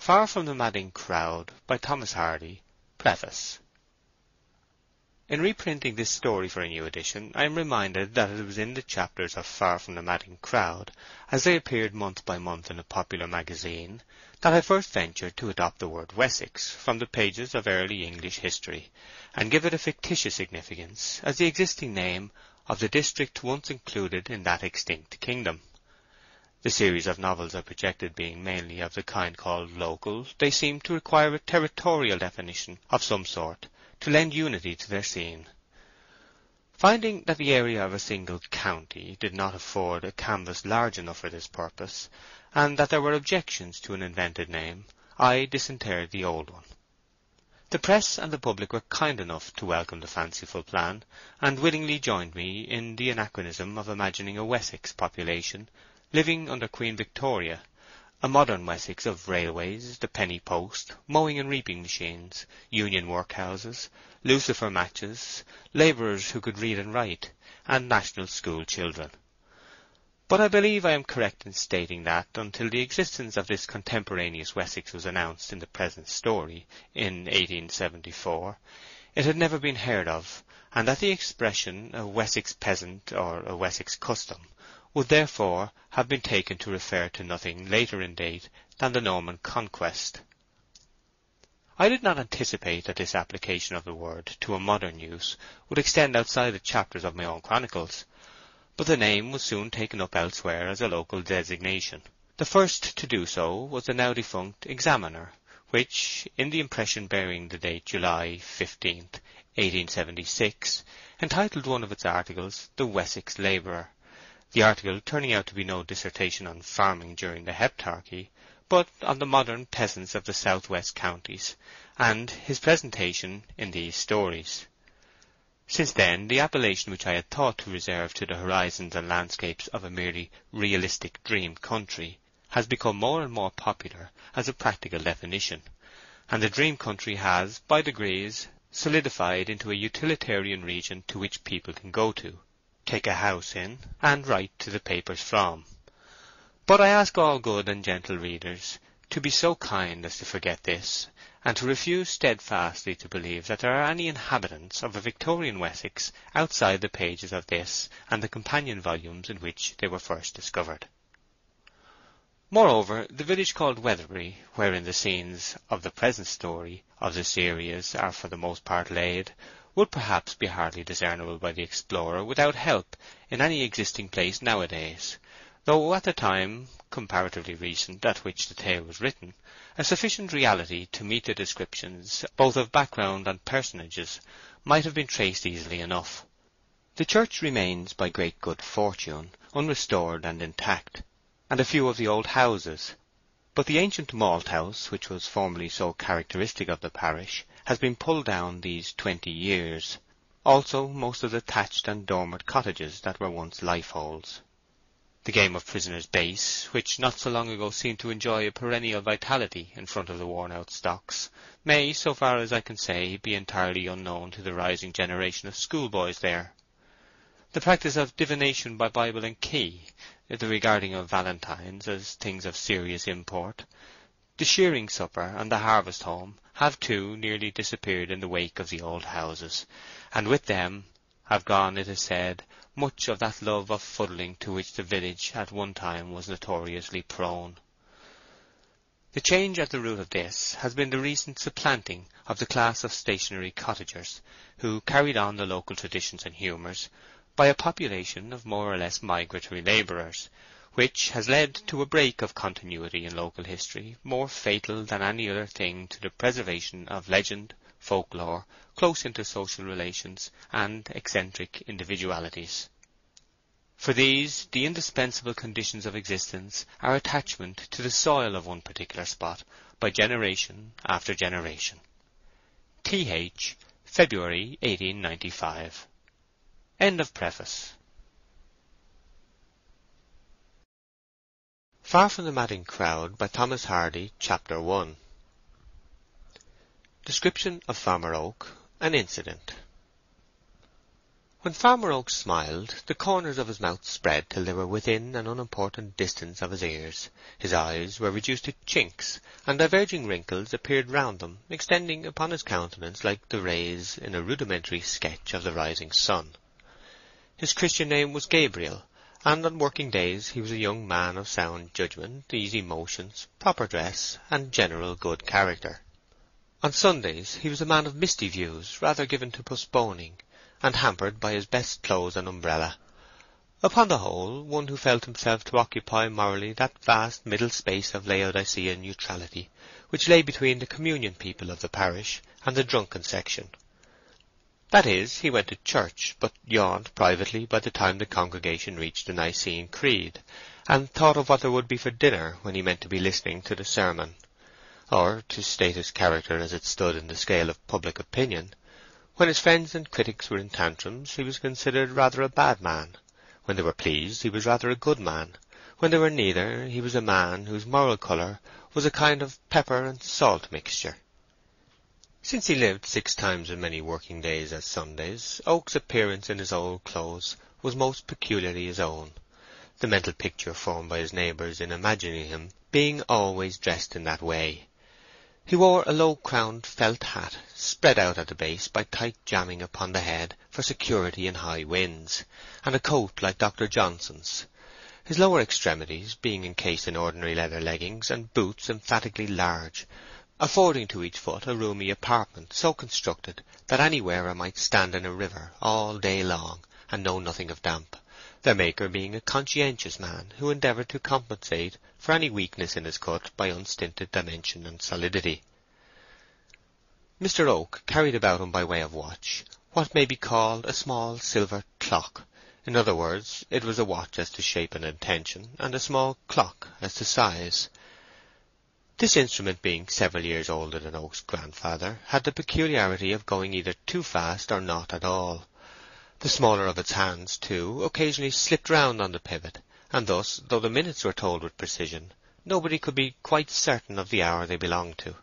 Far from the Madding Crowd by Thomas Hardy Preface In reprinting this story for a new edition I am reminded that it was in the chapters of Far from the Madding Crowd, as they appeared month by month in a popular magazine, that I first ventured to adopt the word Wessex from the pages of early English history, and give it a fictitious significance as the existing name of the district once included in that extinct kingdom. The series of novels I projected being mainly of the kind called local, they seemed to require a territorial definition of some sort to lend unity to their scene. Finding that the area of a single county did not afford a canvas large enough for this purpose, and that there were objections to an invented name, I disinterred the old one. The press and the public were kind enough to welcome the fanciful plan, and willingly joined me in the anachronism of imagining a Wessex population living under Queen Victoria, a modern Wessex of railways, the penny post, mowing and reaping machines, union workhouses, lucifer matches, labourers who could read and write, and national school children. But I believe I am correct in stating that, until the existence of this contemporaneous Wessex was announced in the present story, in 1874, it had never been heard of, and that the expression a Wessex peasant or a Wessex custom would therefore have been taken to refer to nothing later in date than the Norman Conquest. I did not anticipate that this application of the word to a modern use would extend outside the chapters of my own chronicles, but the name was soon taken up elsewhere as a local designation. The first to do so was the now defunct Examiner, which, in the impression bearing the date July 15, 1876, entitled one of its articles The Wessex Labourer the article turning out to be no dissertation on farming during the Heptarchy, but on the modern peasants of the south west counties, and his presentation in these stories. Since then the appellation which I had thought to reserve to the horizons and landscapes of a merely realistic dream country has become more and more popular as a practical definition, and the dream country has, by degrees, solidified into a utilitarian region to which people can go to, take a house in, and write to the papers from. But I ask all good and gentle readers to be so kind as to forget this, and to refuse steadfastly to believe that there are any inhabitants of a Victorian Wessex outside the pages of this and the companion volumes in which they were first discovered. Moreover, the village called Weatherbury, wherein the scenes of the present story of the series are for the most part laid, would perhaps be hardly discernible by the explorer without help in any existing place nowadays, though at the time, comparatively recent, at which the tale was written, a sufficient reality to meet the descriptions both of background and personages might have been traced easily enough. The church remains by great good fortune unrestored and intact, and a few of the old houses, but the ancient malt house, which was formerly so characteristic of the parish, has been pulled down these twenty years; also most of the thatched and dormered cottages that were once lifeholds. The game of prisoner's base, which not so long ago seemed to enjoy a perennial vitality in front of the worn-out stocks, may, so far as I can say, be entirely unknown to the rising generation of schoolboys there. The practice of divination by Bible and key, the regarding of valentines as things of serious import, the shearing supper and the harvest home have too nearly disappeared in the wake of the old houses, and with them have gone, it is said, much of that love of fuddling to which the village at one time was notoriously prone. The change at the root of this has been the recent supplanting of the class of stationary cottagers, who carried on the local traditions and humours, by a population of more or less migratory labourers, which has led to a break of continuity in local history more fatal than any other thing to the preservation of legend, folklore, close intersocial relations, and eccentric individualities. For these, the indispensable conditions of existence are attachment to the soil of one particular spot by generation after generation. T. H. February 1895. End of preface. Far from the Madding Crowd by Thomas Hardy Chapter 1 Description of Farmer Oak An Incident. When Farmer Oak smiled, the corners of his mouth spread till they were within an unimportant distance of his ears; his eyes were reduced to chinks, and diverging wrinkles appeared round them, extending upon his countenance like the rays in a rudimentary sketch of the rising sun. His Christian name was Gabriel, and on working days he was a young man of sound judgment, easy motions, proper dress, and general good character. On Sundays he was a man of misty views, rather given to postponing, and hampered by his best clothes and umbrella. Upon the whole, one who felt himself to occupy morally that vast middle space of Laodicean neutrality which lay between the communion people of the parish and the drunken section. That is, he went to church, but yawned privately by the time the congregation reached the Nicene Creed, and thought of what there would be for dinner when he meant to be listening to the sermon. Or, to state his character as it stood in the scale of public opinion, when his friends and critics were in tantrums he was considered rather a bad man; when they were pleased he was rather a good man; when they were neither he was a man whose moral colour was a kind of pepper and salt mixture. Since he lived six times as many working days as Sundays, Oak's appearance in his old clothes was most peculiarly his own, the mental picture formed by his neighbours in imagining him being always dressed in that way. He wore a low-crowned felt hat, spread out at the base by tight jamming upon the head for security in high winds, and a coat like Dr. Johnson's, his lower extremities being encased in ordinary leather leggings and boots emphatically large, affording to each foot a roomy apartment so constructed that any wearer might stand in a river all day long and know nothing of damp, their maker being a conscientious man who endeavoured to compensate for any weakness in his cut by unstinted dimension and solidity. Mr. Oak carried about him by way of watch what may be called a small silver clock; in other words, it was a watch as to shape and intention, and a small clock as to size. This instrument being several years older than Oak's grandfather, had the peculiarity of going either too fast or not at all. The smaller of its hands, too, occasionally slipped round on the pivot, and thus, though the minutes were told with precision, nobody could be quite certain of the hour they belonged to.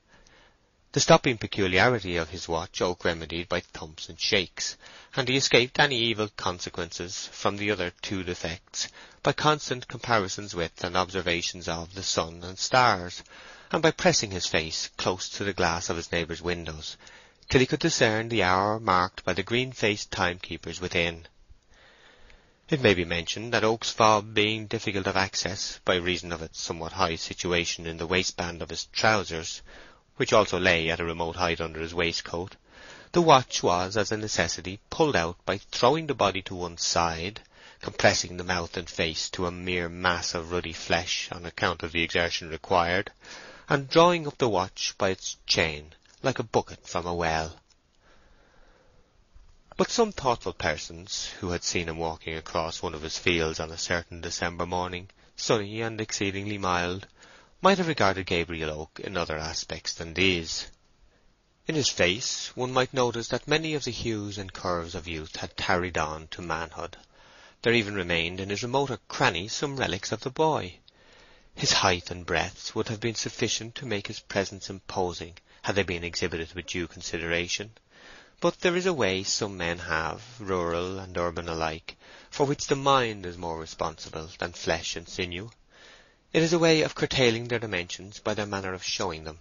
The stopping peculiarity of his watch Oak remedied by thumps and shakes, and he escaped any evil consequences from the other two defects by constant comparisons with and observations of the sun and stars, and by pressing his face close to the glass of his neighbours' windows, till he could discern the hour marked by the green-faced timekeepers within. It may be mentioned that Oak's fob being difficult of access, by reason of its somewhat high situation in the waistband of his trousers, which also lay at a remote height under his waistcoat, the watch was as a necessity pulled out by throwing the body to one side, compressing the mouth and face to a mere mass of ruddy flesh on account of the exertion required, and drawing up the watch by its chain like a bucket from a well. But some thoughtful persons, who had seen him walking across one of his fields on a certain December morning, sunny and exceedingly mild, might have regarded Gabriel Oak in other aspects than these. In his face one might notice that many of the hues and curves of youth had tarried on to manhood. There even remained in his remoter cranny some relics of the boy. His height and breadth would have been sufficient to make his presence imposing had they been exhibited with due consideration. But there is a way some men have, rural and urban alike, for which the mind is more responsible than flesh and sinew. It is a way of curtailing their dimensions by their manner of showing them,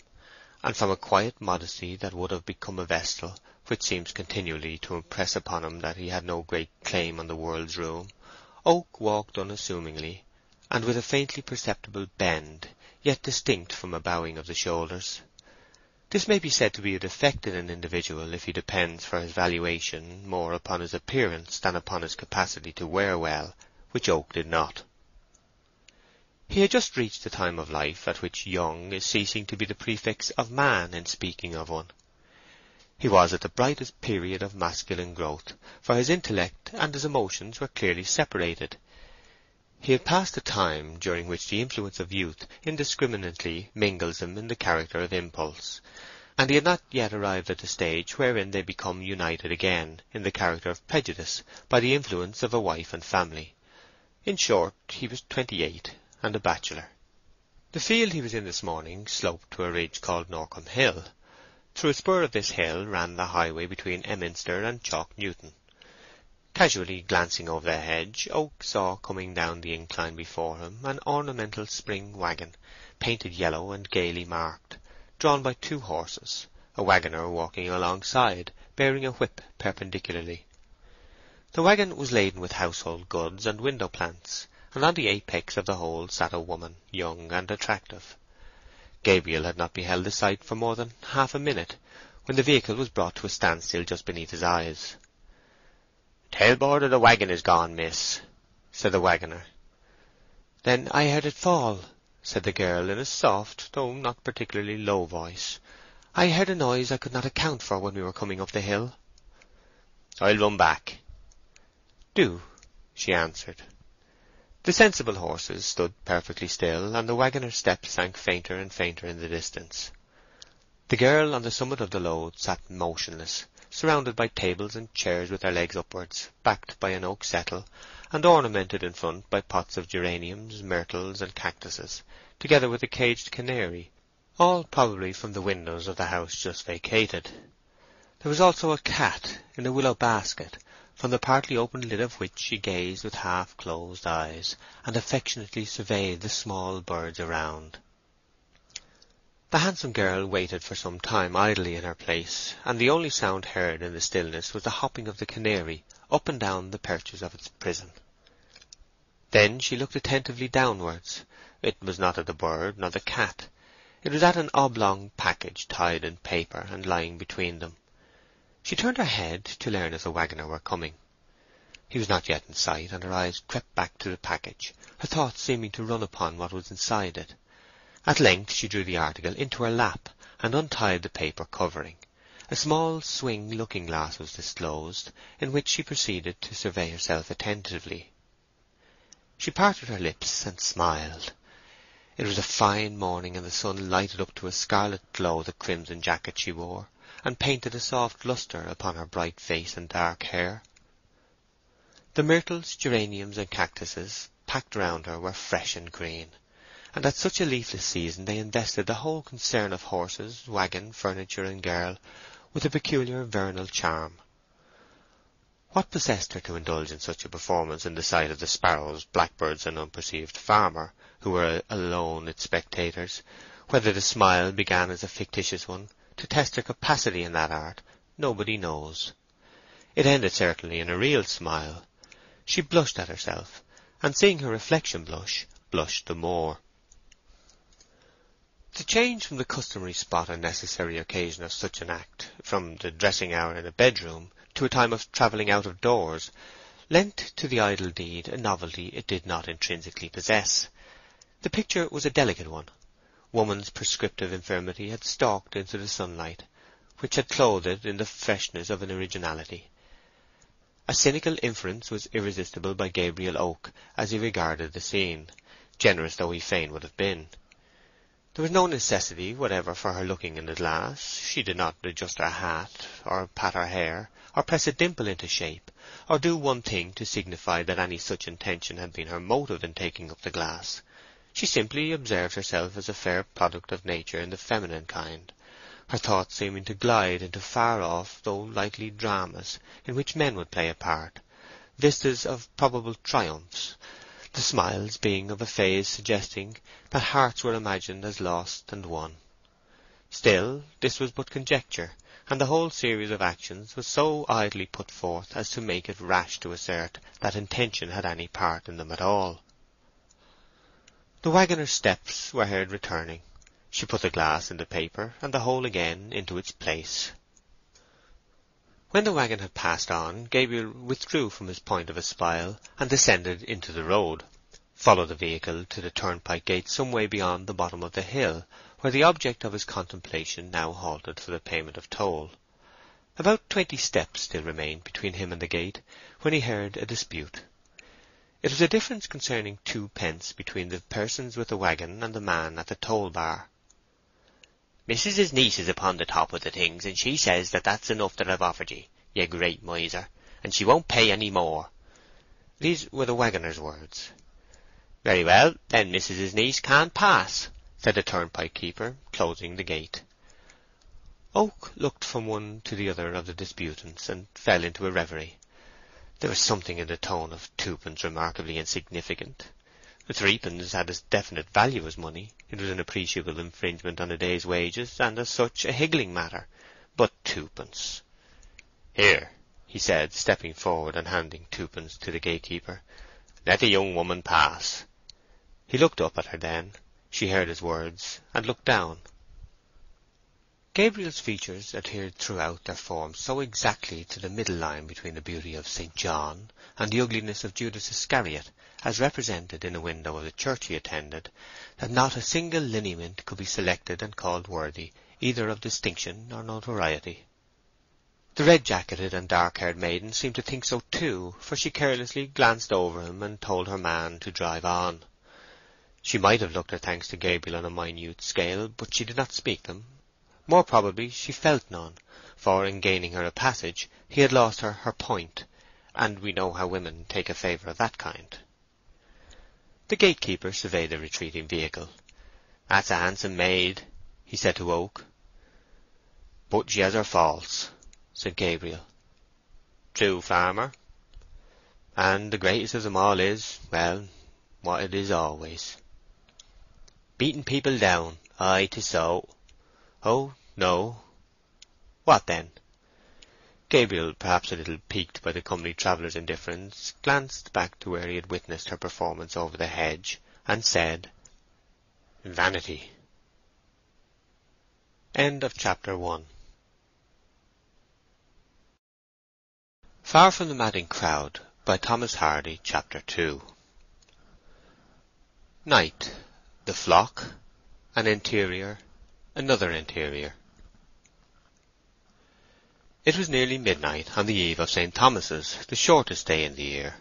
and from a quiet modesty that would have become a vestal, which seems continually to impress upon him that he had no great claim on the world's room, Oak walked unassumingly, and with a faintly perceptible bend, yet distinct from a bowing of the shoulders. This may be said to be a defect in an individual if he depends for his valuation more upon his appearance than upon his capacity to wear well, which Oak did not. He had just reached the time of life at which young is ceasing to be the prefix of man in speaking of one. He was at the brightest period of masculine growth, for his intellect and his emotions were clearly separated. He had passed the time during which the influence of youth indiscriminately mingles them in the character of impulse, and he had not yet arrived at the stage wherein they become united again in the character of prejudice by the influence of a wife and family. In short, he was twenty-eight, and a bachelor. The field he was in this morning sloped to a ridge called Norcombe Hill. Through a spur of this hill ran the highway between Emminster and Chalk Newton. Casually glancing over the hedge, Oak saw coming down the incline before him an ornamental spring waggon, painted yellow and gaily marked, drawn by two horses, a waggoner walking alongside, bearing a whip perpendicularly. The waggon was laden with household goods and window plants, and on the apex of the whole sat a woman, young and attractive. Gabriel had not beheld the sight for more than half a minute, when the vehicle was brought to a standstill just beneath his eyes. "Tailboard of the waggon is gone, miss," said the waggoner. "Then I heard it fall," said the girl, in a soft, though not particularly low voice. "I heard a noise I could not account for when we were coming up the hill." "I'll run back." "Do," she answered. The sensible horses stood perfectly still, and the waggoner's steps sank fainter and fainter in the distance. The girl on the summit of the load sat motionless, surrounded by tables and chairs with their legs upwards, backed by an oak settle, and ornamented in front by pots of geraniums, myrtles, and cactuses, together with a caged canary, all probably from the windows of the house just vacated. There was also a cat in a willow basket, from the partly opened lid of which she gazed with half-closed eyes, and affectionately surveyed the small birds around. The handsome girl waited for some time idly in her place, and the only sound heard in the stillness was the hopping of the canary up and down the perches of its prison. Then she looked attentively downwards. It was not at the bird nor the cat. It was at an oblong package tied in paper and lying between them. She turned her head to learn if the waggoner were coming. He was not yet in sight, and her eyes crept back to the package, her thoughts seeming to run upon what was inside it. At length she drew the article into her lap and untied the paper covering. A small swing looking-glass was disclosed, in which she proceeded to survey herself attentively. She parted her lips and smiled. It was a fine morning, and the sun lighted up to a scarlet glow the crimson jacket she wore, and painted a soft lustre upon her bright face and dark hair. The myrtles, geraniums, and cactuses packed round her were fresh and green and at such a leafless season they invested the whole concern of horses, waggon, furniture, and girl with a peculiar vernal charm. What possessed her to indulge in such a performance in the sight of the sparrows, blackbirds, and unperceived farmer, who were alone its spectators, whether the smile began as a fictitious one, to test her capacity in that art, nobody knows. It ended certainly in a real smile. She blushed at herself, and seeing her reflection blush, blushed the more. The change from the customary spot and necessary occasion of such an act, from the dressing hour in a bedroom to a time of travelling out of doors, lent to the idle deed a novelty it did not intrinsically possess. The picture was a delicate one. Woman's prescriptive infirmity had stalked into the sunlight, which had clothed it in the freshness of an originality. A cynical inference was irresistible by Gabriel Oak as he regarded the scene, generous though he fain would have been. There was no necessity whatever for her looking in the glass. She did not adjust her hat, or pat her hair, or press a dimple into shape, or do one thing to signify that any such intention had been her motive in taking up the glass. She simply observed herself as a fair product of nature in the feminine kind, her thoughts seeming to glide into far-off though likely dramas in which men would play a part, vistas of probable triumphs, the smiles being of a phase suggesting that hearts were imagined as lost and won. Still, this was but conjecture, and the whole series of actions was so idly put forth as to make it rash to assert that intention had any part in them at all. The waggoner's steps were heard returning. She put the glass in the paper, and the whole again into its place. When the waggon had passed on, Gabriel withdrew from his point of espial and descended into the road, followed the vehicle to the turnpike gate some way beyond the bottom of the hill, where the object of his contemplation now halted for the payment of toll. About twenty steps still remained between him and the gate, when he heard a dispute. It was a difference concerning two pence between the persons with the waggon and the man at the toll bar. Mrs. niece is upon the top of the things, and she says that that's enough that I've offered ye, ye great miser, and she won't pay any more. These were the waggoner's words. Very well, then Mrs. niece can't pass, said the turnpike keeper, closing the gate. Oak looked from one to the other of the disputants, and fell into a reverie. There was something in the tone of twopence remarkably insignificant. Threepence had as definite value as money; it was an appreciable infringement on a day's wages, and as such a higgling matter. But twopence! "Here," he said, stepping forward and handing twopence to the gatekeeper. "Let the young woman pass." He looked up at her then; she heard his words, and looked down. Gabriel's features adhered throughout their form so exactly to the middle line between the beauty of St. John and the ugliness of Judas Iscariot, as represented in a window of the church he attended, that not a single lineament could be selected and called worthy either of distinction or notoriety. The red-jacketed and dark-haired maiden seemed to think so too, for she carelessly glanced over him and told her man to drive on. She might have looked her thanks to Gabriel on a minute scale, but she did not speak them, more probably she felt none, for in gaining her a passage he had lost her her point, and we know how women take a favour of that kind. The gatekeeper surveyed the retreating vehicle. "That's a handsome maid," he said to Oak. "But she has her faults," said Gabriel. "True, farmer. And the greatest of them all is, well, what it is always." "Beating people down. Ay, 'tis so. "Oh, no." "What then?" Gabriel, perhaps a little piqued by the comely traveller's indifference, glanced back to where he had witnessed her performance over the hedge, and said, "Vanity." End of Chapter one. Far from the madding crowd by Thomas Hardy Chapter 2 Night, the flock, an interior, another interior. It was nearly midnight on the eve of St. Thomas's, the shortest day in the year.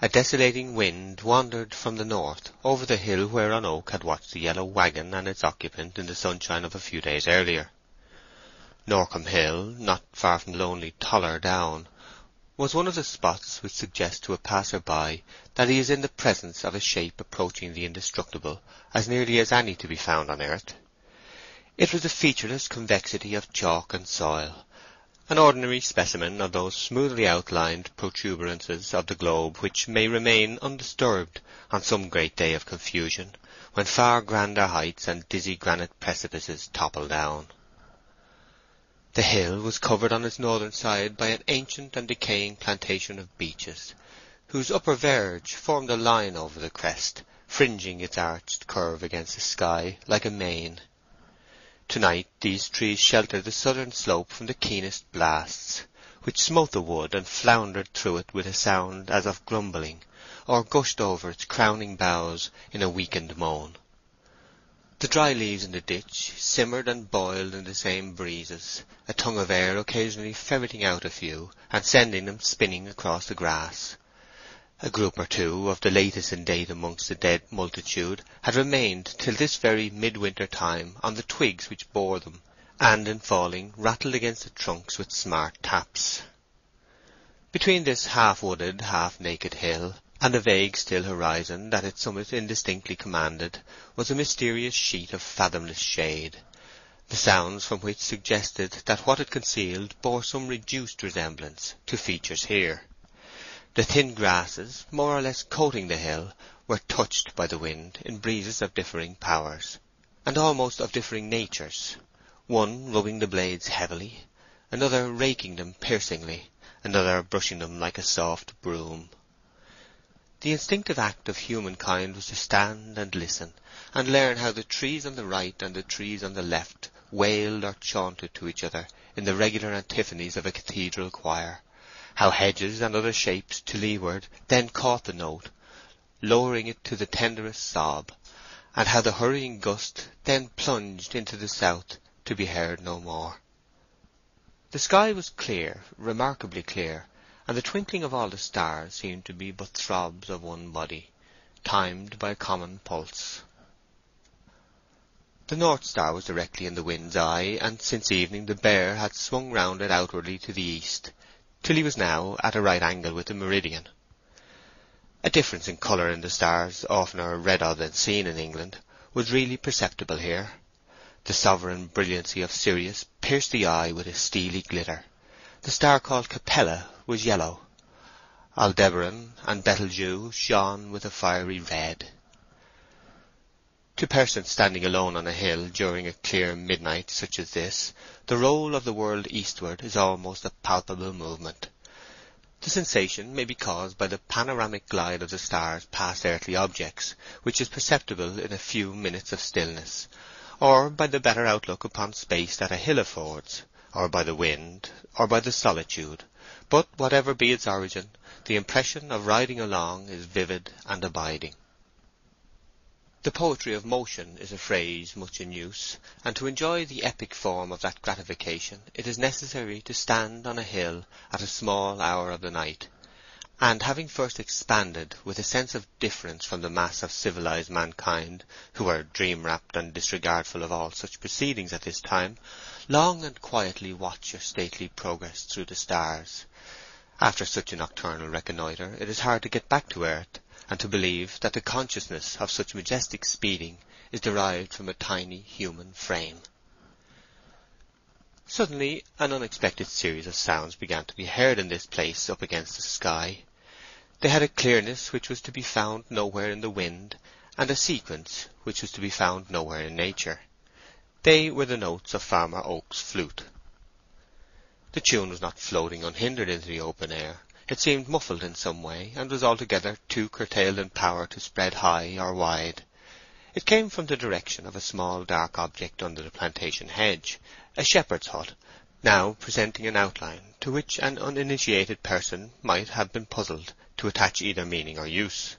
A desolating wind wandered from the north over the hill whereon Oak had watched the yellow waggon and its occupant in the sunshine of a few days earlier. Norcombe Hill, not far from lonely Toller Down, was one of the spots which suggest to a passer-by that he is in the presence of a shape approaching the indestructible as nearly as any to be found on earth. It was a featureless convexity of chalk and soil, an ordinary specimen of those smoothly outlined protuberances of the globe which may remain undisturbed on some great day of confusion, when far grander heights and dizzy granite precipices topple down. The hill was covered on its northern side by an ancient and decaying plantation of beeches, whose upper verge formed a line over the crest, fringing its arched curve against the sky like a mane. To night these trees sheltered the southern slope from the keenest blasts, which smote the wood and floundered through it with a sound as of grumbling, or gushed over its crowning boughs in a weakened moan. The dry leaves in the ditch simmered and boiled in the same breezes, a tongue of air occasionally ferreting out a few and sending them spinning across the grass. A group or two of the latest in date amongst the dead multitude had remained till this very midwinter time on the twigs which bore them, and in falling rattled against the trunks with smart taps. Between this half-wooded, half-naked hill and the vague still horizon that its summit indistinctly commanded was a mysterious sheet of fathomless shade, the sounds from which suggested that what it concealed bore some reduced resemblance to features here. The thin grasses, more or less coating the hill, were touched by the wind in breezes of differing powers, and almost of differing natures, one rubbing the blades heavily, another raking them piercingly, another brushing them like a soft broom. The instinctive act of humankind was to stand and listen, and learn how the trees on the right and the trees on the left wailed or chaunted to each other in the regular antiphonies of a cathedral choir, how hedges and other shapes to leeward then caught the note, lowering it to the tenderest sob, and how the hurrying gust then plunged into the south to be heard no more. The sky was clear, remarkably clear, and the twinkling of all the stars seemed to be but throbs of one body, timed by a common pulse. The North Star was directly in the wind's eye, and since evening the bear had swung round it outwardly to the east, till he was now at a right angle with the meridian. A difference in colour in the stars, oftener read of than seen in England, was really perceptible here. The sovereign brilliancy of Sirius pierced the eye with a steely glitter. The star called Capella was yellow. Aldebaran and Betelgeuse shone with a fiery red. To persons standing alone on a hill during a clear midnight such as this, the roll of the world eastward is almost a palpable movement. The sensation may be caused by the panoramic glide of the stars past earthly objects, which is perceptible in a few minutes of stillness, or by the better outlook upon space that a hill affords, or by the wind, or by the solitude, but whatever be its origin, the impression of riding along is vivid and abiding. The poetry of motion is a phrase much in use, and to enjoy the epic form of that gratification it is necessary to stand on a hill at a small hour of the night, and having first expanded with a sense of difference from the mass of civilized mankind, who are dream-wrapped and disregardful of all such proceedings at this time, long and quietly watch your stately progress through the stars. After such a nocturnal reconnoitre it is hard to get back to earth, and to believe that the consciousness of such majestic speeding is derived from a tiny human frame. Suddenly an unexpected series of sounds began to be heard in this place up against the sky. They had a clearness which was to be found nowhere in the wind, and a sequence which was to be found nowhere in nature. They were the notes of Farmer Oak's flute. The tune was not floating unhindered into the open air. It seemed muffled in some way, and was altogether too curtailed in power to spread high or wide. It came from the direction of a small dark object under the plantation hedge, a shepherd's hut, now presenting an outline to which an uninitiated person might have been puzzled to attach either meaning or use.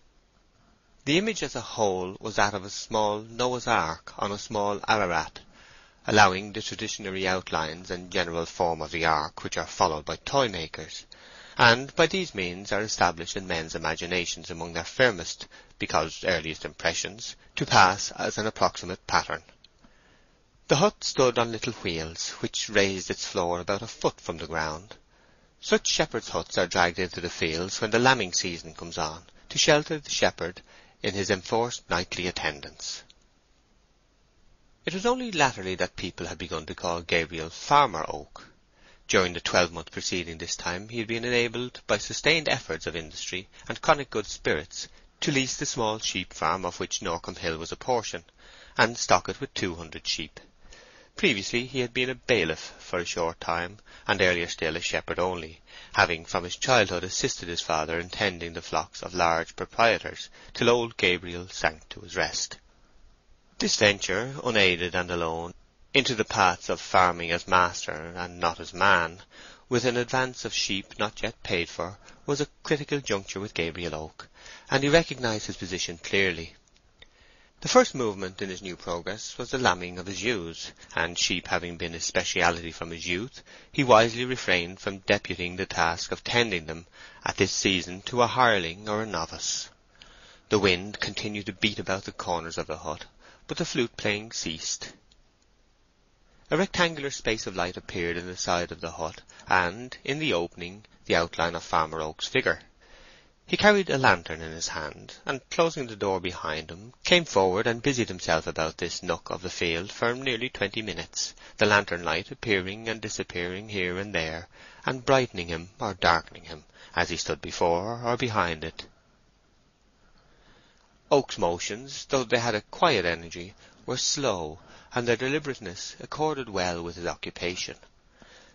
The image as a whole was that of a small Noah's Ark on a small Ararat, allowing the traditionary outlines and general form of the ark which are followed by toy makers, and by these means are established in men's imaginations among their firmest, because earliest impressions, to pass as an approximate pattern. The hut stood on little wheels, which raised its floor about a foot from the ground. Such shepherds' huts are dragged into the fields when the lambing season comes on, to shelter the shepherd in his enforced nightly attendance. It was only latterly that people had begun to call Gabriel Farmer Oak. During the twelvemonth preceding this time he had been enabled, by sustained efforts of industry and chronic good spirits, to lease the small sheep farm of which Norcombe Hill was a portion, and stock it with two hundred sheep. Previously he had been a bailiff for a short time, and earlier still a shepherd only, having from his childhood assisted his father in tending the flocks of large proprietors till old Gabriel sank to his rest. This venture, unaided and alone, into the paths of farming as master and not as man, with an advance of sheep not yet paid for, was a critical juncture with Gabriel Oak, and he recognized his position clearly. The first movement in his new progress was the lambing of his ewes, and sheep having been his speciality from his youth, he wisely refrained from deputing the task of tending them at this season to a hireling or a novice. The wind continued to beat about the corners of the hut, but the flute playing ceased. A rectangular space of light appeared in the side of the hut, and, in the opening, the outline of Farmer Oak's figure. He carried a lantern in his hand, and closing the door behind him, came forward and busied himself about this nook of the field for nearly twenty minutes, the lantern light appearing and disappearing here and there, and brightening him or darkening him, as he stood before or behind it. Oak's motions, though they had a quiet energy, were slow, and their deliberateness accorded well with his occupation.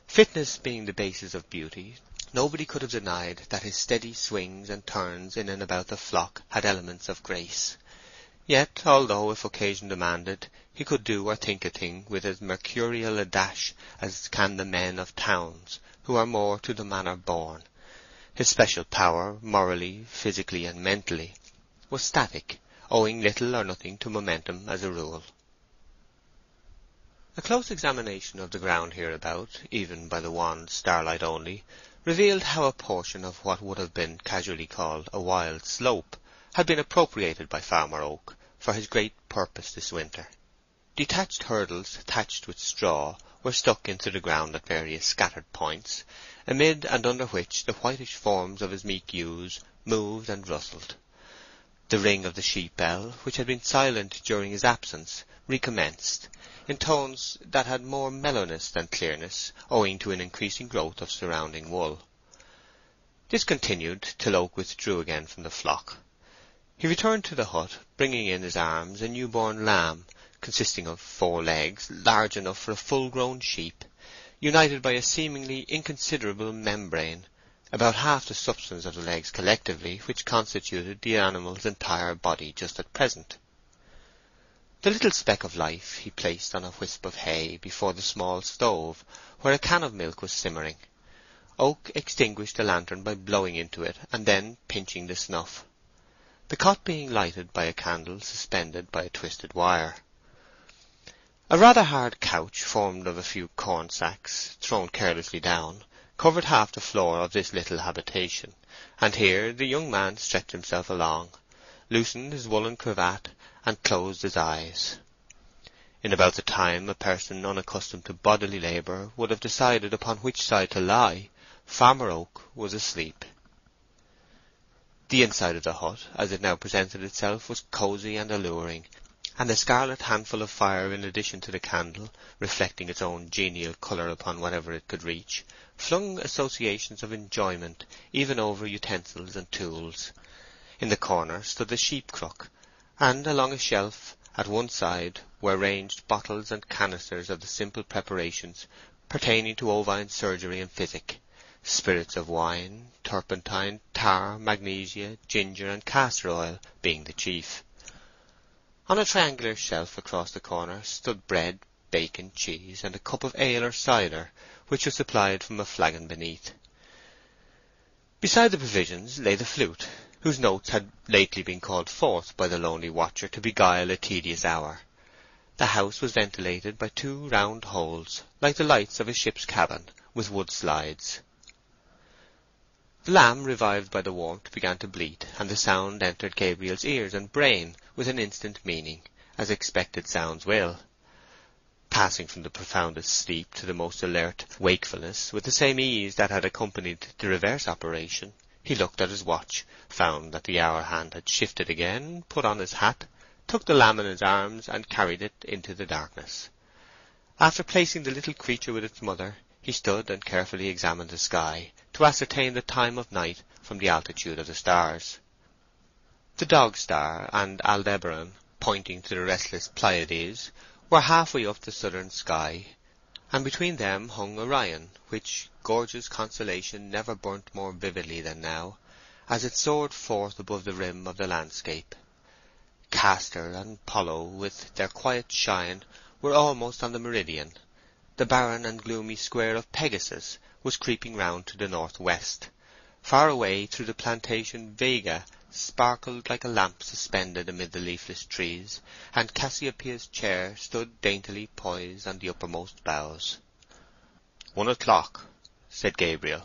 Fitness being the basis of beauty, nobody could have denied that his steady swings and turns in and about the flock had elements of grace. Yet, although, if occasion demanded, he could do or think a thing with as mercurial a dash as can the men of towns, who are more to the manner born, his special power, morally, physically, and mentally, was static, owing little or nothing to momentum as a rule. A close examination of the ground hereabout, even by the wan starlight only, revealed how a portion of what would have been casually called a wild slope had been appropriated by Farmer Oak for his great purpose this winter. Detached hurdles thatched with straw were stuck into the ground at various scattered points, amid and under which the whitish forms of his meek ewes moved and rustled. The ring of the sheep bell, which had been silent during his absence, recommenced, in tones that had more mellowness than clearness, owing to an increasing growth of surrounding wool. This continued till Oak withdrew again from the flock. He returned to the hut, bringing in his arms a new born lamb, consisting of four legs, large enough for a full grown sheep, united by a seemingly inconsiderable membrane, about half the substance of the legs collectively, which constituted the animal's entire body just at present. The little speck of life he placed on a wisp of hay before the small stove, where a can of milk was simmering. Oak extinguished the lantern by blowing into it and then pinching the snuff, the cot being lighted by a candle suspended by a twisted wire. A rather hard couch, formed of a few corn sacks thrown carelessly down, covered half the floor of this little habitation, and here the young man stretched himself along, loosened his woollen cravat, and closed his eyes. In about the time a person unaccustomed to bodily labour would have decided upon which side to lie, Farmer Oak was asleep. The inside of the hut, as it now presented itself, was cosy and alluring, and the scarlet handful of fire in addition to the candle, reflecting its own genial colour upon whatever it could reach, flung associations of enjoyment even over utensils and tools. In the corner stood the sheep crook, and along a shelf at one side were ranged bottles and canisters of the simple preparations pertaining to ovine surgery and physic spirits of wine, turpentine, tar, magnesia, ginger, and castor oil being the chief. On a triangular shelf across the corner stood bread, bacon, cheese, and a cup of ale or cider, which was supplied from a flagon beneath. Beside the provisions lay the flute, whose notes had lately been called forth by the lonely watcher to beguile a tedious hour. The house was ventilated by two round holes, like the lights of a ship's cabin, with wood slides. The lamb, revived by the warmth, began to bleat, and the sound entered Gabriel's ears and brain with an instant meaning, as expected sounds will. Passing from the profoundest sleep to the most alert wakefulness with the same ease that had accompanied the reverse operation, he looked at his watch, found that the hour hand had shifted again, put on his hat, took the lamb in his arms, and carried it into the darkness. After placing the little creature with its mother, he stood and carefully examined the sky, to ascertain the time of night from the altitude of the stars. The Dog Star and Aldebaran, pointing to the restless Pleiades, were halfway up the southern sky, and between them hung Orion, which gorgeous constellation never burnt more vividly than now, as it soared forth above the rim of the landscape. Castor and Pollux, with their quiet shine, were almost on the meridian, the barren and gloomy square of Pegasus was creeping round to the northwest. Far away through the plantation Vega sparkled like a lamp suspended amid the leafless trees, and Cassiopeia's chair stood daintily poised on the uppermost boughs. "One o'clock," said Gabriel.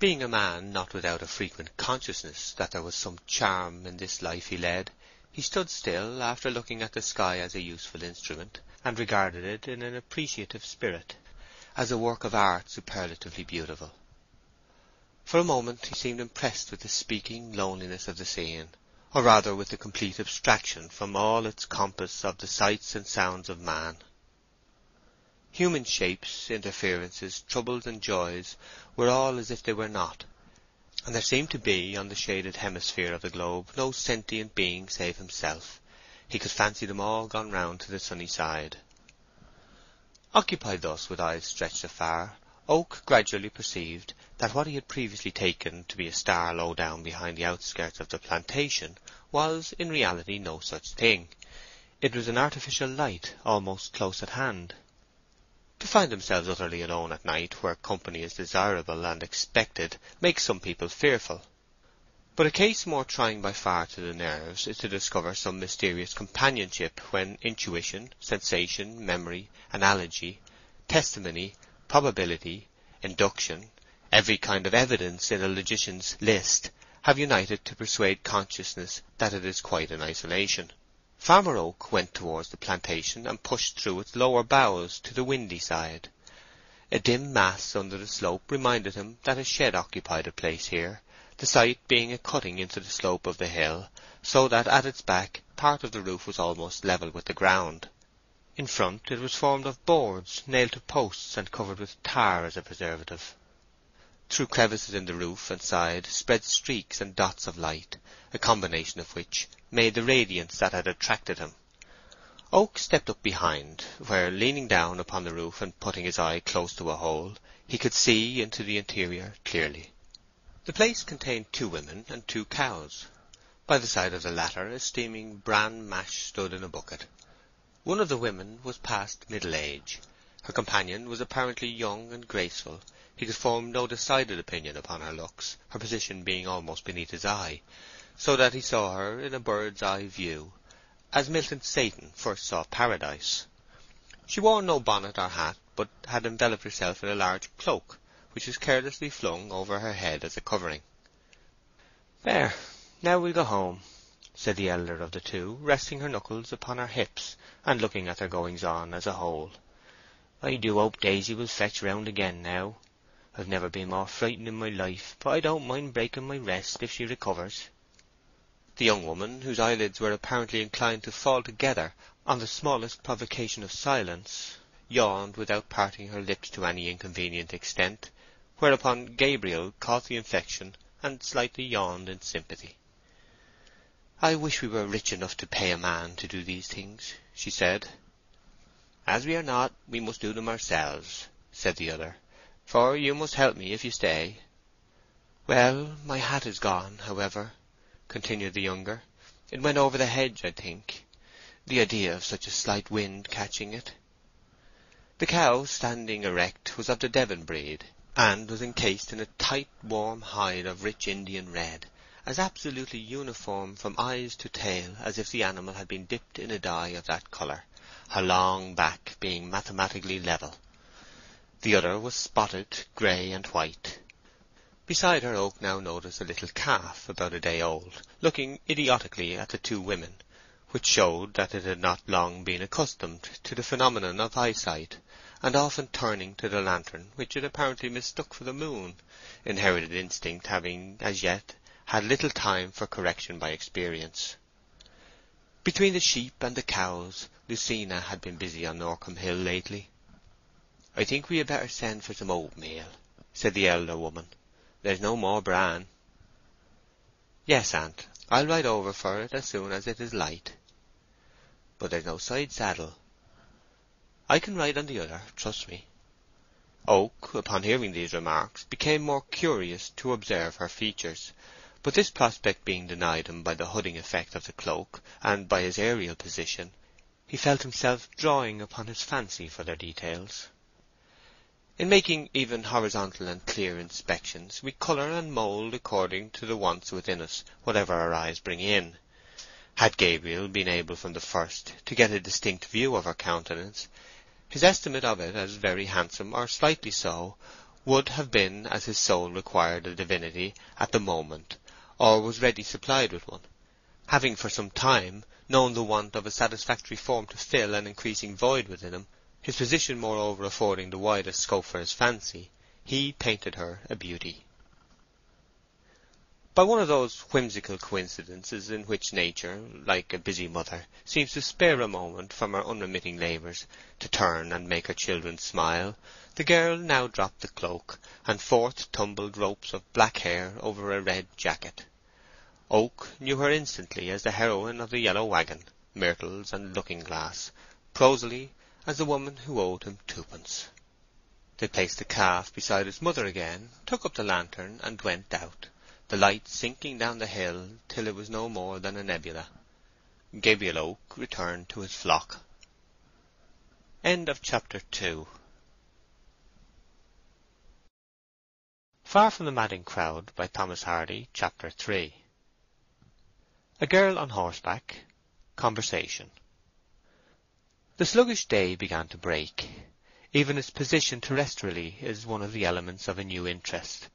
Being a man not without a frequent consciousness that there was some charm in this life he led, he stood still after looking at the sky as a useful instrument, and regarded it in an appreciative spirit, as a work of art superlatively beautiful. For a moment he seemed impressed with the speaking loneliness of the scene, or rather with the complete abstraction from all its compass of the sights and sounds of man. Human shapes, interferences, troubles, and joys were all as if they were not, and there seemed to be on the shaded hemisphere of the globe no sentient being save himself, he could fancy them all gone round to the sunny side. Occupied thus with eyes stretched afar, Oak gradually perceived that what he had previously taken to be a star low down behind the outskirts of the plantation was in reality no such thing. It was an artificial light almost close at hand. To find themselves utterly alone at night, where company is desirable and expected, makes some people fearful. But a case more trying by far to the nerves is to discover some mysterious companionship when intuition, sensation, memory, analogy, testimony, probability, induction, every kind of evidence in a logician's list, have united to persuade consciousness that it is quite in isolation. Farmer Oak went towards the plantation and pushed through its lower boughs to the windy side. A dim mass under the slope reminded him that a shed occupied a place here, the site being a cutting into the slope of the hill, so that at its back part of the roof was almost level with the ground. In front it was formed of boards nailed to posts and covered with tar as a preservative. through crevices in the roof and side spread streaks and dots of light, a combination of which made the radiance that had attracted him. Oak stepped up behind, where, leaning down upon the roof and putting his eye close to a hole, he could see into the interior clearly. The place contained two women and two cows. By the side of the latter a steaming bran mash stood in a bucket. One of the women was past middle age. Her companion was apparently young and graceful, he could form no decided opinion upon her looks, her position being almost beneath his eye, so that he saw her in a bird's eye view, as Milton's Satan first saw Paradise. She wore no bonnet or hat, but had enveloped herself in a large cloak, which was carelessly flung over her head as a covering. "There, now we'll go home," said the elder of the two, resting her knuckles upon her hips, and looking at their goings on as a whole. "I do hope Daisy will fetch round again now. I've never been more frightened in my life, but I don't mind breaking my rest if she recovers." The young woman, whose eyelids were apparently inclined to fall together on the smallest provocation of silence, yawned without parting her lips to any inconvenient extent, whereupon Gabriel caught the infection and slightly yawned in sympathy. "I wish we were rich enough to pay a man to do these things," she said. "As we are not, we must do them ourselves," said the other for you must help me if you stay." "Well, my hat is gone, however," continued the younger. "It went over the hedge, I think. The idea of such a slight wind catching it!" The cow, standing erect, was of the Devon breed, and was encased in a tight, warm hide of rich Indian red, as absolutely uniform from eyes to tail as if the animal had been dipped in a dye of that colour, her long back being mathematically level. The other was spotted, grey and white. Beside her Oak now noticed a little calf about a day old, looking idiotically at the two women, which showed that it had not long been accustomed to the phenomenon of eyesight, and often turning to the lantern, which it apparently mistook for the moon, inherited instinct having as yet had little time for correction by experience. Between the sheep and the cows, Lucina had been busy on Norcombe Hill lately. "I think we had better send for some oatmeal," said the elder woman. "There's no more bran." "Yes, aunt. I'll ride over for it as soon as it is light." "But there's no side saddle." "I can ride on the other, trust me." Oak, upon hearing these remarks, became more curious to observe her features, but this prospect being denied him by the hooding effect of the cloak, and by his aerial position, he felt himself drawing upon his fancy for their details. In making even horizontal and clear inspections we colour and mould according to the wants within us, whatever our eyes bring in. Had Gabriel been able from the first to get a distinct view of her countenance, his estimate of it as very handsome or slightly so would have been as his soul required a divinity at the moment, or was ready supplied with one. Having for some time known the want of a satisfactory form to fill an increasing void within him, his position moreover affording the widest scope for his fancy, he painted her a beauty. By one of those whimsical coincidences in which nature, like a busy mother, seems to spare a moment from her unremitting labours to turn and make her children smile, the girl now dropped the cloak, and forth tumbled ropes of black hair over a red jacket. Oak knew her instantly as the heroine of the yellow waggon, myrtles, and looking-glass, prosily as the woman who owed him twopence. They placed the calf beside its mother again, took up the lantern, and went out, the light sinking down the hill till it was no more than a nebula. Gabriel Oak returned to his flock. End of chapter two. Far from the Madding Crowd by Thomas Hardy, Chapter 3 A girl on horseback Conversation the sluggish day began to break. Even its position terrestrially is one of the elements of a new interest,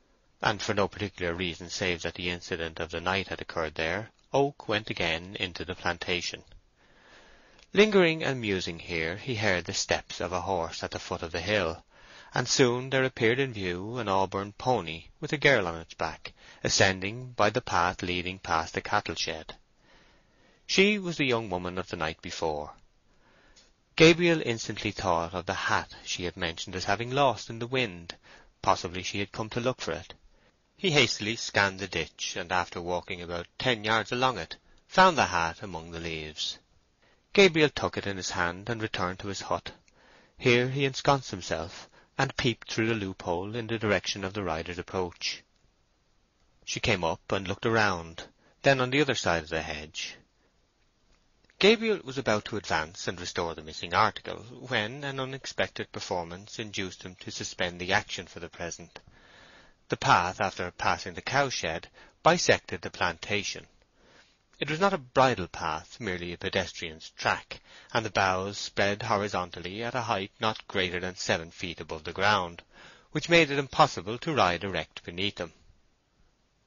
and for no particular reason save that the incident of the night had occurred there, Oak went again into the plantation. Lingering and musing here, he heard the steps of a horse at the foot of the hill, and soon there appeared in view an auburn pony with a girl on its back, ascending by the path leading past the cattle shed. She was the young woman of the night before. Gabriel instantly thought of the hat she had mentioned as having lost in the wind, Possibly she had come to look for it. He hastily scanned the ditch, and after walking about ten yards along it, found the hat among the leaves. Gabriel took it in his hand and returned to his hut. Here he ensconced himself, and peeped through the loophole in the direction of the rider's approach. She came up and looked around, then on the other side of the hedge. Gabriel was about to advance and restore the missing article, when an unexpected performance induced him to suspend the action for the present. The path, after passing the cowshed, bisected the plantation. It was not a bridle path, merely a pedestrian's track, and the boughs spread horizontally at a height not greater than seven feet above the ground, which made it impossible to ride erect beneath them.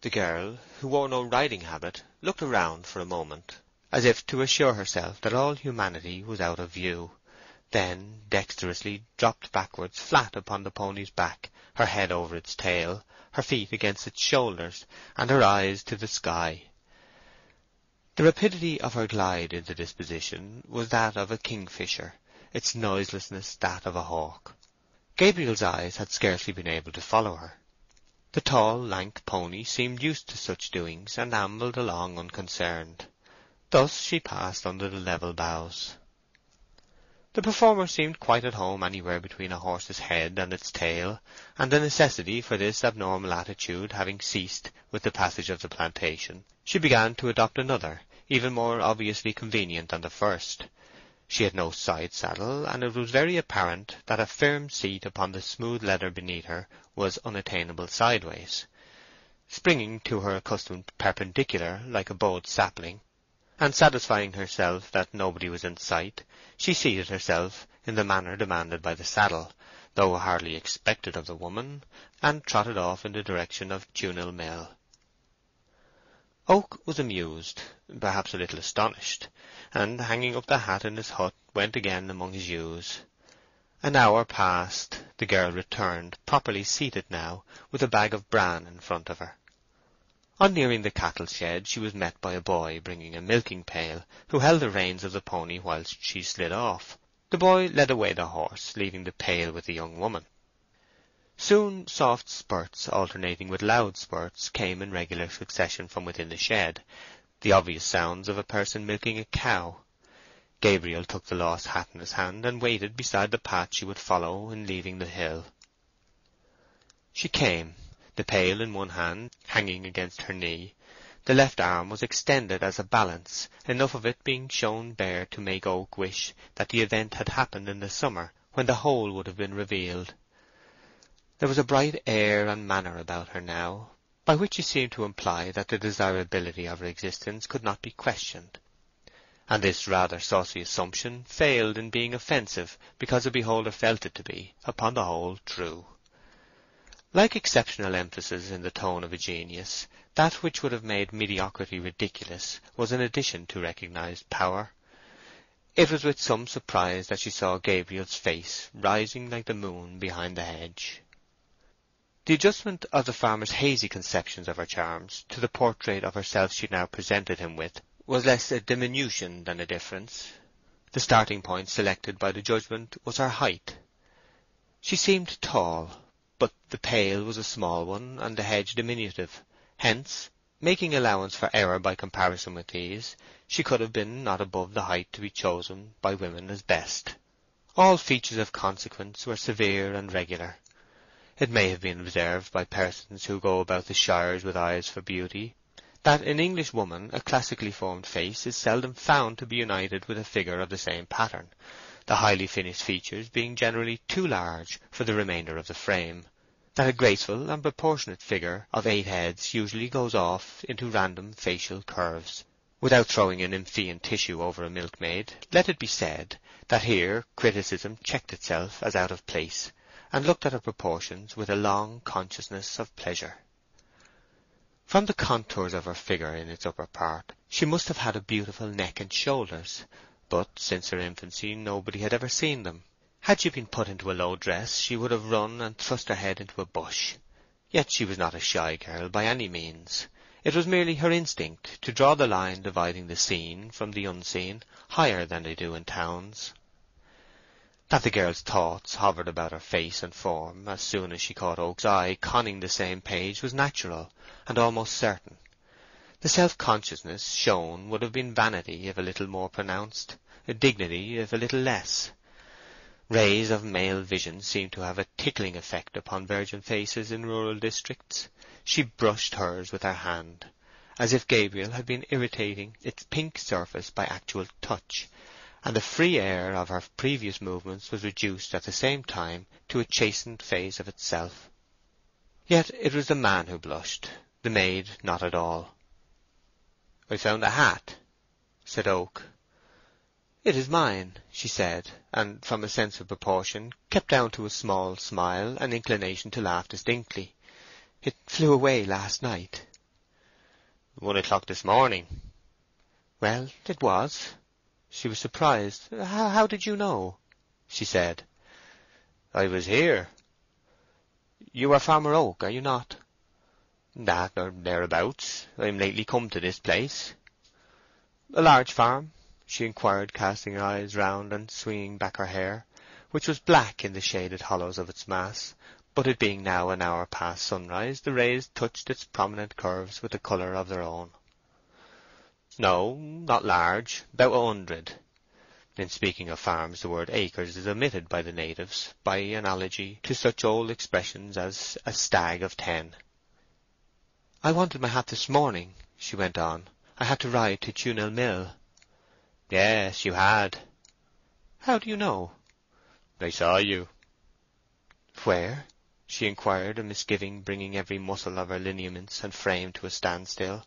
The girl, who wore no riding habit, looked around for a moment, as if to assure herself that all humanity was out of view, then dexterously dropped backwards flat upon the pony's back, her head over its tail, her feet against its shoulders, and her eyes to the sky. The rapidity of her glide in the disposition was that of a kingfisher, its noiselessness that of a hawk. Gabriel's eyes had scarcely been able to follow her. The tall, lank pony seemed used to such doings, and ambled along unconcerned. Thus she passed under the level boughs. The performer seemed quite at home anywhere between a horse's head and its tail, and the necessity for this abnormal attitude having ceased with the passage of the plantation, she began to adopt another, even more obviously convenient than the first. She had no side saddle, and it was very apparent that a firm seat upon the smooth leather beneath her was unattainable sideways. Springing to her accustomed perpendicular like a bowed sapling, and satisfying herself that nobody was in sight, she seated herself in the manner demanded by the saddle, though hardly expected of the woman, and trotted off in the direction of Tewnell Mill. Oak was amused, perhaps a little astonished, and hanging up the hat in his hut went again among his ewes. An hour passed. The girl returned, properly seated now, with a bag of bran in front of her. On nearing the cattle shed she was met by a boy bringing a milking pail, who held the reins of the pony whilst she slid off. The boy led away the horse, leaving the pail with the young woman. Soon soft spurts alternating with loud spurts came in regular succession from within the shed, the obvious sounds of a person milking a cow. Gabriel took the lost hat in his hand and waited beside the path she would follow in leaving the hill. She came, the pail in one hand, hanging against her knee. The left arm was extended as a balance, enough of it being shown bare to make Oak wish that the event had happened in the summer, when the whole would have been revealed. There was a bright air and manner about her now, by which she seemed to imply that the desirability of her existence could not be questioned. And this rather saucy assumption failed in being offensive because the beholder felt it to be, upon the whole, true. Like exceptional emphasis in the tone of a genius, that which would have made mediocrity ridiculous was an addition to recognized power. It was with some surprise that she saw Gabriel's face rising like the moon behind the hedge. The adjustment of the farmer's hazy conceptions of her charms to the portrait of herself she now presented him with was less a diminution than a difference. The starting point selected by the judgment was her height. She seemed tall, but the pail was a small one and the hedge diminutive. Hence, making allowance for error by comparison with these, she could have been not above the height to be chosen by women as best. All features of consequence were severe and regular. It may have been observed by persons who go about the shires with eyes for beauty, that in English woman a classically formed face is seldom found to be united with a figure of the same pattern, the highly finished features being generally too large for the remainder of the frame, that a graceful and proportionate figure of eight heads usually goes off into random facial curves. Without throwing a Nymphean tissue over a milkmaid, let it be said that here criticism checked itself as out of place, and looked at her proportions with a long consciousness of pleasure. From the contours of her figure in its upper part, she must have had a beautiful neck and shoulders, but since her infancy nobody had ever seen them. Had she been put into a low dress she would have run and thrust her head into a bush. Yet she was not a shy girl by any means. It was merely her instinct to draw the line dividing the seen from the unseen higher than they do in towns. That the girl's thoughts hovered about her face and form as soon as she caught Oak's eye conning the same page was natural and almost certain. The self-consciousness shown would have been vanity if a little more pronounced, a dignity if a little less. Rays of male vision seem to have a tickling effect upon virgin faces in rural districts. She brushed hers with her hand, as if Gabriel had been irritating its pink surface by actual touch, and the free air of her previous movements was reduced at the same time to a chastened phase of itself. Yet it was the man who blushed, the maid not at all. "I found a hat," said Oak. "It is mine," she said, and from a sense of proportion kept down to a small smile an inclination to laugh distinctly. "It flew away last night." "One o'clock this morning." "Well, it was." She was surprised. "How, how did you know?" she said. "I was here." "You are Farmer Oak, are you not?" "That or thereabouts. I am lately come to this place." "A large farm?" she inquired, casting her eyes round and swinging back her hair, which was black in the shaded hollows of its mass, but it being now an hour past sunrise the rays touched its prominent curves with a colour of their own. "No, not large. About a hundred." In speaking of farms the word acres is omitted by the natives, by analogy to such old expressions as a stag of ten. "I wanted my hat this morning," she went on. "I had to ride to Tewnell Mill." "Yes, you had." "How do you know?" "I saw you." "Where?" she inquired, a misgiving bringing every muscle of her lineaments and frame to a standstill.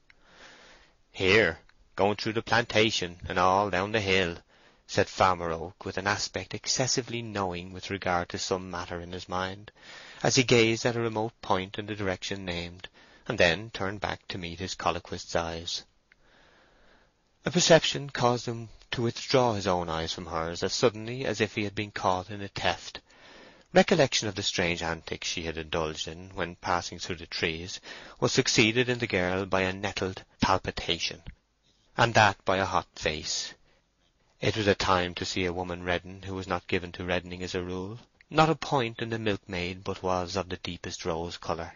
"Here, going through the plantation, and all down the hill," said Farmer Oak, with an aspect excessively knowing with regard to some matter in his mind, as he gazed at a remote point in the direction named, and then turned back to meet his colloquist's eyes. A perception caused him to withdraw his own eyes from hers as suddenly as if he had been caught in a theft. Recollection of the strange antics she had indulged in when passing through the trees was succeeded in the girl by a nettled palpitation, and that by a hot face. It was a time to see a woman redden who was not given to reddening as a rule. Not a point in the milkmaid but was of the deepest rose colour.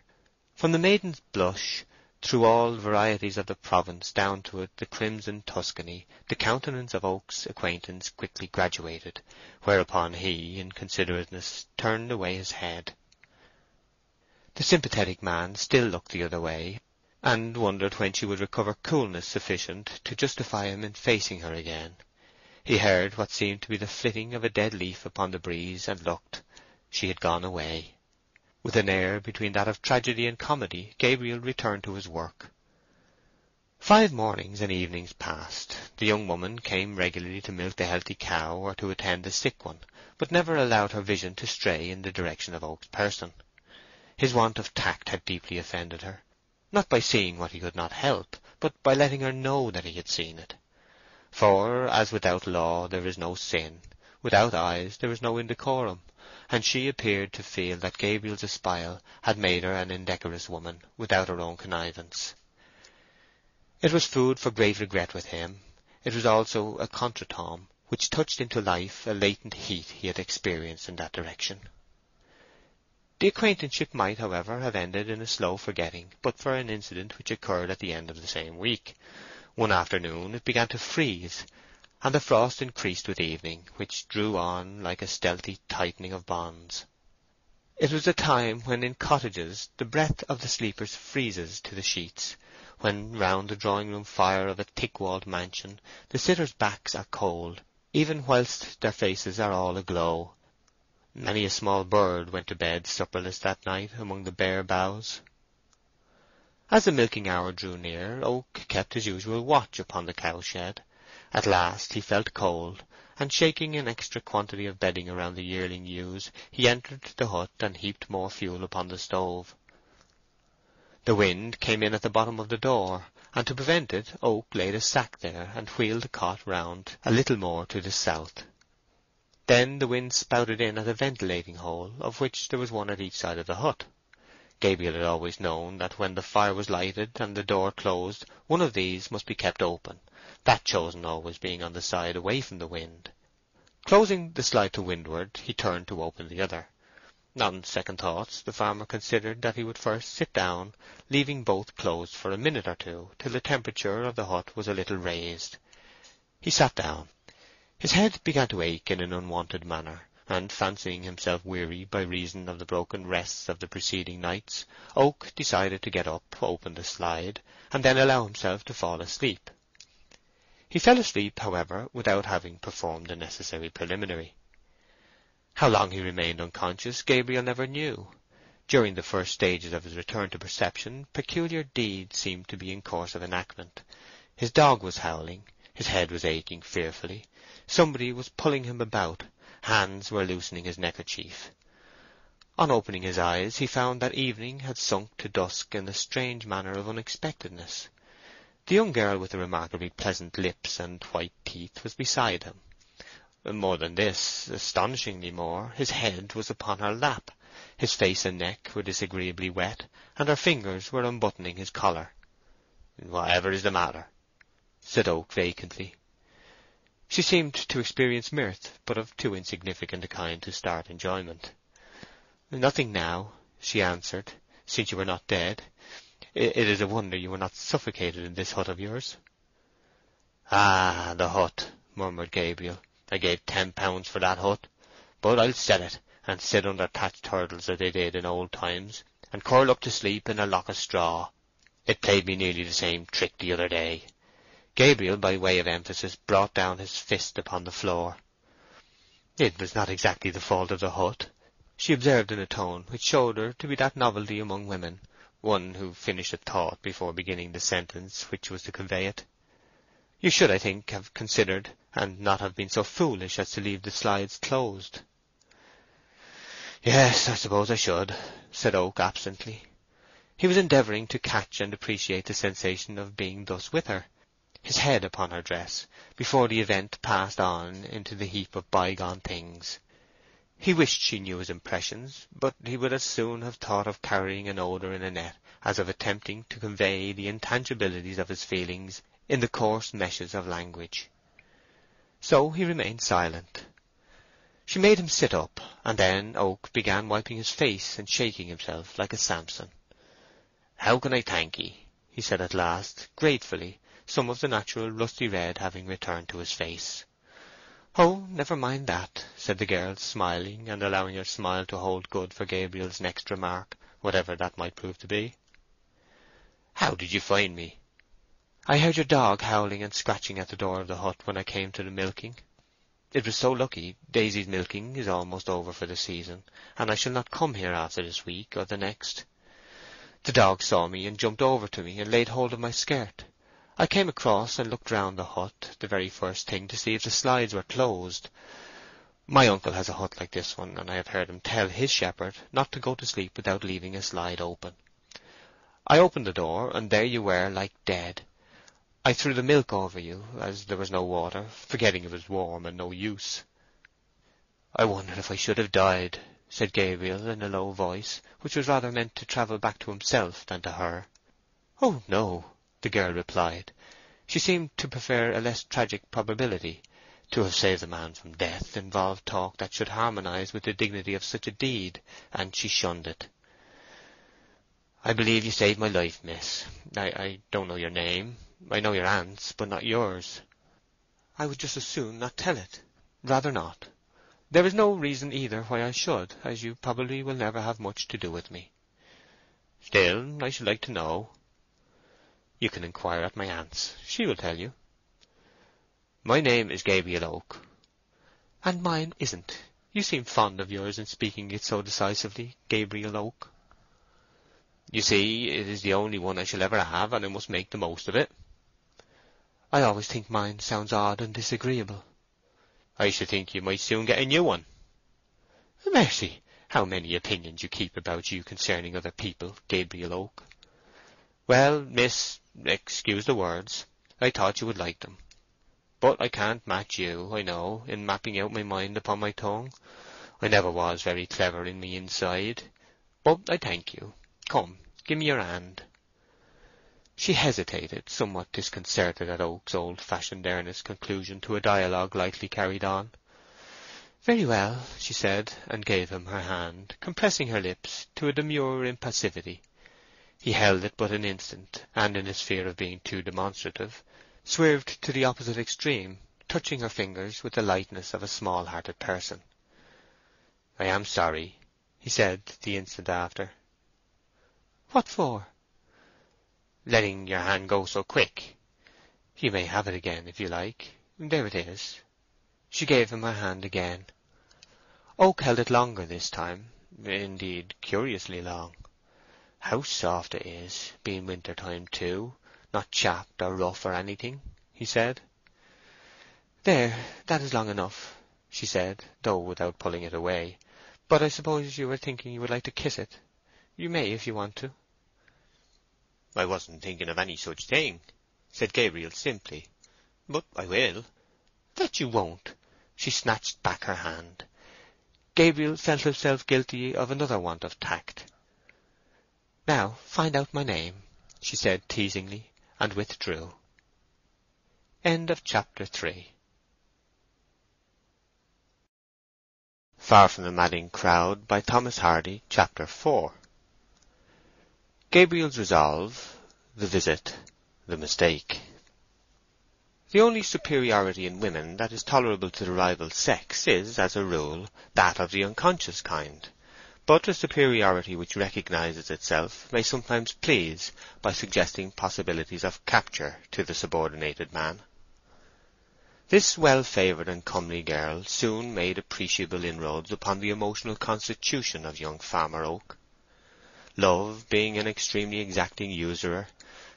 From the maiden's blush, through all varieties of the Provence down to it the crimson Tuscany, the countenance of Oak's acquaintance quickly graduated, whereupon he, in considerateness, turned away his head. The sympathetic man still looked the other way, and wondered when she would recover coolness sufficient to justify him in facing her again. He heard what seemed to be the flitting of a dead leaf upon the breeze, and looked. She had gone away. With an air between that of tragedy and comedy Gabriel returned to his work. Five mornings and evenings passed. The young woman came regularly to milk the healthy cow or to attend the sick one, but never allowed her vision to stray in the direction of Oak's person. His want of tact had deeply offended her, not by seeing what he could not help, but by letting her know that he had seen it. For, as without law there is no sin, without eyes there is no indecorum, and she appeared to feel that Gabriel's espial had made her an indecorous woman without her own connivance. It was food for great regret with him. It was also a contretemps which touched into life a latent heat he had experienced in that direction. The acquaintanceship might, however, have ended in a slow forgetting but for an incident which occurred at the end of the same week. One afternoon it began to freeze, and the frost increased with evening, which drew on like a stealthy tightening of bonds. It was a time when in cottages the breath of the sleepers freezes to the sheets, when round the drawing-room fire of a thick-walled mansion the sitters' backs are cold, even whilst their faces are all aglow. Many a small bird went to bed supperless that night among the bare boughs. As the milking hour drew near, Oak kept his usual watch upon the cowshed. At last he felt cold, and shaking an extra quantity of bedding around the yearling ewes, he entered the hut and heaped more fuel upon the stove. The wind came in at the bottom of the door, and to prevent it Oak laid a sack there and wheeled the cot round a little more to the south. Then the wind spouted in at a ventilating hole, of which there was one at each side of the hut. Gabriel had always known that when the fire was lighted and the door closed one of these must be kept open, that chosen always being on the side away from the wind. Closing the slide to windward, he turned to open the other. On second thoughts, the farmer considered that he would first sit down, leaving both closed for a minute or two, till the temperature of the hut was a little raised. He sat down. His head began to ache in an unwonted manner, and fancying himself weary by reason of the broken rests of the preceding nights, Oak decided to get up, open the slide, and then allow himself to fall asleep. He fell asleep, however, without having performed the necessary preliminary. How long he remained unconscious Gabriel never knew. During the first stages of his return to perception peculiar deeds seemed to be in course of enactment. His dog was howling, his head was aching fearfully, somebody was pulling him about, hands were loosening his neckerchief. On opening his eyes he found that evening had sunk to dusk in a strange manner of unexpectedness. The young girl with the remarkably pleasant lips and white teeth was beside him. More than this, astonishingly more, his head was upon her lap, his face and neck were disagreeably wet, and her fingers were unbuttoning his collar. "Whatever is the matter?" said Oak vacantly. She seemed to experience mirth, but of too insignificant a kind to start enjoyment. "Nothing now," she answered, "since you are not dead. It is a wonder you were not suffocated in this hut of yours." "Ah, the hut!" murmured Gabriel. "I gave ten pounds for that hut. But I'll sell it, and sit under thatched hurdles as they did in old times, and curl up to sleep in a lock of straw. It played me nearly the same trick the other day." Gabriel, by way of emphasis, brought down his fist upon the floor. "It was not exactly the fault of the hut," she observed in a tone which showed her to be that novelty among women one who finished a thought before beginning the sentence which was to convey it. You should, I think, have considered, and not have been so foolish as to leave the slides closed. Yes, I suppose I should, said Oak absently. He was endeavouring to catch and appreciate the sensation of being thus with her, his head upon her dress, before the event passed on into the heap of bygone things. He wished she knew his impressions, but he would as soon have thought of carrying an odour in a net as of attempting to convey the intangibilities of his feelings in the coarse meshes of language. So he remained silent. She made him sit up, and then Oak began wiping his face and shaking himself like a Samson. "How can I thank ye?" he said at last, gratefully, some of the natural rusty red having returned to his face. "Oh, never mind that," said the girl, smiling, and allowing her smile to hold good for Gabriel's next remark, whatever that might prove to be. "How did you find me?" "I heard your dog howling and scratching at the door of the hut when I came to the milking. It was so lucky Daisy's milking is almost over for the season, and I shall not come here after this week or the next. The dog saw me and jumped over to me and laid hold of my skirt. I came across and looked round the hut the very first thing to see if the slides were closed. My uncle has a hut like this one, and I have heard him tell his shepherd not to go to sleep without leaving a slide open. I opened the door, and there you were like dead. I threw the milk over you, as there was no water, forgetting it was warm and no use. I wonder if I should have died, said Gabriel in a low voice, which was rather meant to travel back to himself than to her. Oh, no, the girl replied. She seemed to prefer a less tragic probability. To have saved a man from death involved talk that should harmonize with the dignity of such a deed, and she shunned it. "I believe you saved my life, miss. I, I don't know your name. I know your aunt's, but not yours." "I would just as soon not tell it. Rather not. There is no reason either why I should, as you probably will never have much to do with me." "Still, I should like to know. You can inquire at my aunt's. She will tell you." "My name is Gabriel Oak." "And mine isn't. You seem fond of yours in speaking it so decisively, Gabriel Oak." "You see, it is the only one I shall ever have, and I must make the most of it." "I always think mine sounds odd and disagreeable." "I should think you might soon get a new one." "Mercy! How many opinions you keep about you concerning other people, Gabriel Oak!" "Well, miss, excuse the words. I thought you would like them. But I can't match you, I know, in mapping out my mind upon my tongue. I never was very clever in me inside. But I thank you. Come, give me your hand." She hesitated, somewhat disconcerted at Oak's old-fashioned earnest conclusion to a dialogue lightly carried on. "Very well," she said, and gave him her hand, compressing her lips to a demure impassivity. He held it but an instant, and in his fear of being too demonstrative, swerved to the opposite extreme, touching her fingers with the lightness of a small hearted person. "I am sorry," he said the instant after. "What for?" "Letting your hand go so quick. You may have it again if you like. There it is." She gave him her hand again. Oak held it longer this time—indeed, curiously long. "How soft it is, being winter time too, not chapped or rough or anything," he said. "There, that is long enough," she said, though without pulling it away. "But I suppose you were thinking you would like to kiss it. You may if you want to." "I wasn't thinking of any such thing," said Gabriel simply. "But I will." "That you won't!" She snatched back her hand. Gabriel felt himself guilty of another want of tact. "Now find out my name," she said teasingly, and withdrew. End of Chapter 3 Far from the madding crowd by Thomas Hardy Chapter 4 Gabriel's resolve, the visit, the mistake. The only superiority in women that is tolerable to the rival sex is, as a rule, that of the unconscious kind, but a superiority which recognizes itself may sometimes please by suggesting possibilities of capture to the subordinated man. This well-favoured and comely girl soon made appreciable inroads upon the emotional constitution of young Farmer Oak. Love being an extremely exacting usurer,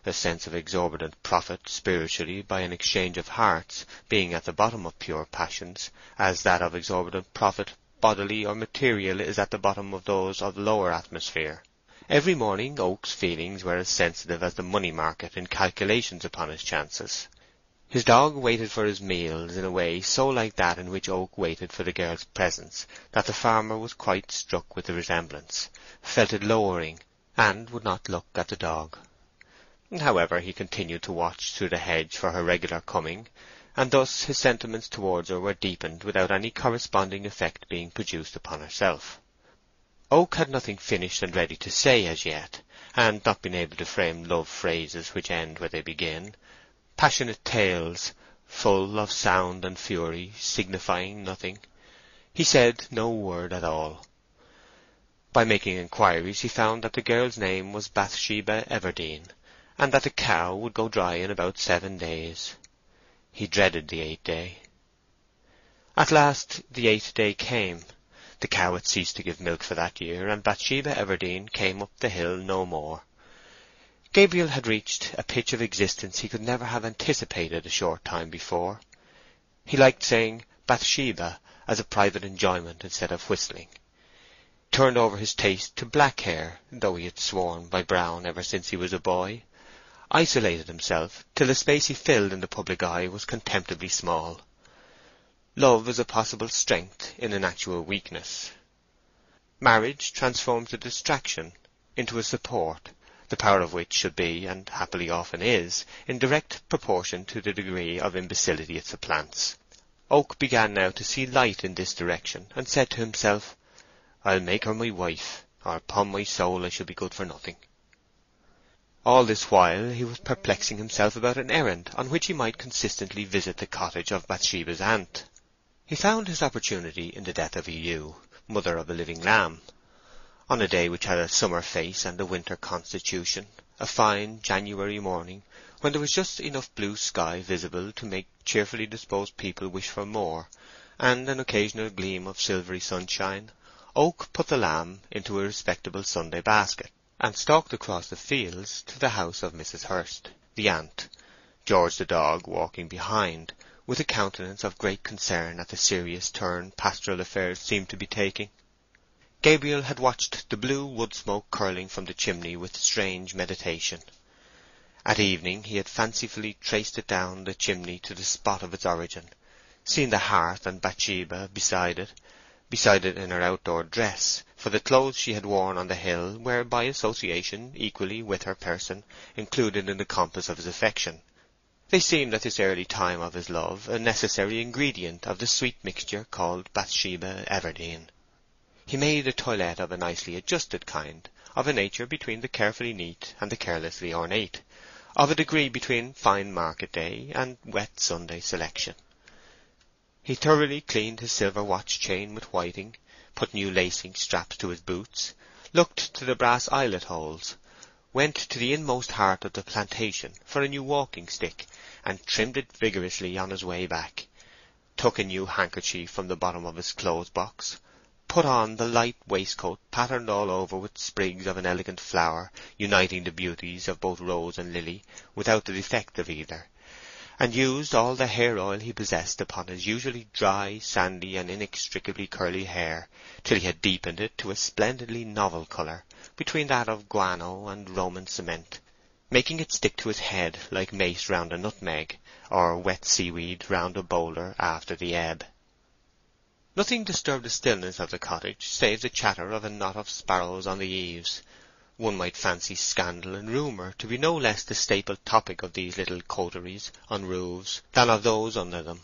a sense of exorbitant profit spiritually by an exchange of hearts being at the bottom of pure passions, as that of exorbitant profit bodily or material is at the bottom of those of lower atmosphere. Every morning Oak's feelings were as sensitive as the money market in calculations upon his chances. His dog waited for his meals in a way so like that in which Oak waited for the girl's presence that the farmer was quite struck with the resemblance, felt it lowering, and would not look at the dog. However, he continued to watch through the hedge for her regular coming, and thus his sentiments towards her were deepened without any corresponding effect being produced upon herself. Oak had nothing finished and ready to say as yet, and not been able to frame love phrases which end where they begin, passionate tales, full of sound and fury, signifying nothing. He said no word at all. By making inquiries he found that the girl's name was Bathsheba Everdene, and that the cow would go dry in about seven days. He dreaded the eighth day. At last the eighth day came. The cow had ceased to give milk for that year, and Bathsheba Everdene came up the hill no more. Gabriel had reached a pitch of existence he could never have anticipated a short time before. He liked saying Bathsheba as a private enjoyment instead of whistling turned over his taste to black hair, though he had sworn by brown ever since he was a boy, isolated himself till the space he filled in the public eye was contemptibly small. Love is a possible strength in an actual weakness. Marriage transforms a distraction into a support, the power of which should be, and happily often is, in direct proportion to the degree of imbecility it supplants. Oak began now to see light in this direction, and said to himself, I'll make her my wife, or upon my soul I shall be good for nothing. All this while he was perplexing himself about an errand on which he might consistently visit the cottage of Bathsheba's aunt. He found his opportunity in the death of a ewe, mother of a living lamb. On a day which had a summer face and a winter constitution, a fine January morning, when there was just enough blue sky visible to make cheerfully disposed people wish for more, and an occasional gleam of silvery sunshine, Oak put the lamb into a respectable Sunday basket, and stalked across the fields to the house of Mrs. Hurst, the aunt, George the dog walking behind, with a countenance of great concern at the serious turn pastoral affairs seemed to be taking. Gabriel had watched the blue wood smoke curling from the chimney with strange meditation. At evening he had fancifully traced it down the chimney to the spot of its origin, seen the hearth and Bathsheba beside it, beside it in her outdoor dress, for the clothes she had worn on the hill were by association equally with her person included in the compass of his affection. They seemed at this early time of his love a necessary ingredient of the sweet mixture called Bathsheba Everdene. He made a toilette of a nicely adjusted kind, of a nature between the carefully neat and the carelessly ornate, of a degree between fine market day and wet Sunday selection. He thoroughly cleaned his silver watch chain with whiting, put new lacing straps to his boots, looked to the brass eyelet holes, went to the inmost heart of the plantation for a new walking stick, and trimmed it vigorously on his way back, took a new handkerchief from the bottom of his clothes box, put on the light waistcoat patterned all over with sprigs of an elegant flower uniting the beauties of both rose and lily without the defect of either, and used all the hair oil he possessed upon his usually dry, sandy, and inextricably curly hair, till he had deepened it to a splendidly novel colour between that of guano and Roman cement, making it stick to his head like mace round a nutmeg, or wet seaweed round a boulder after the ebb. Nothing disturbed the stillness of the cottage save the chatter of a knot of sparrows on the eaves, one might fancy scandal and rumour to be no less the staple topic of these little coteries on roofs than of those under them.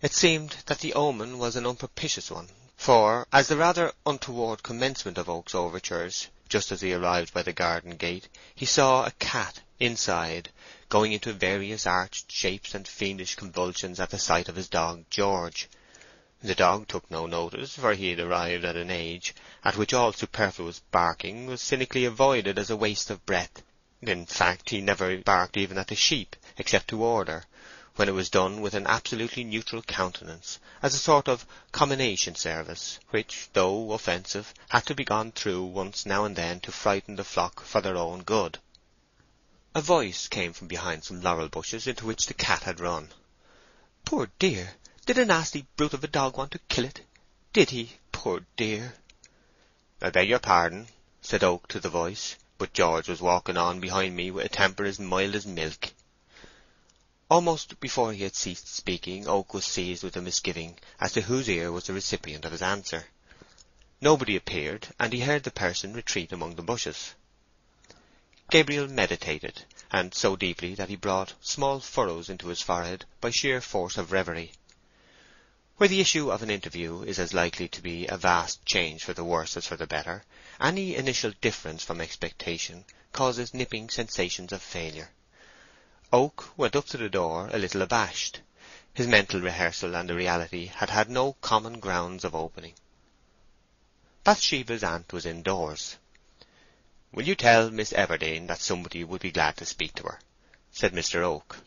It seemed that the omen was an unpropitious one, for, as the rather untoward commencement of Oak's overtures, just as he arrived by the garden gate, he saw a cat inside, going into various arched shapes and fiendish convulsions at the sight of his dog George, the dog took no notice, for he had arrived at an age at which all superfluous barking was cynically avoided as a waste of breath. In fact, he never barked even at the sheep, except to order, when it was done with an absolutely neutral countenance, as a sort of commination service, which, though offensive, had to be gone through once now and then to frighten the flock for their own good. A voice came from behind some laurel bushes into which the cat had run. "Poor dear! Did a nasty brute of a dog want to kill it? Did he, poor dear?" "I beg your pardon," said Oak to the voice, "but George was walking on behind me with a temper as mild as milk." Almost before he had ceased speaking Oak was seized with a misgiving as to whose ear was the recipient of his answer. Nobody appeared, and he heard the person retreat among the bushes. Gabriel meditated, and so deeply that he brought small furrows into his forehead by sheer force of reverie. Where the issue of an interview is as likely to be a vast change for the worse as for the better, any initial difference from expectation causes nipping sensations of failure. Oak went up to the door a little abashed. His mental rehearsal and the reality had had no common grounds of opening. Bathsheba's aunt was indoors. "Will you tell Miss Everdene that somebody would be glad to speak to her?" said Mr. Oak.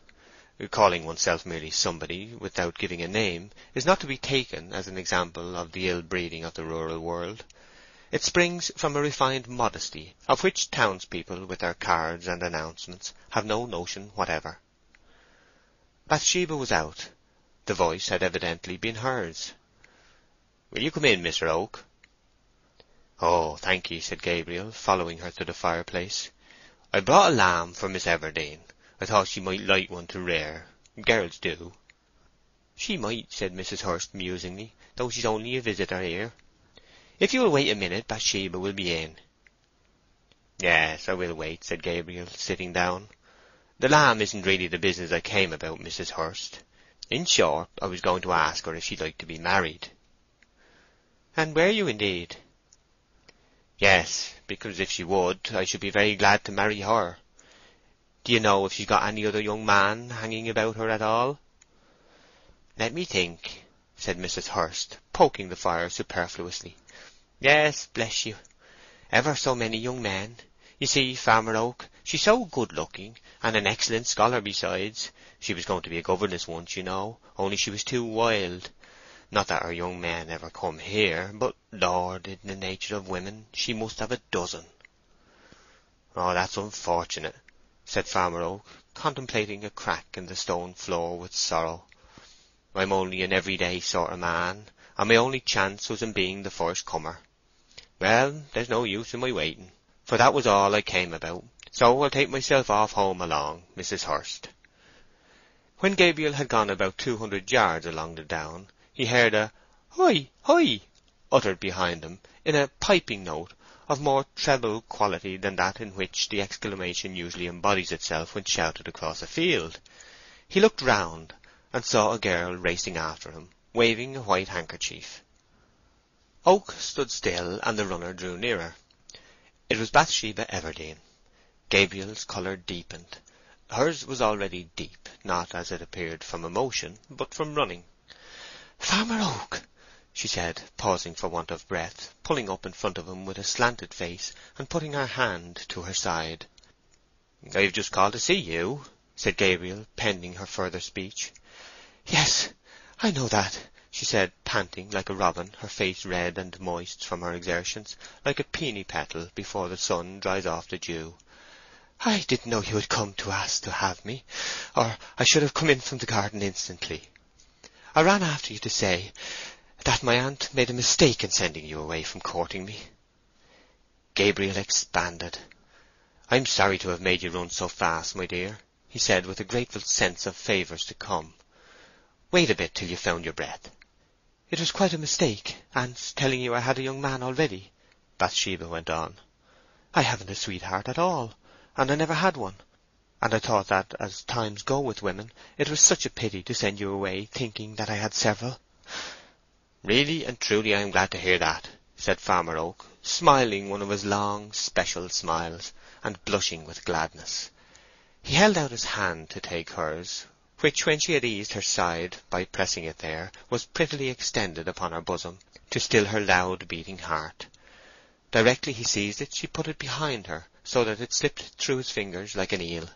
Calling oneself merely somebody, without giving a name, is not to be taken as an example of the ill breeding of the rural world. It springs from a refined modesty of which townspeople with their cards and announcements have no notion whatever. Bathsheba was out. The voice had evidently been hers. "Will you come in, Mr. Oak?" "Oh, thank ye," said Gabriel, following her to the fireplace. "I brought a lamb for Miss Everdene. I thought she might like one to rear. Girls do." "She might," said Mrs. Hurst musingly, "though she's only a visitor here. If you will wait a minute Bathsheba will be in." "Yes, I will wait," said Gabriel, sitting down. "The lamb isn't really the business I came about, Mrs. Hurst. In short, I was going to ask her if she'd like to be married." "And were you indeed?" "Yes, because if she would, I should be very glad to marry her. Do you know if she's got any other young man hanging about her at all?" "Let me think," said Mrs. Hurst, poking the fire superfluously. "Yes, bless you. Ever so many young men. You see, Farmer Oak, she's so good looking, and an excellent scholar besides. She was going to be a governess once, you know, only she was too wild. Not that her young men ever come here, but, Lord, in the nature of women, she must have a dozen." "Oh, that's unfortunate said Farmer Oak, contemplating a crack in the stone floor with sorrow. "I'm only an everyday sort of man, and my only chance was in being the first comer. Well, there's no use in my waiting, for that was all I came about, so I'll take myself off home along, Mrs. Hurst." When Gabriel had gone about two hundred yards along the down, he heard a "Hi! hi!" uttered behind him in a piping note of more treble quality than that in which the exclamation usually embodies itself when shouted across a field. He looked round, and saw a girl racing after him, waving a white handkerchief. Oak stood still, and the runner drew nearer. It was Bathsheba Everdene. Gabriel's colour deepened. Hers was already deep, not, as it appeared, from emotion, but from running. "Farmer Oak!" She said, pausing for want of breath, pulling up in front of him with a slanted face, and putting her hand to her side. "I have just called to see you," said Gabriel, pending her further speech. "Yes, I know that," she said, panting like a robin, her face red and moist from her exertions, like a peony petal before the sun dries off the dew. "I didn't know you had come to ask to have me, or I should have come in from the garden instantly. I ran after you to say that my aunt made a mistake in sending you away from courting me." Gabriel expanded. "I'm sorry to have made you run so fast, my dear," he said, with a grateful sense of favours to come. "Wait a bit till you've found your breath." "It was quite a mistake, aunt's telling you I had a young man already," Bathsheba went on. "I haven't a sweetheart at all, and I never had one, and I thought that, as times go with women, it was such a pity to send you away thinking that I had several. "Really and truly I am glad to hear that," said Farmer Oak, smiling one of his long, special smiles, and blushing with gladness. He held out his hand to take hers, which, when she had eased her side by pressing it there, was prettily extended upon her bosom to still her loud beating heart. Directly he seized it she put it behind her, so that it slipped through his fingers like an eel.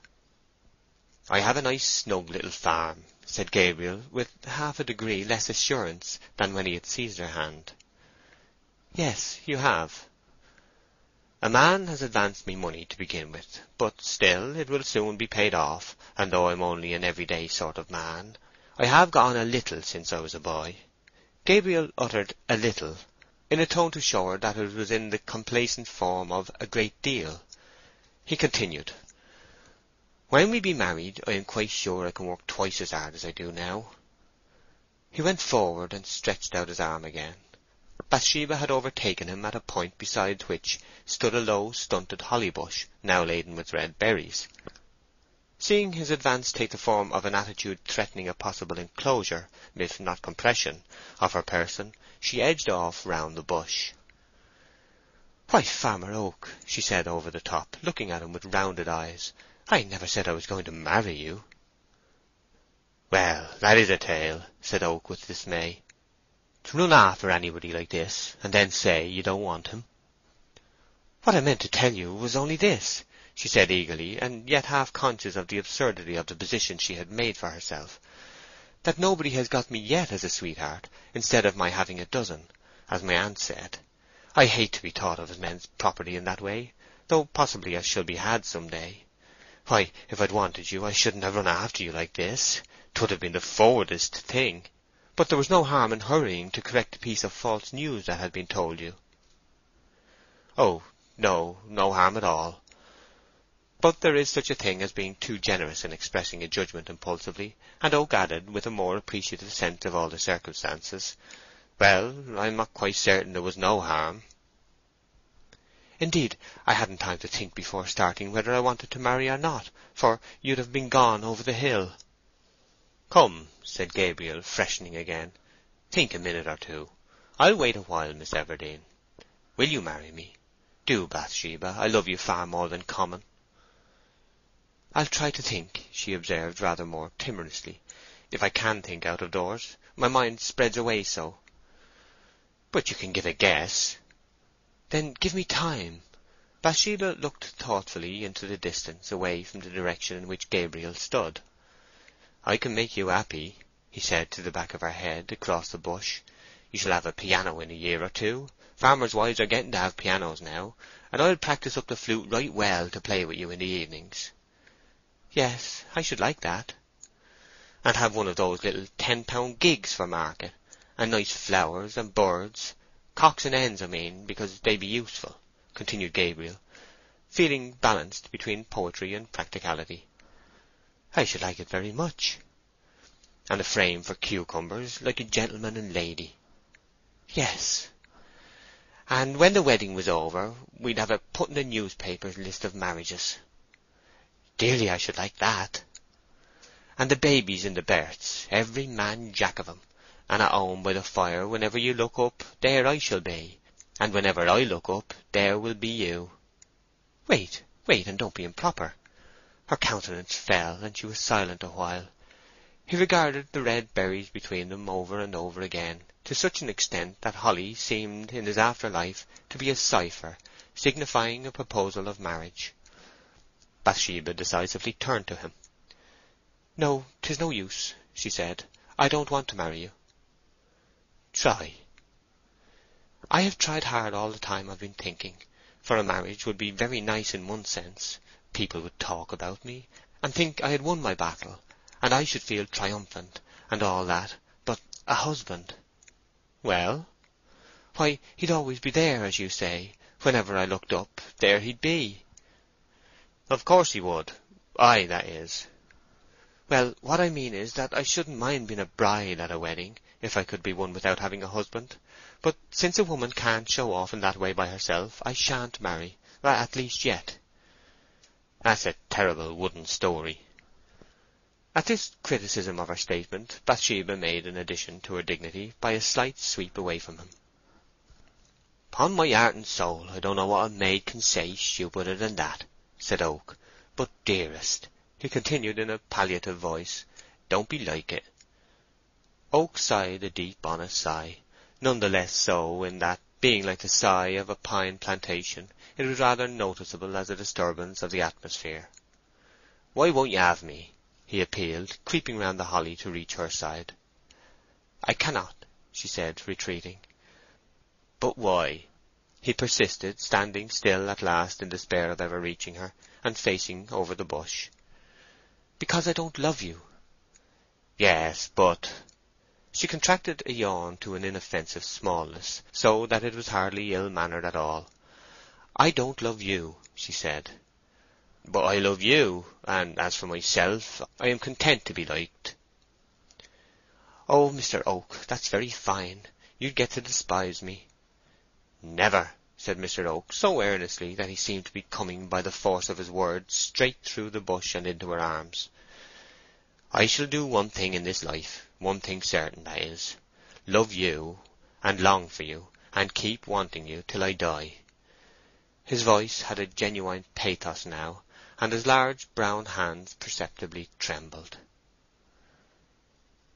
"I have a nice snug little farm," said Gabriel, with half a degree less assurance than when he had seized her hand. "Yes, you have." "A man has advanced me money to begin with, but still it will soon be paid off, and though I'm only an everyday sort of man, I have got on a little since I was a boy." Gabriel uttered "a little" in a tone to show her that it was in the complacent form of "a great deal." He continued. When we be married I am quite sure I can work twice as hard as I do now." He went forward and stretched out his arm again. Bathsheba had overtaken him at a point beside which stood a low stunted holly bush, now laden with red berries. Seeing his advance take the form of an attitude threatening a possible enclosure, if not compression, of her person, she edged off round the bush. "Why, Farmer Oak," she said over the top, looking at him with rounded eyes, I never said I was going to marry you." "Well, that is a tale," said Oak with dismay. "To run after anybody like this, and then say you don't want him." "What I meant to tell you was only this," she said eagerly, and yet half conscious of the absurdity of the position she had made for herself, "that nobody has got me yet as a sweetheart, instead of my having a dozen, as my aunt said. I hate to be thought of as men's property in that way, though possibly I shall be had some day. Why, if I'd wanted you I shouldn't have run after you like this. 'Twould have been the forwardest thing. But there was no harm in hurrying to correct a piece of false news that had been told you." "Oh, no, no harm at all. But there is such a thing as being too generous in expressing a judgment impulsively, and oh, Oak added, with a more appreciative sense of all the circumstances, "Well, I'm not quite certain there was no harm. Indeed, I hadn't time to think before starting whether I wanted to marry or not, for you'd have been gone over the hill." "Come," said Gabriel, freshening again, "think a minute or two. I'll wait a while, Miss Everdene. Will you marry me? Do, Bathsheba. I love you far more than common." "I'll try to think," she observed, rather more timorously, "if I can think out of doors. My mind spreads away so." "But you can give a guess." "Then give me time." Bathsheba looked thoughtfully into the distance, away from the direction in which Gabriel stood. "I can make you happy," he said to the back of her head, across the bush. "You shall have a piano in a year or two. Farmers' wives are getting to have pianos now, and I'll practise up the flute right well to play with you in the evenings." "Yes, I should like that." "And have one of those little ten pound gigs for market, and nice flowers and birds. Cocks and hens, I mean, because they be useful," continued Gabriel, feeling balanced between poetry and practicality. "I should like it very much." "And a frame for cucumbers, like a gentleman and lady." "Yes." "And when the wedding was over, we'd have it put in the newspapers list of marriages." "Dearly I should like that." and the babies in the births, every man jack of 'em, and at home by the fire whenever you look up, there I shall be, and whenever I look up, there will be you." "Wait, wait, and don't be improper." Her countenance fell, and she was silent a while. He regarded the red berries between them over and over again, to such an extent that holly seemed in his after life to be a cipher signifying a proposal of marriage. Bathsheba decisively turned to him. "No, 'tis no use," she said. "I don't want to marry you." "Try." "I have tried hard all the time I've been thinking, for a marriage would be very nice in one sense. People would talk about me, and think I had won my battle, and I should feel triumphant, and all that. But a husband—" "Well?" "Why, he'd always be there, as you say. Whenever I looked up, there he'd be." "Of course he would. I, that is." "Well, what I mean is that I shouldn't mind being a bride at a wedding, if I could be one without having a husband. But since a woman can't show off in that way by herself, I shan't marry—at uh, least yet." "That's a terrible wooden story." At this criticism of her statement Bathsheba made an addition to her dignity by a slight sweep away from him. "'Pon my heart and soul, I don't know what a maid can say stupider than that," said Oak. "But, dearest," he continued in a palliative voice, "don't be like it." Oak sighed a deep honest sigh, none the less so in that, being like the sigh of a pine plantation, it was rather noticeable as a disturbance of the atmosphere. "Why won't you have me?" he appealed, creeping round the holly to reach her side. "I cannot," she said, retreating. "But why?" he persisted, standing still at last in despair of ever reaching her, and facing over the bush. "Because I don't love you." "Yes, but—" She contracted a yawn to an inoffensive smallness, so that it was hardly ill-mannered at all. "I don't love you," she said. "But I love you, and as for myself, I am content to be liked." "Oh, Mr. Oak, that's very fine. You'd get to despise me." "Never!" said Mr. Oak, so earnestly that he seemed to be coming by the force of his words straight through the bush and into her arms. "I shall do one thing in this life, one thing certain, that is, love you, and long for you, and keep wanting you till I die. His voice had a genuine pathos now, and his large brown hands perceptibly trembled.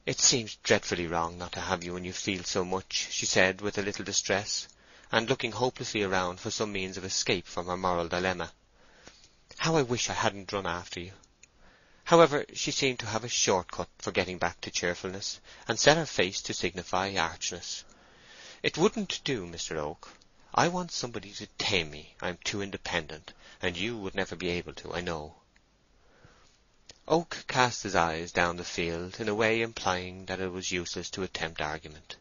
"It seems dreadfully wrong not to have you when you feel so much," she said with a little distress, and looking hopelessly around for some means of escape from her moral dilemma. "How I wish I hadn't run after you!" However, she seemed to have a short cut for getting back to cheerfulness, and set her face to signify archness. "It wouldn't do, Mr. Oak. I want somebody to tame me. I am too independent, and you would never be able to, I know." Oak cast his eyes down the field in a way implying that it was useless to attempt argument.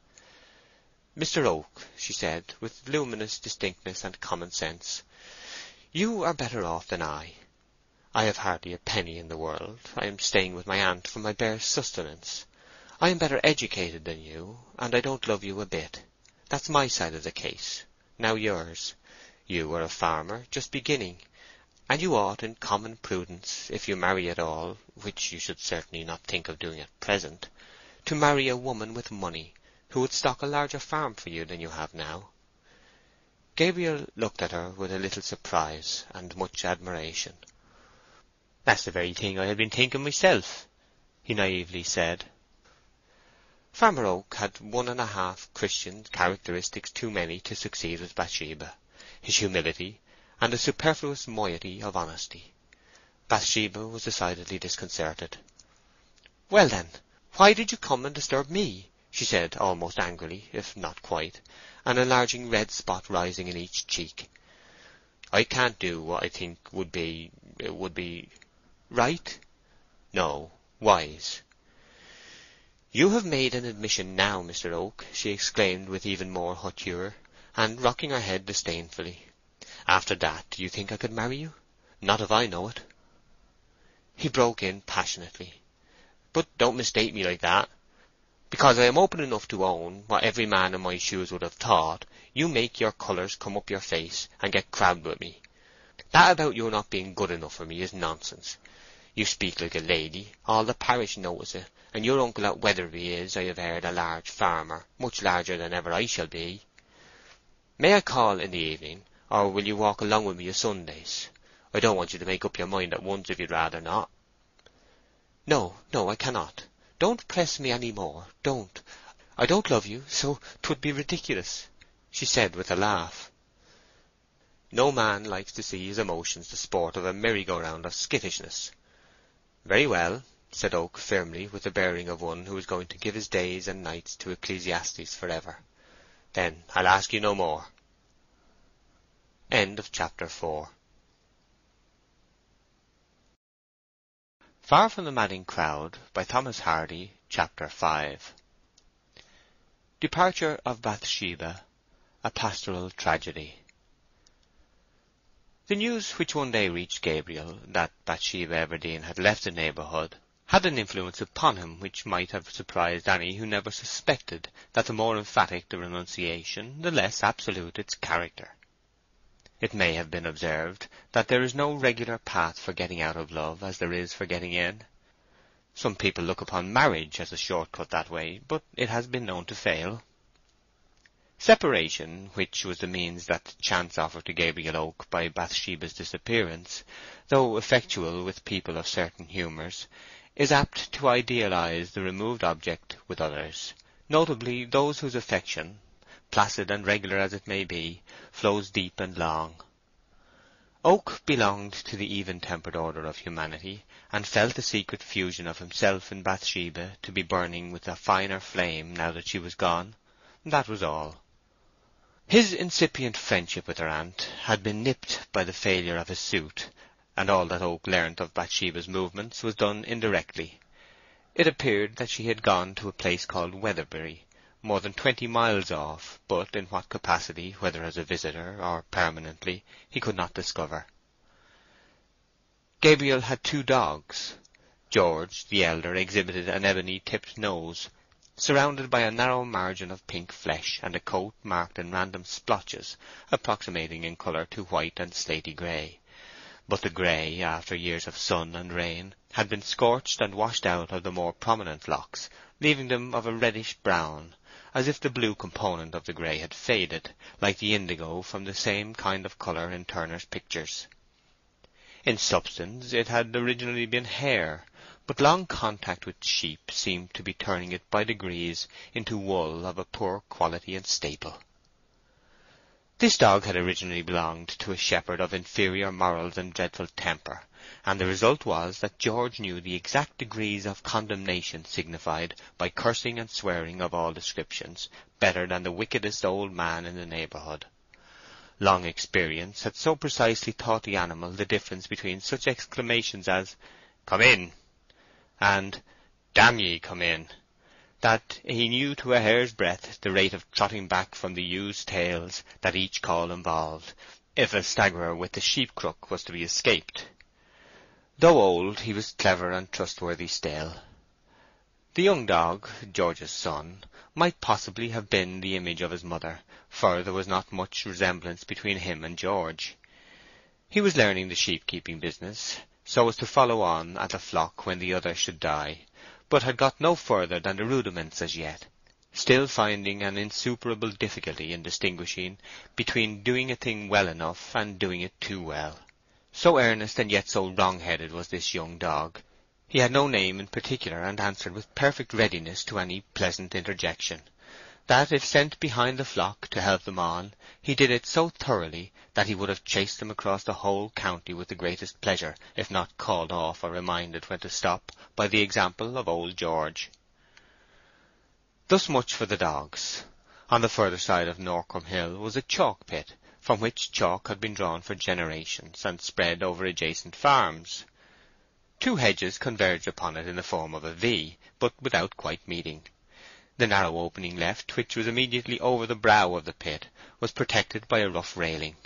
"Mr. Oak," she said, with luminous distinctness and common sense, "you are better off than I. I have hardly a penny in the world. I am staying with my aunt for my bare sustenance. I am better educated than you, and I don't love you a bit. That's my side of the case. Now yours. You are a farmer, just beginning, and you ought in common prudence, if you marry at all, which you should certainly not think of doing at present, to marry a woman with money, who would stock a larger farm for you than you have now." Gabriel looked at her with a little surprise and much admiration. "That's the very thing I had been thinking myself," he naively said. Farmer Oak had one and a half Christian characteristics too many to succeed with Bathsheba—his humility, and a superfluous moiety of honesty. Bathsheba was decidedly disconcerted. "Well, then, why did you come and disturb me?" she said, almost angrily, if not quite, an enlarging red spot rising in each cheek. "I can't do what I think would be—would be—" "Right?" "No, wise." "You have made an admission now, Mr. Oak," she exclaimed with even more hauteur, and rocking her head disdainfully. "After that do you think I could marry you? Not if I know it." He broke in passionately. "But don't mistake me like that. Because I am open enough to own, what every man in my shoes would have thought, you make your colours come up your face, and get crabbed with me. That about your not being good enough for me is nonsense. You speak like a lady. All the parish knows it, and your uncle at Weatherbury is, I have heard, a large farmer, much larger than ever I shall be. May I call in the evening, or will you walk along with me o' Sundays? I don't want you to make up your mind at once if you'd rather not." "No, no, I cannot. Don't press me any more, don't. I don't love you, so 'twould be ridiculous," she said with a laugh. No man likes to see his emotions the sport of a merry-go-round of skittishness. "Very well," said Oak firmly, with the bearing of one who is going to give his days and nights to Ecclesiastes for ever. "Then I'll ask you no more." End of chapter 4 Far from the madding crowd by Thomas Hardy Chapter 5 Departure of Bathsheba A pastoral tragedy The news which one day reached Gabriel, that Bathsheba Everdene had left the neighbourhood, had an influence upon him which might have surprised any who never suspected that the more emphatic the renunciation, the less absolute its character. It may have been observed that there is no regular path for getting out of love as there is for getting in. Some people look upon marriage as a short cut that way, but it has been known to fail. Separation, which was the means that chance offered to Gabriel Oak by Bathsheba's disappearance, though effectual with people of certain humours, is apt to idealize the removed object with others, notably those whose affection, placid and regular as it may be, flows deep and long. Oak belonged to the even-tempered order of humanity, and felt the secret fusion of himself in Bathsheba to be burning with a finer flame now that she was gone. That was all. His incipient friendship with her aunt had been nipped by the failure of his suit, and all that Oak learnt of Bathsheba's movements was done indirectly. It appeared that she had gone to a place called Weatherbury, more than twenty miles off, but in what capacity, whether as a visitor or permanently, he could not discover. Gabriel had two dogs. George, the elder, exhibited an ebony-tipped nose, surrounded by a narrow margin of pink flesh, and a coat marked in random splotches, approximating in colour to white and slaty grey but the grey, after years of sun and rain, had been scorched and washed out of the more prominent locks, leaving them of a reddish brown, as if the blue component of the grey had faded, like the indigo from the same kind of colour in Turner's pictures. In substance it had originally been hair, but long contact with sheep seemed to be turning it by degrees into wool of a poor quality and staple. This dog had originally belonged to a shepherd of inferior morals and dreadful temper, and the result was that George knew the exact degrees of condemnation signified by cursing and swearing of all descriptions better than the wickedest old man in the neighbourhood. Long experience had so precisely taught the animal the difference between such exclamations as "Come in!" And "Damn ye, come in!" that he knew to a hair's breadth the rate of trotting back from the ewes' tails that each call involved, if a staggerer with the sheep-crook was to be escaped. Though old, he was clever and trustworthy still. The young dog, George's son, might possibly have been the image of his mother, for there was not much resemblance between him and George. He was learning the sheep-keeping business, so as to follow on at the flock when the other should die, but had got no further than the rudiments as yet, still finding an insuperable difficulty in distinguishing between doing a thing well enough and doing it too well. So earnest and yet so wrong-headed was this young dog. He had no name in particular, and answered with perfect readiness to any pleasant interjection that if sent behind the flock to help them on, he did it so thoroughly that he would have chased them across the whole county with the greatest pleasure, if not called off or reminded when to stop by the example of old George. Thus much for the dogs. On the further side of Norcombe Hill was a chalk pit, from which chalk had been drawn for generations, and spread over adjacent farms. Two hedges converged upon it in the form of a V, but without quite meeting. The narrow opening left, which was immediately over the brow of the pit, was protected by a rough railing.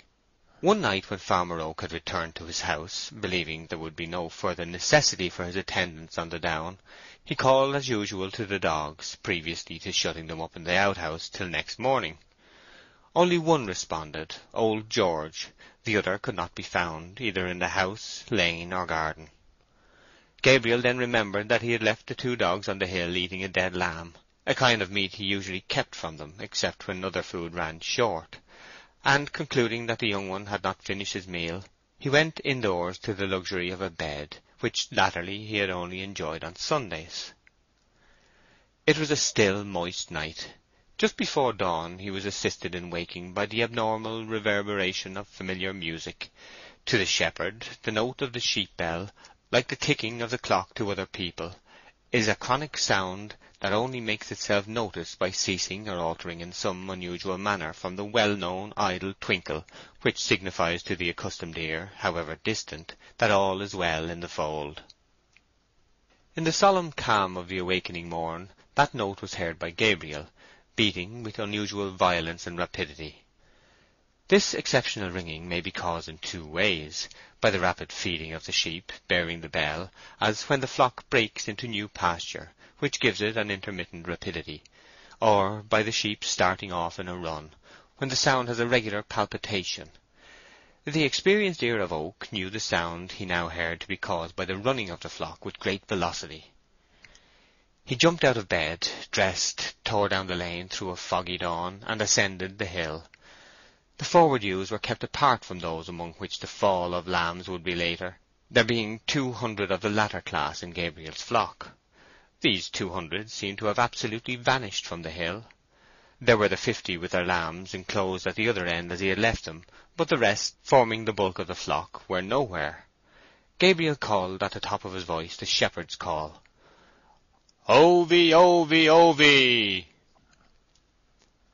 One night when Farmer Oak had returned to his house, believing there would be no further necessity for his attendance on the down, he called as usual to the dogs, previously to shutting them up in the outhouse till next morning. Only one responded, old George; the other could not be found, either in the house, lane, or garden. Gabriel then remembered that he had left the two dogs on the hill eating a dead lamb, a kind of meat he usually kept from them, except when other food ran short, and concluding that the young one had not finished his meal, he went indoors to the luxury of a bed, which latterly he had only enjoyed on Sundays. It was a still, moist night. Just before dawn he was assisted in waking by the abnormal reverberation of familiar music. To the shepherd the note of the sheep bell, like the ticking of the clock to other people, is a chronic sound that only makes itself noticed by ceasing or altering in some unusual manner from the well-known idle twinkle which signifies to the accustomed ear, however distant, that all is well in the fold. In the solemn calm of the awakening morn that note was heard by Gabriel, beating with unusual violence and rapidity. This exceptional ringing may be caused in two ways, by the rapid feeding of the sheep bearing the bell, as when the flock breaks into new pasture, which gives it an intermittent rapidity, or by the sheep starting off in a run, when the sound has a regular palpitation. The experienced ear of Oak knew the sound he now heard to be caused by the running of the flock with great velocity. He jumped out of bed, dressed, tore down the lane through a foggy dawn, and ascended the hill. The forward ewes were kept apart from those among which the fall of lambs would be later, there being two hundred of the latter class in Gabriel's flock. These two hundred seemed to have absolutely vanished from the hill. There were the fifty with their lambs enclosed at the other end as he had left them, but the rest, forming the bulk of the flock, were nowhere. Gabriel called at the top of his voice the shepherd's call. "Ovey, ovey, ovey!"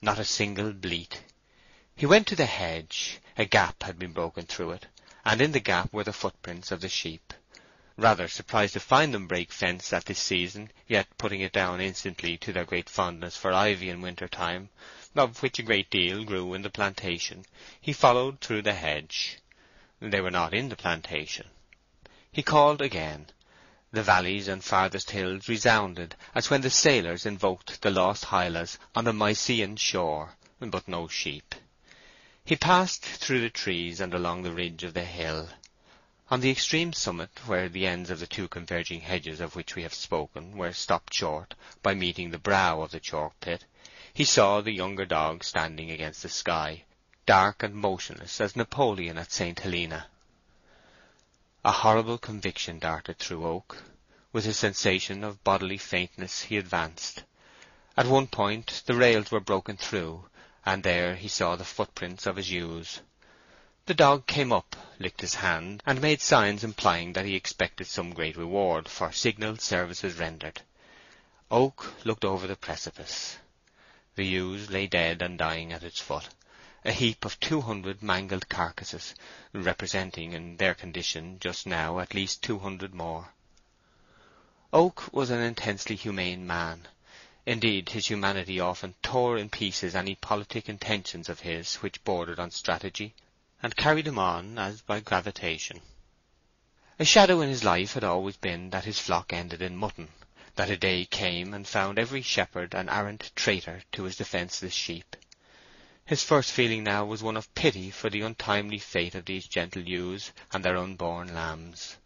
Not a single bleat. He went to the hedge. A gap had been broken through it, and in the gap were the footprints of the sheep. Rather surprised to find them break fence at this season, yet putting it down instantly to their great fondness for ivy in winter time, of which a great deal grew in the plantation, he followed through the hedge. They were not in the plantation. He called again. The valleys and farthest hills resounded as when the sailors invoked the lost Hylas on the Mysian shore, but no sheep. He passed through the trees and along the ridge of the hill. On the extreme summit, where the ends of the two converging hedges of which we have spoken were stopped short by meeting the brow of the chalk pit, he saw the younger dog standing against the sky, dark and motionless as Napoleon at St. Helena. A horrible conviction darted through Oak. With a sensation of bodily faintness he advanced. At one point the rails were broken through, and there he saw the footprints of his ewes. The dog came up, licked his hand, and made signs implying that he expected some great reward for signal services rendered. Oak looked over the precipice. The ewes lay dead and dying at its foot, a heap of two hundred mangled carcasses, representing in their condition just now at least two hundred more. Oak was an intensely humane man, Indeed, his humanity often tore in pieces any politic intentions of his which bordered on strategy, and carried him on as by gravitation. A shadow in his life had always been that his flock ended in mutton, that a day came and found every shepherd an arrant traitor to his defenceless sheep. His first feeling now was one of pity for the untimely fate of these gentle ewes and their unborn lambs.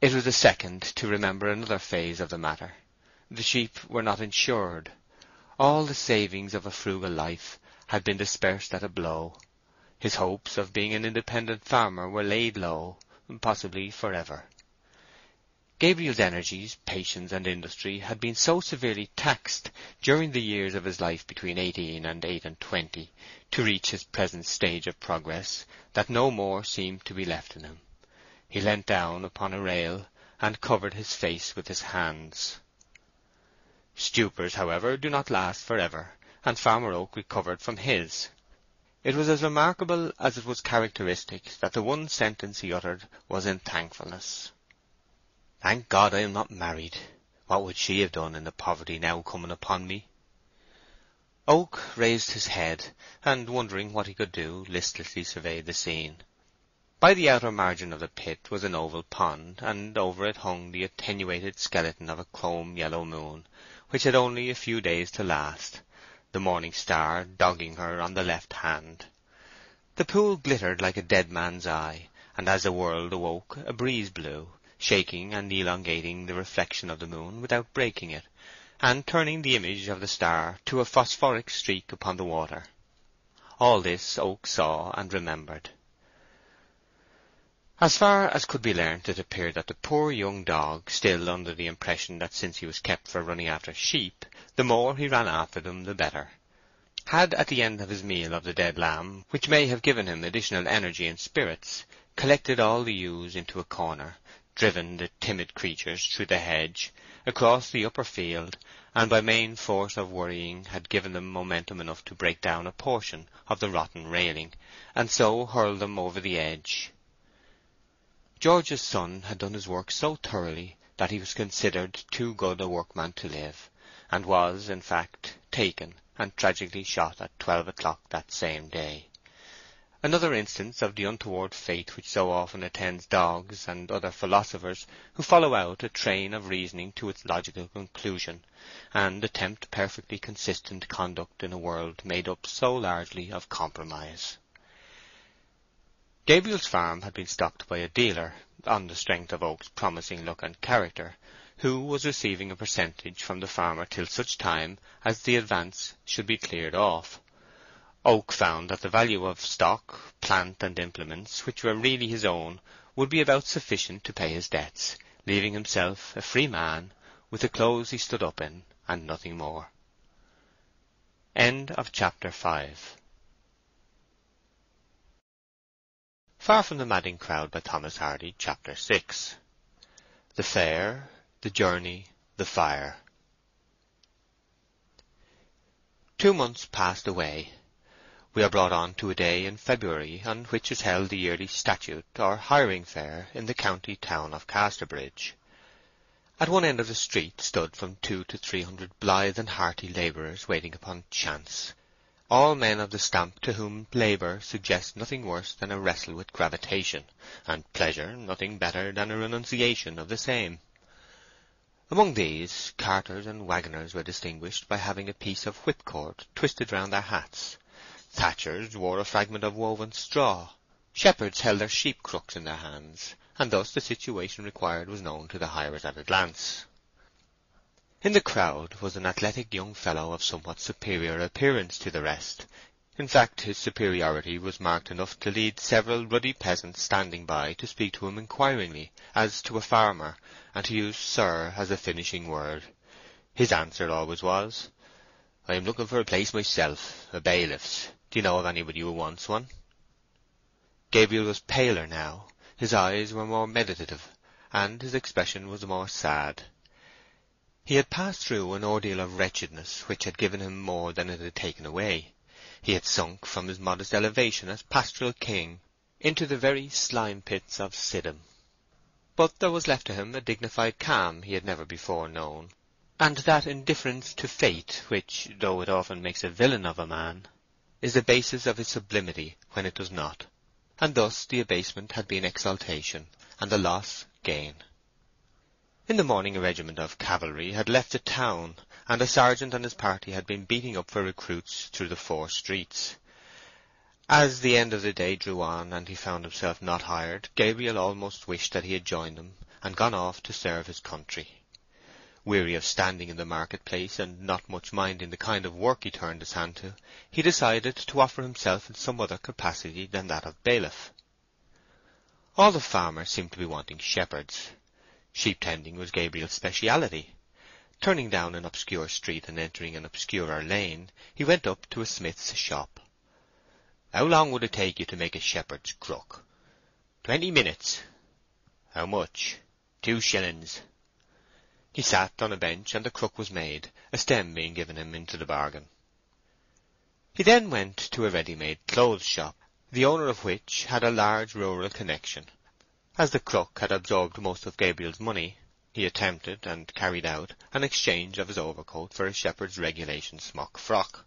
It was the second to remember another phase of the matter. The sheep were not insured. All the savings of a frugal life had been dispersed at a blow. His hopes of being an independent farmer were laid low, possibly for ever. Gabriel's energies, patience, and industry had been so severely taxed during the years of his life between eighteen and eight and twenty to reach his present stage of progress that no more seemed to be left in him. He leant down upon a rail and covered his face with his hands. Stupors, however, do not last for ever, and Farmer Oak recovered from his. It was as remarkable as it was characteristic that the one sentence he uttered was in thankfulness. "Thank God I am not married. What would she have done in the poverty now coming upon me?" Oak raised his head, and wondering what he could do, listlessly surveyed the scene. By the outer margin of the pit was an oval pond, and over it hung the attenuated skeleton of a chrome yellow moon, which had only a few days to last, the morning star dogging her on the left hand. The pool glittered like a dead man's eye, and as the world awoke a breeze blew, shaking and elongating the reflection of the moon without breaking it, and turning the image of the star to a phosphoric streak upon the water. All this Oak saw and remembered. As far as could be learnt it appeared that the poor young dog, still under the impression that since he was kept for running after sheep, the more he ran after them the better, had at the end of his meal of the dead lamb, which may have given him additional energy and spirits, collected all the ewes into a corner, driven the timid creatures through the hedge, across the upper field, and by main force of worrying had given them momentum enough to break down a portion of the rotten railing, and so hurl them over the edge. George's son had done his work so thoroughly that he was considered too good a workman to live, and was, in fact, taken and tragically shot at twelve o'clock that same day. Another instance of the untoward fate which so often attends dogs and other philosophers who follow out a train of reasoning to its logical conclusion, and attempt perfectly consistent conduct in a world made up so largely of compromise. Gabriel's farm had been stocked by a dealer, on the strength of Oak's promising look and character, who was receiving a percentage from the farmer till such time as the advance should be cleared off. Oak found that the value of stock, plant, and implements, which were really his own, would be about sufficient to pay his debts, leaving himself a free man, with the clothes he stood up in, and nothing more. End of chapter 5 Far from the Madding Crowd by Thomas Hardy, Chapter 6 The Fair, the Journey, the Fire. Two months passed away. We are brought on to a day in February on which is held the yearly statute or hiring fair in the county town of Casterbridge. At one end of the street stood from two to three hundred blithe and hearty labourers waiting upon chance, all men of the stamp to whom labour suggests nothing worse than a wrestle with gravitation, and pleasure nothing better than a renunciation of the same. Among these, carters and waggoners were distinguished by having a piece of whipcord twisted round their hats, Thatchers wore a fragment of woven straw. Shepherds held their sheep crooks in their hands, and thus the situation required was known to the hirers at a glance. In the crowd was an athletic young fellow of somewhat superior appearance to the rest. In fact, his superiority was marked enough to lead several ruddy peasants standing by to speak to him inquiringly, as to a farmer, and to use sir as a finishing word. His answer always was, I am looking for a place myself, a bailiff's. Do you know of anybody who wants one?" Gabriel was paler now, his eyes were more meditative, and his expression was more sad. He had passed through an ordeal of wretchedness which had given him more than it had taken away. He had sunk from his modest elevation as pastoral king into the very slime pits of Siddim. But there was left to him a dignified calm he had never before known, and that indifference to fate which, though it often makes a villain of a man, is the basis of his sublimity when it does not, and thus the abasement had been exaltation, and the loss gain. In the morning a regiment of cavalry had left the town, and a sergeant and his party had been beating up for recruits through the four streets. As the end of the day drew on and he found himself not hired, Gabriel almost wished that he had joined them and gone off to serve his country. Weary of standing in the market-place, and not much minding the kind of work he turned his hand to, he decided to offer himself in some other capacity than that of bailiff. All the farmers seemed to be wanting shepherds. Sheep-tending was Gabriel's speciality. Turning down an obscure street and entering an obscurer lane, he went up to a smith's shop. "How long would it take you to make a shepherd's crook?" "Twenty minutes." "How much?" "Two shillings." He sat on a bench, and the crook was made, a stem being given him into the bargain. He then went to a ready-made clothes shop, the owner of which had a large rural connection. As the crook had absorbed most of Gabriel's money, he attempted, and carried out, an exchange of his overcoat for a shepherd's regulation smock frock.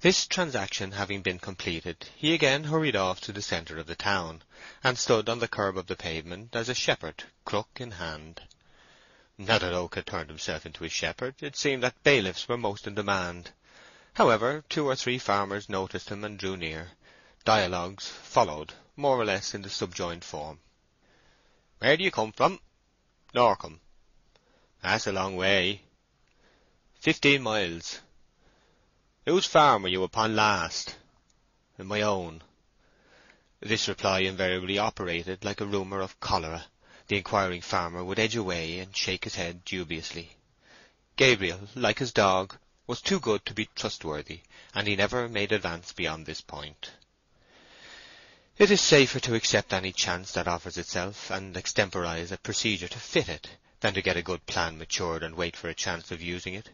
This transaction having been completed, he again hurried off to the centre of the town, and stood on the curb of the pavement as a shepherd, crook in hand. Now that Oak had turned himself into a shepherd, it seemed that bailiffs were most in demand. However, two or three farmers noticed him and drew near. Dialogues followed, more or less in the subjoined form. "Where do you come from?" "Norcombe." "That's a long way." "Fifteen miles." "Whose farm were you upon last?" "My own." This reply invariably operated like a rumour of cholera. The inquiring farmer would edge away and shake his head dubiously. Gabriel, like his dog, was too good to be trustworthy, and he never made advance beyond this point. It is safer to accept any chance that offers itself, and extemporize a procedure to fit it, than to get a good plan matured and wait for a chance of using it.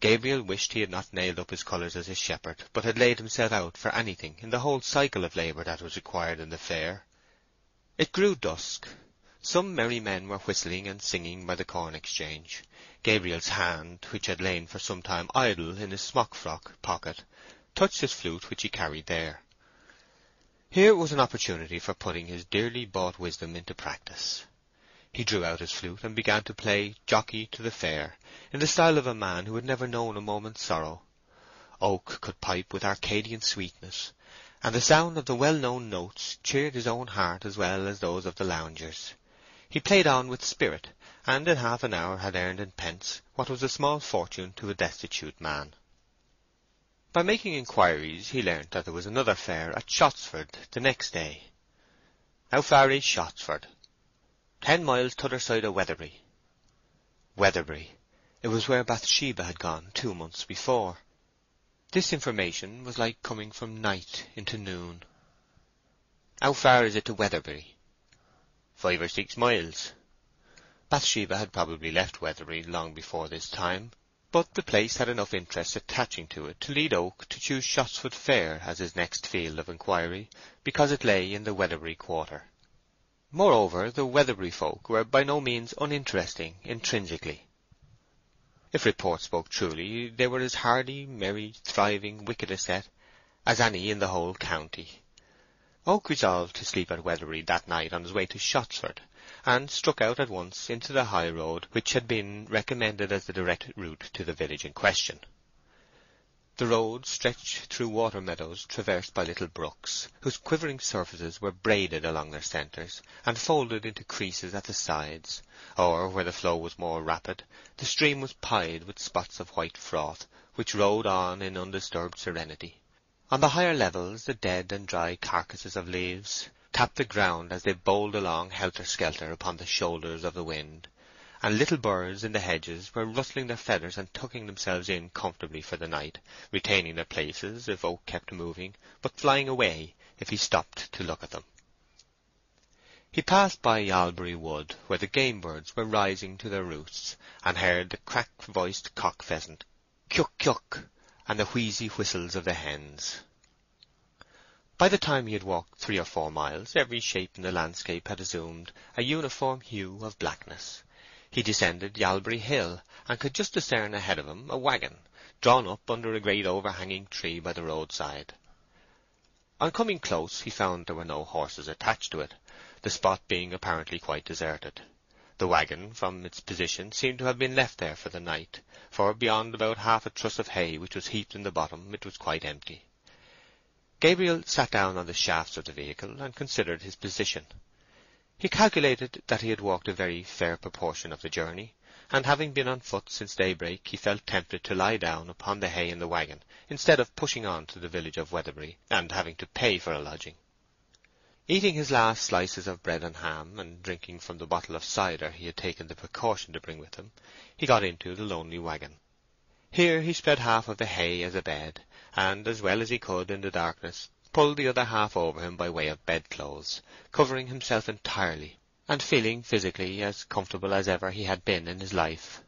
Gabriel wished he had not nailed up his colours as a shepherd, but had laid himself out for anything in the whole cycle of labour that was required in the fair. It grew dusk. Some merry men were whistling and singing by the corn exchange. Gabriel's hand, which had lain for some time idle in his smock frock pocket, touched his flute which he carried there. Here was an opportunity for putting his dearly bought wisdom into practice. He drew out his flute and began to play Jockey to the Fair in the style of a man who had never known a moment's sorrow. Oak could pipe with Arcadian sweetness, and the sound of the well-known notes cheered his own heart as well as those of the loungers. He played on with spirit, and in half an hour had earned in pence what was a small fortune to a destitute man. By making inquiries he learnt that there was another fair at Shottsford the next day. "How far is Shottsford?" "Ten miles t'other side of Weatherbury." Weatherbury! It was where Bathsheba had gone two months before. This information was like coming from night into noon. "How far is it to Weatherbury?" "Five or six miles." Bathsheba had probably left Weatherbury long before this time but the place had enough interest attaching to it to lead Oak to choose Shottsford Fair as his next field of inquiry, because it lay in the Weatherbury quarter. Moreover, the Weatherbury folk were by no means uninteresting intrinsically. If report spoke truly, they were as hardy, merry, thriving, wicked a set as any in the whole county. Oak resolved to sleep at Weatherbury that night on his way to Shottsford, and struck out at once into the high road which had been recommended as the direct route to the village in question. The road stretched through water meadows traversed by little brooks, whose quivering surfaces were braided along their centres, and folded into creases at the sides, or, where the flow was more rapid, the stream was pied with spots of white froth, which rode on in undisturbed serenity. On the higher levels the dead and dry carcasses of leaves tapped the ground as they bowled along helter-skelter upon the shoulders of the wind, and little birds in the hedges were rustling their feathers and tucking themselves in comfortably for the night, retaining their places if Oak kept moving, but flying away if he stopped to look at them. He passed by Yalbury Wood, where the game birds were rising to their roosts, and heard the crack-voiced cock pheasant "Kyuk kyuk," and the wheezy whistles of the hens. By the time he had walked three or four miles every shape in the landscape had assumed a uniform hue of blackness. He descended Yalbury Hill, and could just discern ahead of him a waggon, drawn up under a great overhanging tree by the roadside. On coming close he found there were no horses attached to it, the spot being apparently quite deserted. The waggon, from its position, seemed to have been left there for the night, for beyond about half a truss of hay which was heaped in the bottom it was quite empty. Gabriel sat down on the shafts of the vehicle and considered his position. He calculated that he had walked a very fair proportion of the journey, and having been on foot since daybreak he felt tempted to lie down upon the hay in the waggon instead of pushing on to the village of Weatherbury and having to pay for a lodging. Eating his last slices of bread and ham, and drinking from the bottle of cider he had taken the precaution to bring with him, he got into the lonely waggon. Here he spread half of the hay as a bed, and, as well as he could in the darkness, pulled the other half over him by way of bedclothes, covering himself entirely, and feeling physically as comfortable as ever he had been in his life.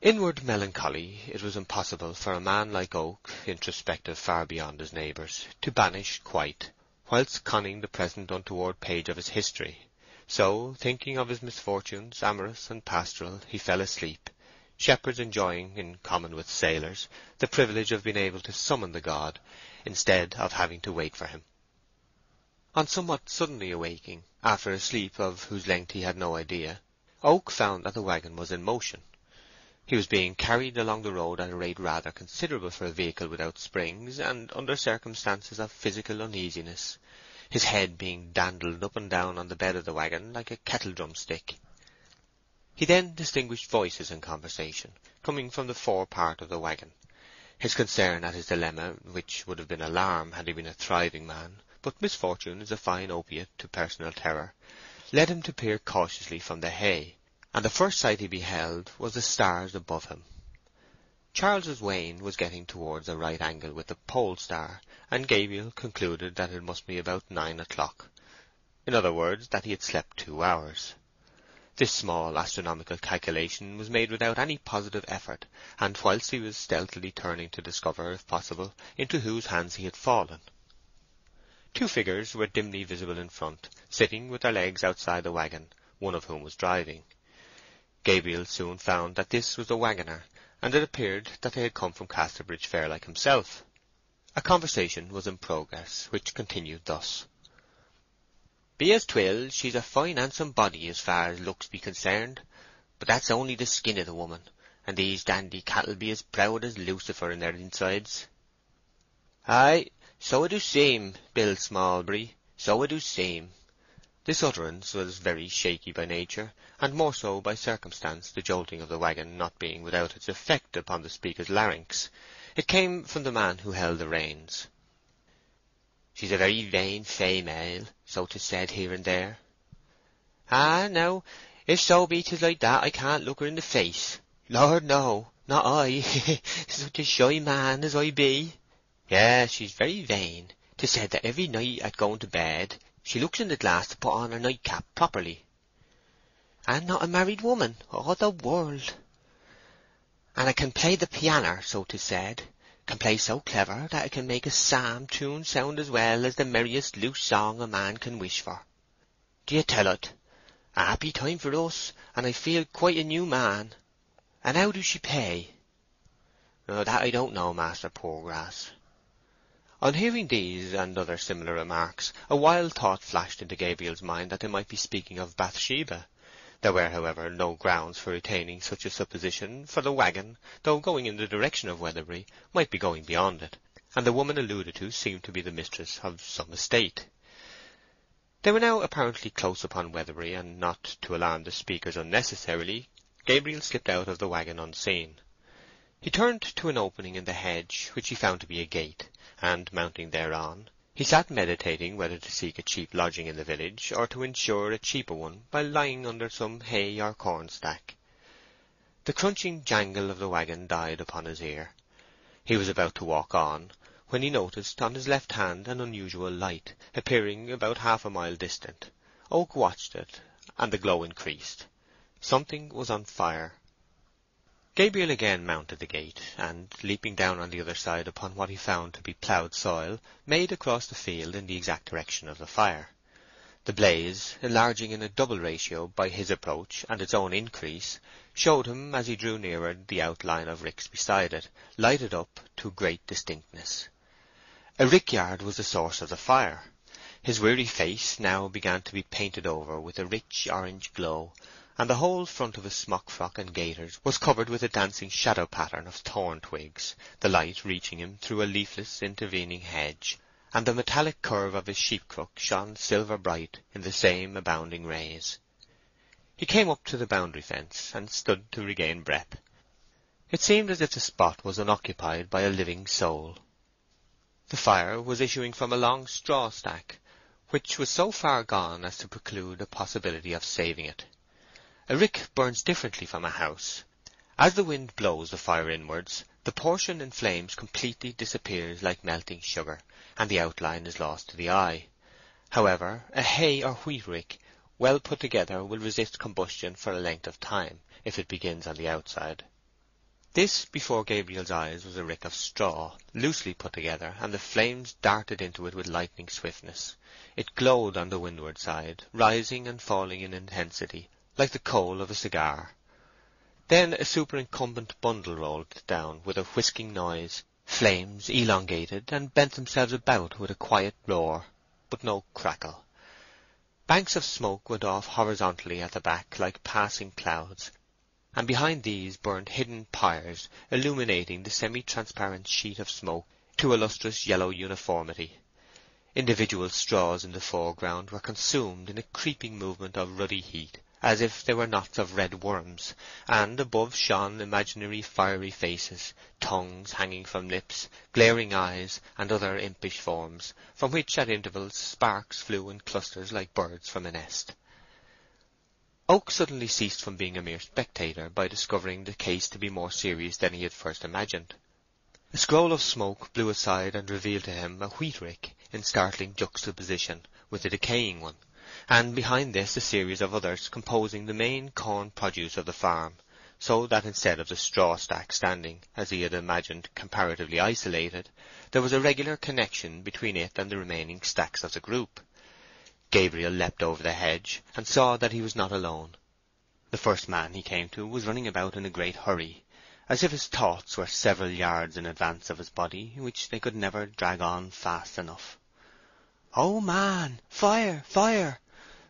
Inward melancholy it was impossible for a man like Oak, introspective far beyond his neighbours, to banish quite, whilst conning the present untoward page of his history. So, thinking of his misfortunes, amorous and pastoral, he fell asleep, shepherds enjoying, in common with sailors, the privilege of being able to summon the god, instead of having to wait for him. On somewhat suddenly awaking, after a sleep of whose length he had no idea, Oak found that the waggon was in motion. He was being carried along the road at a rate rather considerable for a vehicle without springs, and under circumstances of physical uneasiness. his head being dandled up and down on the bed of the waggon like a kettle drum stick. He then distinguished voices in conversation, coming from the fore part of the waggon. His concern at his dilemma, which would have been alarm had he been a thriving man, but misfortune is a fine opiate to personal terror, led him to peer cautiously from the hay, and the first sight he beheld was the stars above him. Charles's wain was getting towards a right angle with the pole star, and Gabriel concluded that it must be about nine o'clock. In other words, that he had slept two hours. This small astronomical calculation was made without any positive effort, and whilst he was stealthily turning to discover, if possible, into whose hands he had fallen. Two figures were dimly visible in front, sitting with their legs outside the waggon, one of whom was driving. Gabriel soon found that this was the waggoner, and it appeared that they had come from Casterbridge fair like himself. A conversation was in progress, which continued thus. Be as twill, she's a fine handsome body as far as looks be concerned, but that's only the skin of the woman, and these dandy cattle be as proud as Lucifer in their insides. Ay, so it do seem, Bill Smallbury, so it do seem. This utterance was very shaky by nature, and more so by circumstance, the jolting of the waggon not being without its effect upon the speaker's larynx. It came from the man who held the reins. She's a very vain female, so 'tis said here and there. Ah, now, if so be 'tis like that, I can't look her in the face. Lord, no, not I, such a shy man as I be. Yes, she's very vain. 'Tis said that every night at going to bed she looks in the glass to put on her nightcap properly. And not a married woman, oh the world! And I can play the pianner, so 'tis said can play so clever that it can make a psalm tune sound as well as the merriest loose song a man can wish for. Do you tell it? A happy time for us, and I feel quite a new man. And how do she pay? Oh, that I don't know, Master Poorgrass. On hearing these and other similar remarks, a wild thought flashed into Gabriel's mind that they might be speaking of Bathsheba. There were, however, no grounds for retaining such a supposition, for the waggon, though going in the direction of Weatherbury, might be going beyond it, and the woman alluded to seemed to be the mistress of some estate. They were now apparently close upon Weatherbury, and not to alarm the speakers unnecessarily, Gabriel slipped out of the waggon unseen. He turned to an opening in the hedge, which he found to be a gate, and mounting thereon, he sat meditating whether to seek a cheap lodging in the village, or to ensure a cheaper one by lying under some hay or corn stack. The crunching jangle of the waggon died upon his ear. He was about to walk on, when he noticed on his left hand an unusual light, appearing about half a mile distant. Oak watched it, and the glow increased. Something was on fire. Gabriel again mounted the gate, and, leaping down on the other side upon what he found to be ploughed soil, made across the field in the exact direction of the fire. The blaze, enlarging in a double ratio by his approach and its own increase, showed him as he drew nearer the outline of ricks beside it, lighted up to great distinctness. A rickyard was the source of the fire. His weary face now began to be painted over with a rich orange glow, and the whole front of his smock frock and gaiters was covered with a dancing shadow pattern of thorn twigs, the light reaching him through a leafless intervening hedge, and the metallic curve of his sheep-crook shone silver bright in the same abounding rays. He came up to the boundary fence, and stood to regain breath. It seemed as if the spot was unoccupied by a living soul. The fire was issuing from a long straw stack, which was so far gone as to preclude a possibility of saving it. A rick burns differently from a house. As the wind blows the fire inwards, the portion in flames completely disappears like melting sugar, and the outline is lost to the eye. However, a hay or wheat rick, well put together, will resist combustion for a length of time, if it begins on the outside. This, before Gabriel's eyes, was a rick of straw, loosely put together, and the flames darted into it with lightning swiftness. It glowed on the windward side, rising and falling in intensity, like the coal of a cigar. Then a superincumbent bundle rolled down with a whisking noise. Flames elongated and bent themselves about with a quiet roar, but no crackle. Banks of smoke went off horizontally at the back like passing clouds, and behind these burned hidden pyres, illuminating the semi-transparent sheet of smoke to a lustrous yellow uniformity. Individual straws in the foreground were consumed in a creeping movement of ruddy heat, as if they were knots of red worms, and above shone imaginary fiery faces, tongues hanging from lips, glaring eyes, and other impish forms, from which at intervals sparks flew in clusters like birds from a nest. Oak suddenly ceased from being a mere spectator by discovering the case to be more serious than he had first imagined. A scroll of smoke blew aside and revealed to him a wheat rick in startling juxtaposition with a decaying one, and behind this a series of others composing the main corn produce of the farm, so that instead of the straw stack standing, as he had imagined, comparatively isolated, there was a regular connection between it and the remaining stacks of the group. Gabriel leapt over the hedge, and saw that he was not alone. The first man he came to was running about in a great hurry, as if his thoughts were several yards in advance of his body, which they could never drag on fast enough. "Oh, man! Fire! Fire!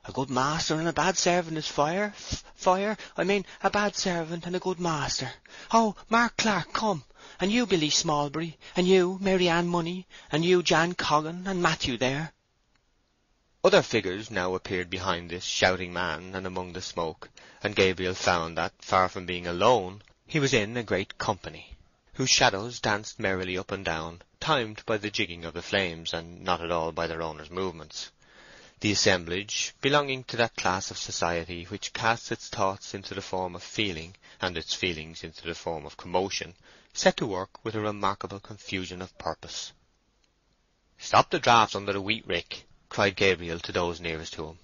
A good master and a bad servant is fire! Fire! I mean a bad servant and a good master! Oh, Mark Clark, come! And you, Billy Smallbury, and you, Mary Ann Money, and you, Jan Coggan, and Matthew there!" Other figures now appeared behind this shouting man and among the smoke, and Gabriel found that, far from being alone, he was in a great company, whose shadows danced merrily up and down, timed by the jigging of the flames, and not at all by their owners' movements. The assemblage, belonging to that class of society which casts its thoughts into the form of feeling, and its feelings into the form of commotion, set to work with a remarkable confusion of purpose. "Stop the draughts under the wheat rick!" cried Gabriel to those nearest to him.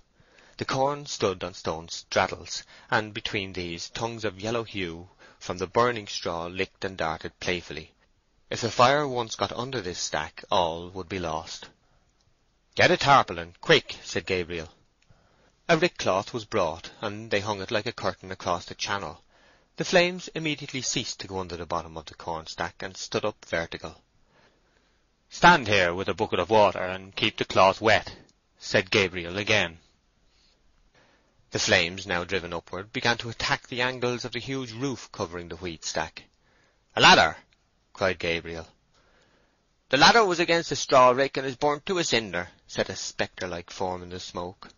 The corn stood on stone straddles, and between these tongues of yellow hue from the burning straw licked and darted playfully. If the fire once got under this stack all would be lost. "Get a tarpaulin, quick!" said Gabriel. A rick cloth was brought, and they hung it like a curtain across the channel. The flames immediately ceased to go under the bottom of the corn stack, and stood up vertical. "Stand here with a bucket of water, and keep the cloth wet," said Gabriel again. The flames, now driven upward, began to attack the angles of the huge roof covering the wheat stack. "A ladder!" cried Gabriel. "The ladder was against the straw rick, and is burnt to a cinder," said a spectre-like form in the smoke.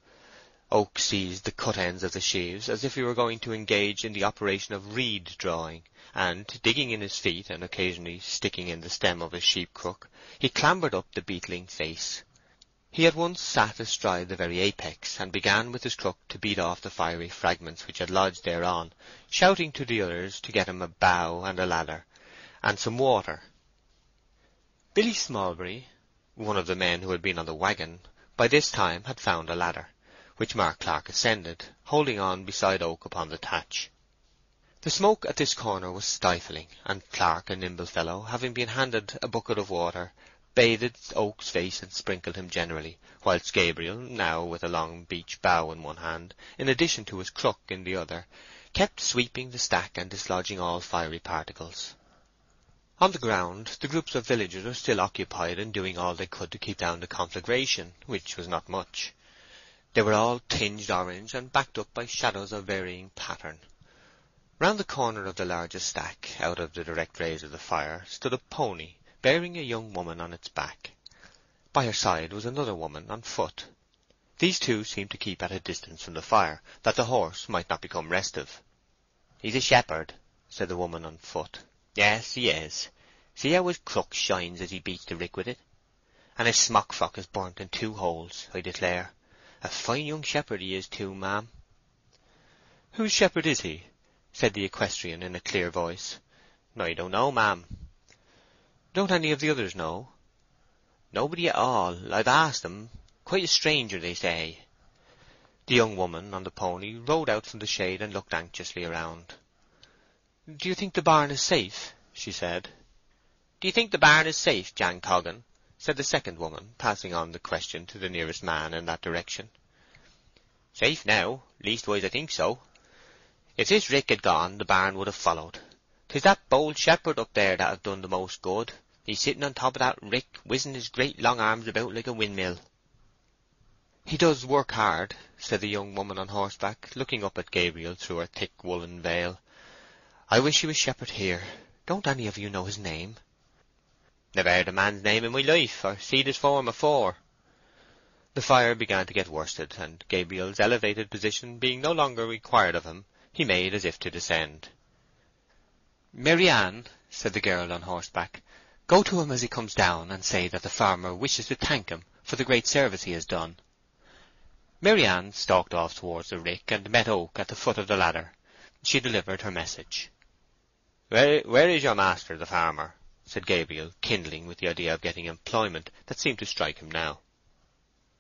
Oak seized the cut ends of the sheaves as if he were going to engage in the operation of reed drawing, and, digging in his feet and occasionally sticking in the stem of his sheep crook, he clambered up the beetling face. He at once sat astride the very apex, and began with his crook to beat off the fiery fragments which had lodged thereon, shouting to the others to get him a bough and a ladder, and some water. Billy Smallbury, one of the men who had been on the waggon, by this time had found a ladder, which Mark Clark ascended, holding on beside Oak upon the thatch. The smoke at this corner was stifling, and Clark, a nimble fellow, having been handed a bucket of water, bathed Oak's face and sprinkled him generally, whilst Gabriel, now with a long beech bough in one hand, in addition to his crook in the other, kept sweeping the stack and dislodging all fiery particles. On the ground the groups of villagers were still occupied in doing all they could to keep down the conflagration, which was not much. They were all tinged orange and backed up by shadows of varying pattern. Round the corner of the largest stack, out of the direct rays of the fire, stood a pony bearing a young woman on its back. By her side was another woman on foot. These two seemed to keep at a distance from the fire, that the horse might not become restive. "He's a shepherd," said the woman on foot. "Yes, he is. See how his crook shines as he beats the rick with it. And his smock frock is burnt in two holes, I declare. A fine young shepherd he is too, ma'am." "Whose shepherd is he?" said the equestrian in a clear voice. "I don't know, ma'am. "Don't any of the others know?" "Nobody at all. I've asked them. Quite a stranger, they say." The young woman on the pony rode out from the shade and looked anxiously around. "Do you think the barn is safe?" she said. "Do you think the barn is safe, Jan Coggan?" said the second woman, passing on the question to the nearest man in that direction. "Safe now. Leastwise I think so. If this rick had gone the barn would have followed. 'Tis that bold shepherd up there that have done the most good. He's sitting on top of that rick, whizzing his great long arms about like a windmill." "He does work hard," said the young woman on horseback, looking up at Gabriel through her thick woollen veil. "I wish he was shepherd here. Don't any of you know his name?" "Never heard a man's name in my life, or seed his form afore." The fire began to get worsted, and Gabriel's elevated position being no longer required of him, he made as if to descend. "Maryann," said the girl on horseback, "go to him as he comes down, and say that the farmer wishes to thank him for the great service he has done." Maryann stalked off towards the rick, and met Oak at the foot of the ladder. She delivered her message. "Where, where is your master, the farmer?" said Gabriel, kindling with the idea of getting employment that seemed to strike him now.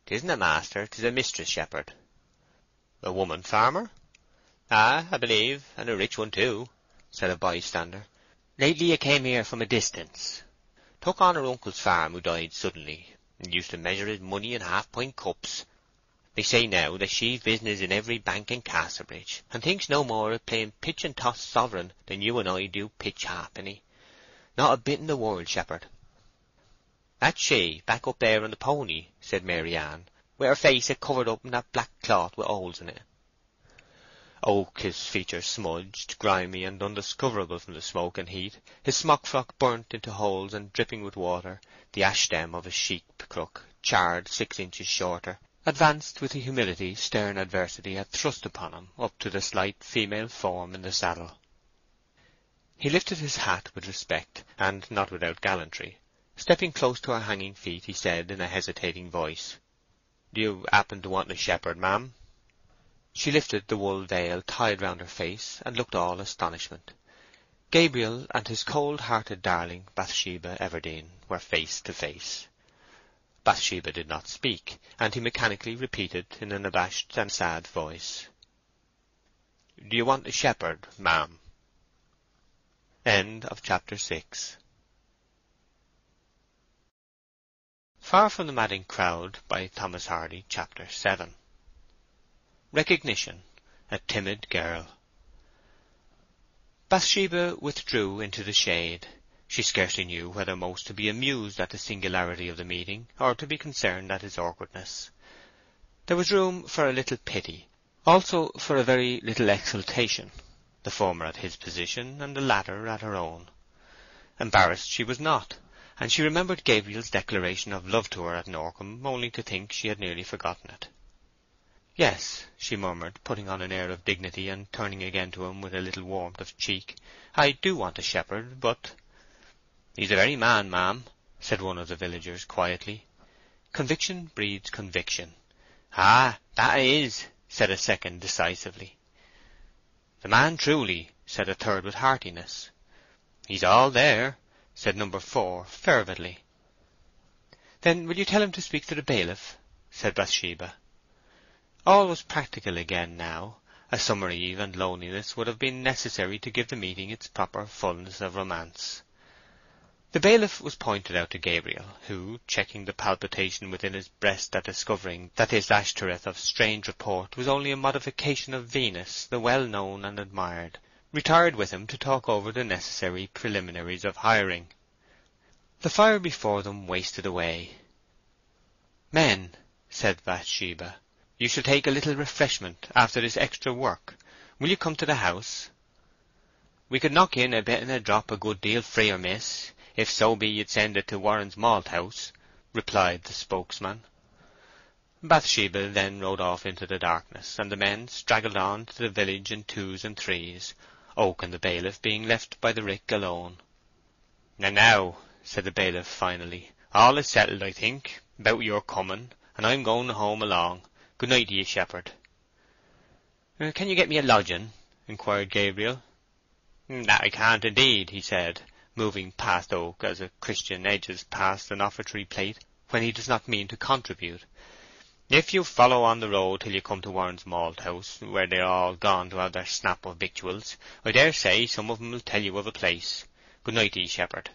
"'Tisn't a master, 'tis a mistress shepherd." "A woman farmer?" "Ah, I believe, and a rich one too," said a bystander. Lately, "Lately 'a came here from a distance. Took on her uncle's farm, who died suddenly, and used to measure his money in half pint cups. They say now that she's business in every bank in Casterbridge, and thinks no more of playing pitch and toss sovereign than you and I do pitch halfpenny. Not a bit in the world, shepherd." "That's she, back up there on the pony," said Maryann, "with her face a covered up in that black cloth with holes in it." Oh, Oak, his features smudged, grimy, and undiscoverable from the smoke and heat, his smock frock burnt into holes and dripping with water, the ash stem of his sheep crook charred six inches shorter, advanced with the humility stern adversity had thrust upon him up to the slight female form in the saddle. He lifted his hat with respect, and not without gallantry. Stepping close to her hanging feet, he said in a hesitating voice, "Do you happen to want a shepherd, ma'am?" She lifted the wool veil tied round her face, and looked all astonishment. Gabriel and his cold-hearted darling Bathsheba Everdene were face to face. Bathsheba did not speak, and he mechanically repeated in an abashed and sad voice, "Do you want a shepherd, ma'am?" End of chapter six. Far from the Madding Crowd by Thomas Hardy, Chapter 7 Recognition A Timid Girl Bathsheba withdrew into the shade. She scarcely knew whether most to be amused at the singularity of the meeting, or to be concerned at its awkwardness. There was room for a little pity, also for a very little exultation, the former at his position, and the latter at her own. Embarrassed she was not and she remembered Gabriel's declaration of love to her at Norcombe, only to think she had nearly forgotten it. "Yes," she murmured, putting on an air of dignity, and turning again to him with a little warmth of cheek, "I do want a shepherd, but—" "He's the very man, ma'am," said one of the villagers quietly. Conviction breeds conviction. "Ah, that 'a is," said a second decisively. "The man truly," said a third with heartiness. "He's all there," said number four, fervidly. "Then will you tell him to speak to the bailiff?" said Bathsheba. All was practical again now. A summer eve and loneliness would have been necessary to give the meeting its proper fulness of romance. The bailiff was pointed out to Gabriel, who, checking the palpitation within his breast at discovering that this Ashtoreth of strange report was only a modification of Venus, the well known and admired, retired with him to talk over the necessary preliminaries of hiring. The fire before them wasted away. "Men," said Bathsheba, "you shall take a little refreshment after this extra work. Will you come to the house?" "We could knock in a bit and a drop a good deal freer, miss, if so be you'd send it to Warren's Malt House," replied the spokesman. Bathsheba then rode off into the darkness, and the men straggled on to the village in twos and threes, Oak and the bailiff being left by the rick alone. "And now," said the bailiff finally, "all is settled, I think, about your coming, and I'm going home along. Good night to ye, shepherd." "Can you get me a lodging?" inquired Gabriel. "That I can't indeed," he said, moving past Oak as a Christian edges past an offertory plate when he does not mean to contribute. If you follow on the road till you come to Warren's Malt House, where they are all gone to have their snap of victuals, I dare say some of 'em will tell you of a place. Good night ye, shepherd."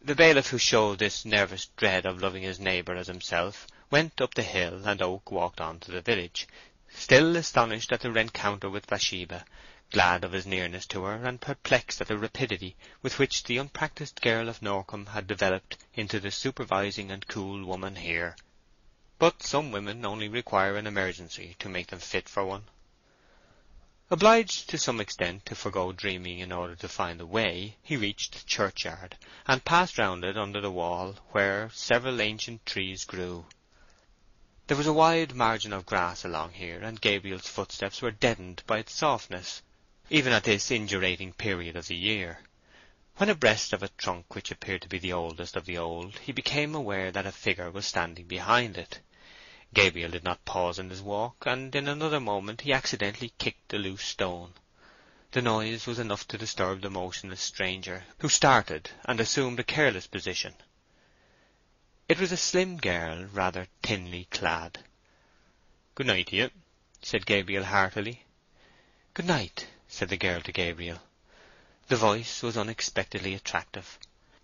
The bailiff, who showed this nervous dread of loving his neighbour as himself, went up the hill, and Oak walked on to the village, still astonished at the rencounter with Bathsheba, glad of his nearness to her, and perplexed at the rapidity with which the unpractised girl of Norcombe had developed into the supervising and cool woman here. But some women only require an emergency to make them fit for one. Obliged to some extent to forego dreaming in order to find the way, he reached the churchyard, and passed round it under the wall, where several ancient trees grew. There was a wide margin of grass along here, and Gabriel's footsteps were deadened by its softness, even at this indurating period of the year. When abreast of a trunk which appeared to be the oldest of the old, he became aware that a figure was standing behind it. Gabriel did not pause in his walk, and in another moment he accidentally kicked a loose stone. The noise was enough to disturb the motionless stranger, who started and assumed a careless position. It was a slim girl, rather thinly clad. "Good night to you," said Gabriel heartily. "Good night," said the girl to Gabriel. The voice was unexpectedly attractive.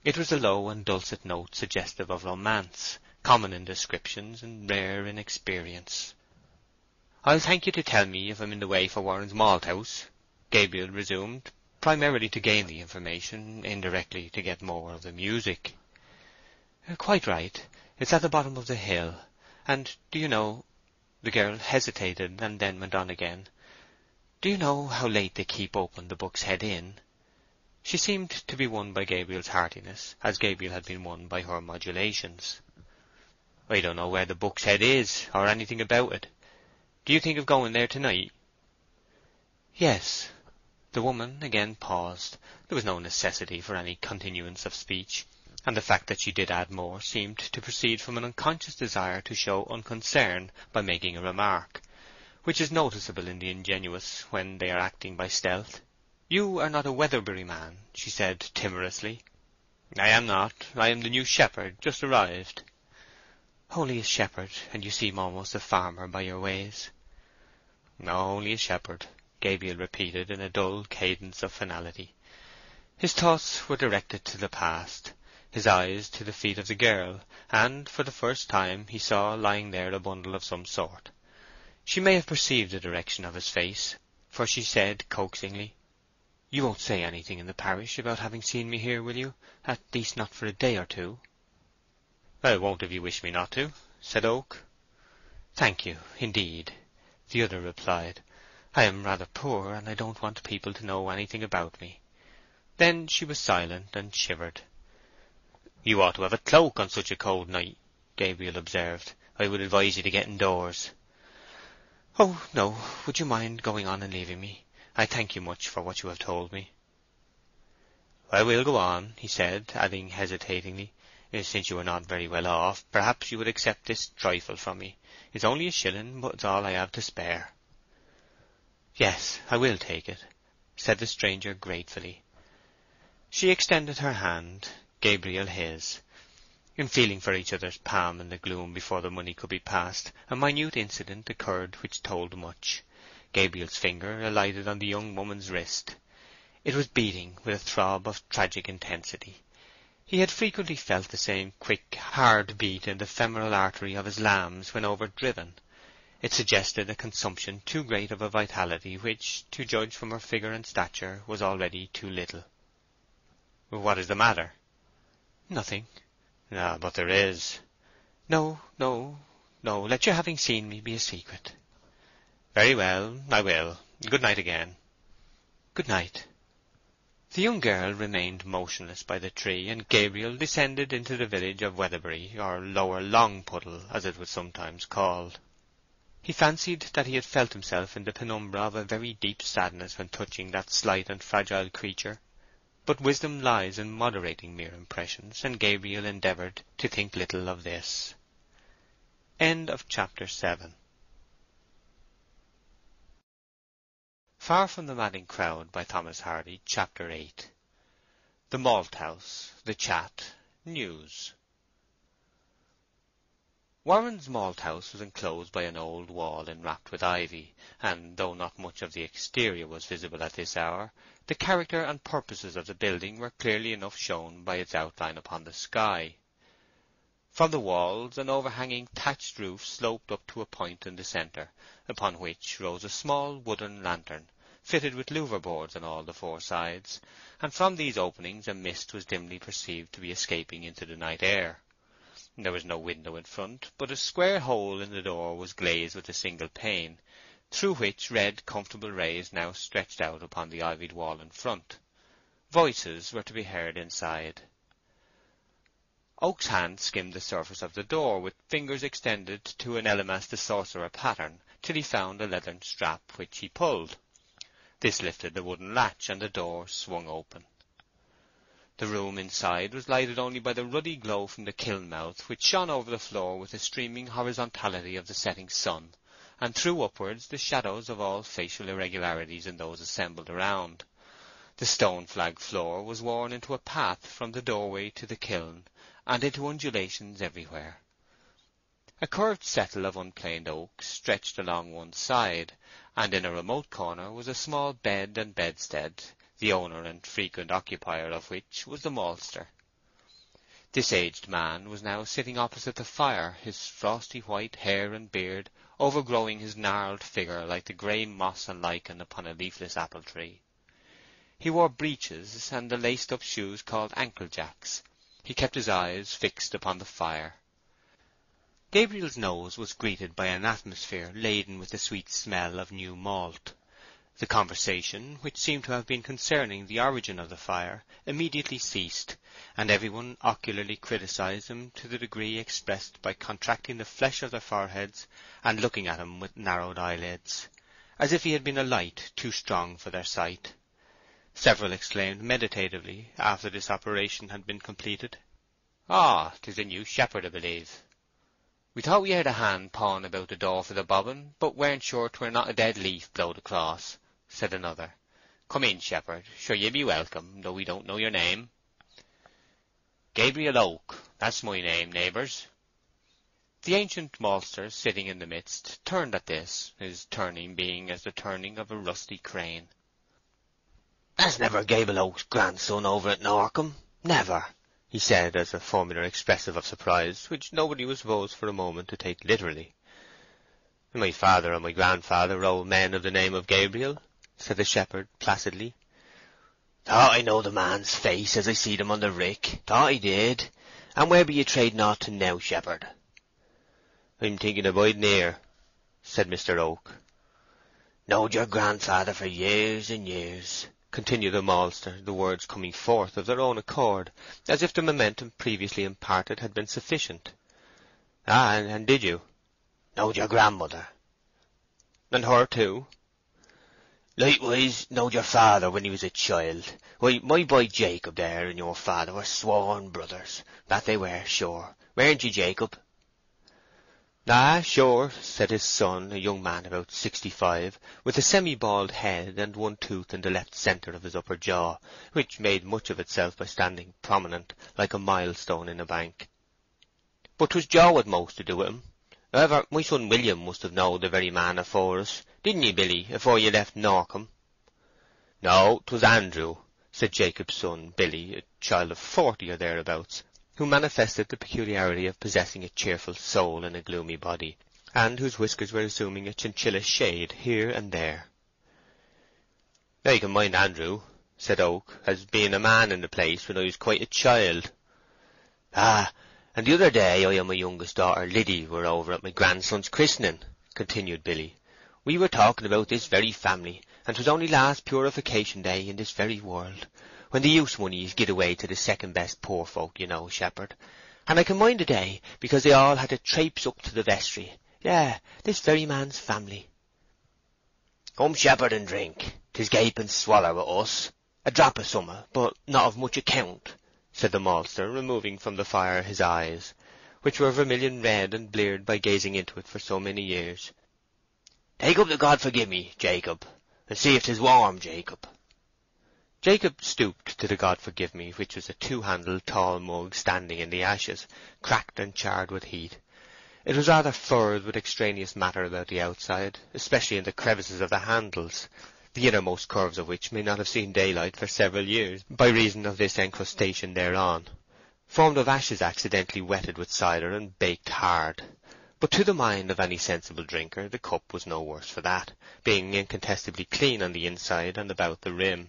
It was a low and dulcet note suggestive of romance, common in descriptions and rare in experience. "I'll thank you to tell me if I'm in the way for Warren's Malthouse," Gabriel resumed, primarily to gain the information, indirectly to get more of the music. Uh, "Quite right. It's at the bottom of the hill. And do you know—" The girl hesitated, and then went on again. "Do you know how late they keep open the Buck's Head Inn?" She seemed to be won by Gabriel's heartiness, as Gabriel had been won by her modulations. "I don't know where the Buck's Head is, or anything about it. Do you think of going there to night?" "Yes." The woman again paused. There was no necessity for any continuance of speech and the fact that she did add more seemed to proceed from an unconscious desire to show unconcern by making a remark, which is noticeable in the ingenuous when they are acting by stealth. "You are not a Weatherbury man," she said timorously. "I am not. I am the new shepherd, just arrived." "Only a shepherd, and you seem almost a farmer by your ways." "Only a shepherd," Gabriel repeated in a dull cadence of finality. His thoughts were directed to the past his eyes to the feet of the girl, and for the first time he saw lying there a bundle of some sort. She may have perceived the direction of his face, for she said coaxingly, "You won't say anything in the parish about having seen me here, will you? At least not for a day or two." "I won't if you wish me not to," said Oak. "Thank you, indeed," the other replied. "I am rather poor, and I don't want people to know anything about me." Then she was silent and shivered. "You ought to have a cloak on such a cold night," Gabriel observed. "I would advise you to get indoors." "Oh, no. Would you mind going on and leaving me? I thank you much for what you have told me." "I will go on," he said, adding hesitatingly, eh, "Since you are not very well off, perhaps you would accept this trifle from me. It's only a shilling, but it's all I have to spare." "Yes, I will take it," said the stranger gratefully. She extended her hand. Gabriel his. In feeling for each other's palm in the gloom before the money could be passed, a minute incident occurred which told much. Gabriel's finger alighted on the young woman's wrist. It was beating with a throb of tragic intensity. He had frequently felt the same quick, hard beat in the femoral artery of his lambs when overdriven. It suggested a consumption too great of a vitality which, to judge from her figure and stature, was already too little. "What is the matter?" "Nothing." "Ah, but there is." "No, no, no. Let your having seen me be a secret." "Very well, I will. Good night again." "Good night." The young girl remained motionless by the tree, and Gabriel descended into the village of Weatherbury, or Lower Longpuddle, as it was sometimes called. He fancied that he had felt himself in the penumbra of a very deep sadness when touching that slight and fragile creature but wisdom lies in moderating mere impressions, and Gabriel endeavoured to think little of this. End of chapter 7 Far from the Madding Crowd by Thomas Hardy, Chapter 8 The Malthouse, The Chat, News Warren's Malthouse was enclosed by an old wall enwrapped with ivy, and though not much of the exterior was visible at this hour, the character and purposes of the building were clearly enough shown by its outline upon the sky. From the walls an overhanging thatched roof sloped up to a point in the centre, upon which rose a small wooden lantern, fitted with louver boards on all the four sides, and from these openings a mist was dimly perceived to be escaping into the night air. There was no window in front, but a square hole in the door was glazed with a single pane, through which red comfortable rays now stretched out upon the ivied wall in front. Voices were to be heard inside. Oak's hand skimmed the surface of the door with fingers extended to an Elymas the Sorcerer pattern till he found a leathern strap which he pulled. This lifted the wooden latch and the door swung open. The room inside was lighted only by the ruddy glow from the kiln mouth which shone over the floor with the streaming horizontality of the setting sun, and threw upwards the shadows of all facial irregularities in those assembled around. The stone flagged floor was worn into a path from the doorway to the kiln, and into undulations everywhere. A curved settle of unplaned oak stretched along one side, and in a remote corner was a small bed and bedstead, the owner and frequent occupier of which was the maltster. This aged man was now sitting opposite the fire, his frosty white hair and beard overgrowing his gnarled figure like the grey moss and lichen upon a leafless apple tree. He wore breeches and the laced-up shoes called ankle-jacks. He kept his eyes fixed upon the fire. Gabriel's nose was greeted by an atmosphere laden with the sweet smell of new malt. The conversation, which seemed to have been concerning the origin of the fire, immediately ceased, and every one ocularly criticized him to the degree expressed by contracting the flesh of their foreheads and looking at him with narrowed eyelids, as if he had been a light too strong for their sight. Several exclaimed meditatively, after this operation had been completed, "Ah, 'tis a new shepherd, I believe." "We thought we heard a hand pawing about the door for the bobbin, but weren't sure 'twere not a dead leaf blowed across," said another. "Come in, shepherd. Sure ye be welcome, though we don't know your name." "Gabriel Oak, that's my name, neighbours." The ancient maltster sitting in the midst turned at this, his turning being as the turning of a rusty crane. "That's never Gable Oak's grandson over at Norcombe, never," he said, as a formula expressive of surprise, which nobody was supposed for a moment to take literally. "My father and my grandfather were old men of the name of Gabriel," said the shepherd placidly. "Thought I knowed the man's face as I seed him on the rick. Thought I did. And where be you trading off to now, shepherd?" "I'm thinking of biding here," said Mr. Oak. "Knowed your grandfather for years and years continued the maltster, the words coming forth of their own accord, as if the momentum previously imparted had been sufficient. "Ah, and, and did you?" "Knowed your grandmother." "And her too?" "Likewise knowed your father when he was a child. Why, my boy Jacob there and your father were sworn brothers, that they were, sure. Weren't ye, Jacob?" "Ah, sure," said his son, a young man about sixty-five, with a semi-bald head and one tooth in the left centre of his upper jaw, which made much of itself by standing prominent, like a milestone in a bank. "But 'twas Joe had most to do with him. However, my son William must have knowed the very man afore us, didn't ye, Billy, afore ye left Norcombe?" "No, 'twas Andrew," said Jacob's son, Billy, a child of forty or thereabouts who manifested the peculiarity of possessing a cheerful soul in a gloomy body, and whose whiskers were assuming a chinchilla shade here and there. "I can mind Andrew," said Oak, "as being a man in the place when I was quite a child." "Ah, and the other day I and my youngest daughter Liddy were over at my grandson's christening," continued Billy. "We were talking about this very family, and 'twas only last purification day in this very world when the use money is gied away to the second best poor folk, you know, shepherd. And I can mind the day, because they all had to traipse up to the vestry. Yeah, this very man's family. Come, shepherd, and drink. 'Tis gape and swallow with us. A drop of summat, but not of much account, said the maltster, removing from the fire his eyes, which were vermilion red and bleared by gazing into it for so many years. Take up the God forgive me, Jacob, and see if 'tis warm, Jacob. Jacob stooped to the God forgive me, which was a two-handled tall mug standing in the ashes, cracked and charred with heat. It was rather furred with extraneous matter about the outside, especially in the crevices of the handles, the innermost curves of which may not have seen daylight for several years by reason of this encrustation thereon, formed of ashes accidentally wetted with cider and baked hard. But to the mind of any sensible drinker the cup was no worse for that, being incontestably clean on the inside and about the rim.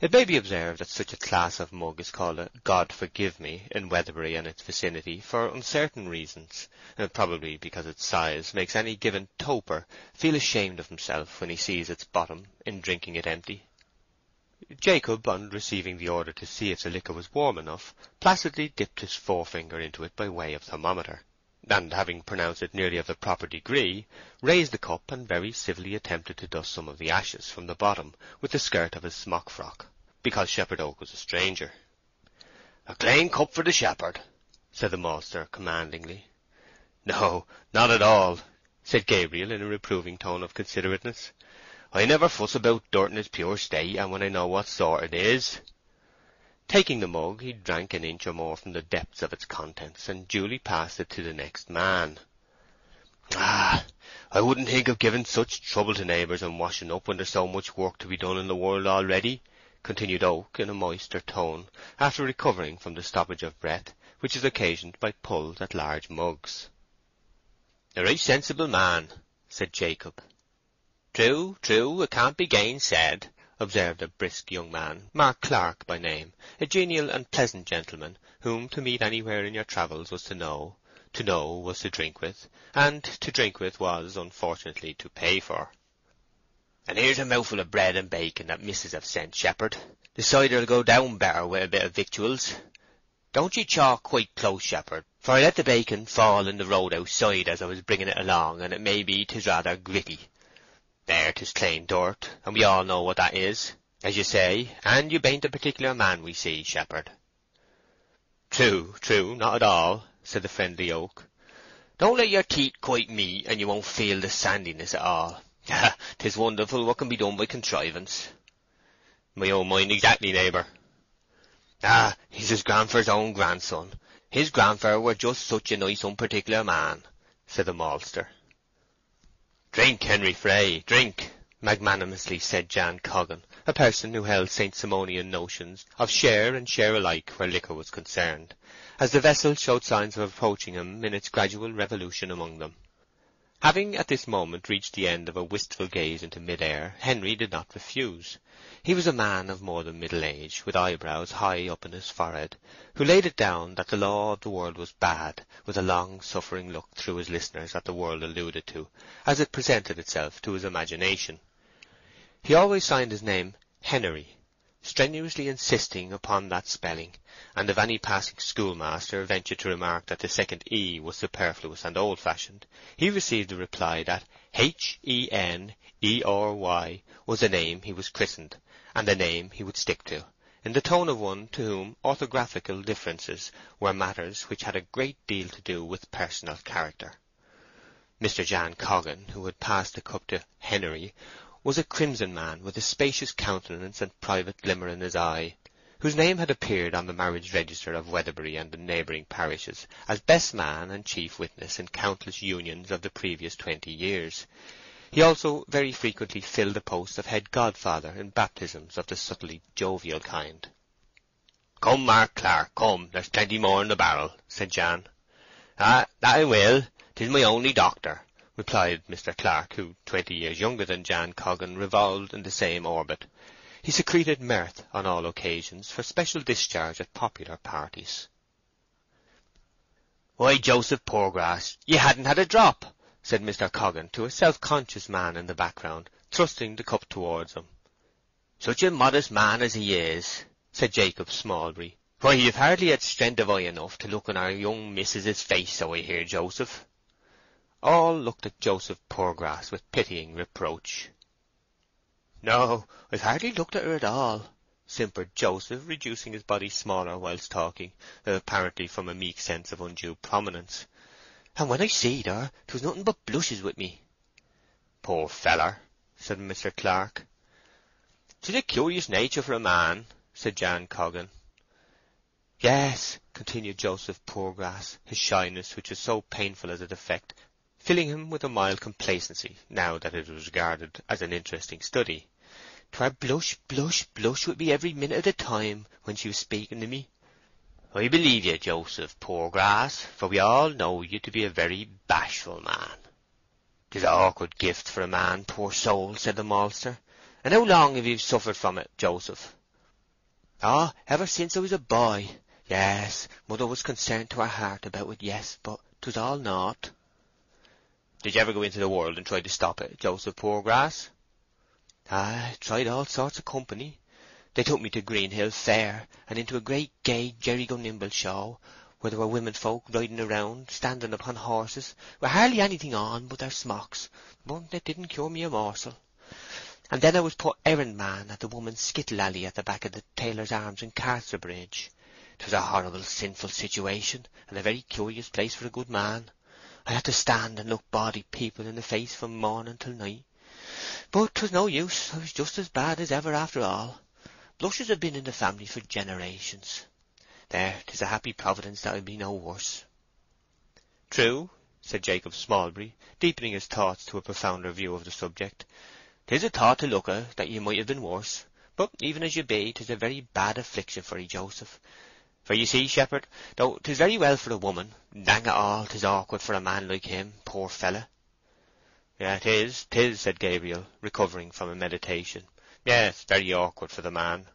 It may be observed that such a class of mug is called a God forgive me in Weatherbury and its vicinity for uncertain reasons, uh, probably because its size makes any given toper feel ashamed of himself when he sees its bottom in drinking it empty. Jacob, on receiving the order to see if the liquor was warm enough, placidly dipped his forefinger into it by way of thermometer, and having pronounced it nearly of the proper degree, raised the cup and very civilly attempted to dust some of the ashes from the bottom with the skirt of his smock frock, because Shepherd Oak was a stranger. "A clane cup for the shepherd," said the maltster commandingly. "No, not at all," said Gabriel in a reproving tone of considerateness. "I never fuss about dirt in its pure state, and when I know what sort it is." Taking the mug, he drank an inch or more from the depths of its contents, and duly passed it to the next man. "Ah, I wouldn't think of giving such trouble to neighbours and washing up when there's so much work to be done in the world already," continued Oak in a moister tone, after recovering from the stoppage of breath which is occasioned by pulls at large mugs. "A right sensible man," said Jacob. "True, true, it can't be gainsaid," observed a brisk young man, Mark Clark by name, a genial and pleasant gentleman, whom to meet anywhere in your travels was to know, to know was to drink with, and to drink with was, unfortunately, to pay for. "And here's a mouthful of bread and bacon that missus have sent, shepherd. The cider'll go down better with a bit of victuals. Don't ye chalk quite close, shepherd, for I let the bacon fall in the road outside as I was bringing it along, and it may be 'tis rather gritty. There, 'tis clane dirt, and we all know what that is, as you say, and you bain't a particular man we see, shepherd." "True, true, not at all," said the friendly Oak. "Don't let your teeth quite meet, and you won't feel the sandiness at all. Ah, 'tis wonderful what can be done by contrivance." "My own mind exactly, neighbour." "Ah, he's his grandfer's own grandson. His grandfer were just such a nice unparticular man," said the maltster. "Drink, Henery Fray, drink!" magnanimously said Jan Coggan, a person who held Saint Simonian notions of share and share alike where liquor was concerned, as the vessel showed signs of approaching him in its gradual revolution among them. Having at this moment reached the end of a wistful gaze into mid-air, Henery did not refuse. He was a man of more than middle age, with eyebrows high up in his forehead, who laid it down that the law of the world was bad, with a long-suffering look through his listeners at the world alluded to, as it presented itself to his imagination. He always signed his name Henery, strenuously insisting upon that spelling, and if any passing schoolmaster ventured to remark that the second E was superfluous and old-fashioned, he received the reply that H-E-N-E-R-Y was the name he was christened, and the name he would stick to, in the tone of one to whom orthographical differences were matters which had a great deal to do with personal character. Mr. Jan Coggan, who had passed the cup to Henery, was a crimson man with a spacious countenance and private glimmer in his eye, whose name had appeared on the marriage register of Weatherbury and the neighbouring parishes as best man and chief witness in countless unions of the previous twenty years. He also very frequently filled the post of head godfather in baptisms of the subtly jovial kind. "Come, Mark Clark, come, there's plenty more in the barrel," said Jan. "Ah, that I will. 'Tis my only doctor replied Mr. Clark, who, twenty years younger than Jan Coggan, revolved in the same orbit. He secreted mirth on all occasions for special discharge at popular parties. "Why, Joseph Poorgrass, ye hadn't had a drop!" said Mr. Coggan to a self-conscious man in the background, thrusting the cup towards him. "Such a modest man as he is!" said Jacob Smallbury. "Why, you've hardly had strength of eye enough to look in our young missus's face, so I hear, Joseph." All looked at Joseph Poorgrass with pitying reproach. "No, I've hardly looked at her at all," simpered Joseph, reducing his body smaller whilst talking, apparently from a meek sense of undue prominence. "And when I seed her, 'twas nothing but blushes with me." "Poor feller!" said Mr. Clark. "'Tis a curious nature for a man," said Jan Coggan. "Yes," continued Joseph Poorgrass, his shyness, which was so painful as a defect, filling him with a mild complacency, now that it was regarded as an interesting study. "'Twere blush, blush, blush with me every minute of the time when she was speaking to me." "I believe you, Joseph Poorgrass, for we all know you to be a very bashful man." "'Tis a awkward gift for a man, poor soul," said the maltster. "And how long have you suffered from it, Joseph?" "Oh, ever since I was a boy. Yes, mother was concerned to her heart about it, yes, but 'twas all naught. "Did you ever go into the world and try to stop it, Joseph Poorgrass?" Ah, "I tried all sorts of company. They took me to Greenhill Fair, and into a great gay jerry go nimble show, where there were women folk riding around, standing upon horses, with hardly anything on but their smocks, but it didn't cure me a morsel. And then I was put errand man at the woman's skittle alley at the back of the Tailor's Arms in Casterbridge. 'Twas a horrible sinful situation, and a very curious place for a good man. I had to stand and look bawdy people in the face from morning till night. But 'twas no use, I was just as bad as ever after all. Blushes have been in the family for generations. There, 'tis a happy providence that I be no worse. True, said Jacob Smallbury, deepening his thoughts to a profounder view of the subject. 'Tis a thought to look at that you might have been worse. But even as you be, 'tis a very bad affliction for 'ee, Joseph. For you see, shepherd, though 'tis very well for a woman, dang it all, 'tis awkward for a man like him, poor fella. Yes, 'tis, 'tis, said Gabriel, recovering from a meditation. Yes, very awkward for the man.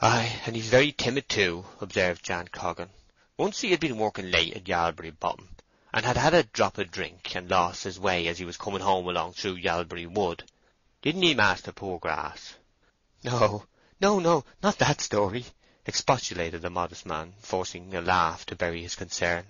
Ay, and he's very timid too, observed Jan Coggan. Once he had been working late at Yalbury Bottom, and had had a drop of drink and lost his way as he was coming home along through Yalbury Wood. Didn't he, Master Poorgrass? No, no, no, not that story, expostulated the modest man, forcing a laugh to bury his concern.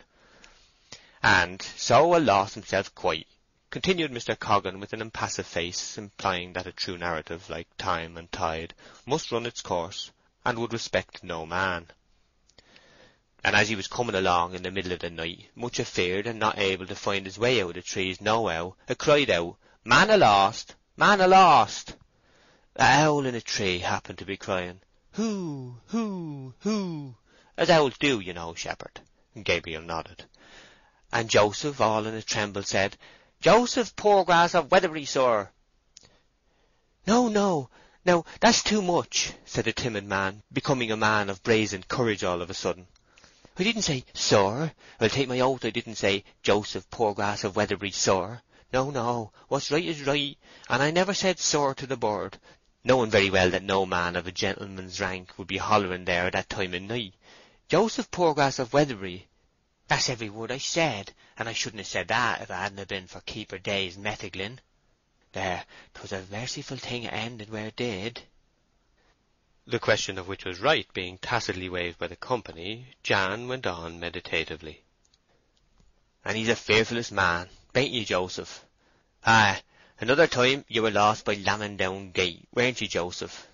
And so a lost himself quite, continued Mr. Coggan with an impassive face, implying that a true narrative, like time and tide, must run its course, and would respect no man and as he was coming along in the middle of the night, much afeard and not able to find his way out of the trees nohow, it cried out, Man a-lost! Man a-lost! A owl in a tree happened to be crying, Hoo, hoo, hoo, as owls do, you know, shepherd. Gabriel nodded. And Joseph, all in a tremble, said, Joseph Poorgrass of Weatherbury, sir. No, no, now that's too much, said the timid man, becoming a man of brazen courage all of a sudden. I didn't say, sir. I'll take my oath I didn't say, Joseph Poorgrass of Weatherbury, sir. No, no. What's right is right, and I never said sir to the bird, knowing very well that no man of a gentleman's rank would be hollering there at that time of night. Joseph Poorgrass of Weatherbury. That's every word I said, and I shouldn't have said that if it hadn't been for Keeper Day's metheglin. There, 'twas a merciful thing it ended where it did the question of which was right being tacitly waived by the company, Jan went on meditatively. And he's a fearfulest man, bain't ye, Joseph? Ah, another time you were lost by Lambing Down Gate, weren't you, Joseph?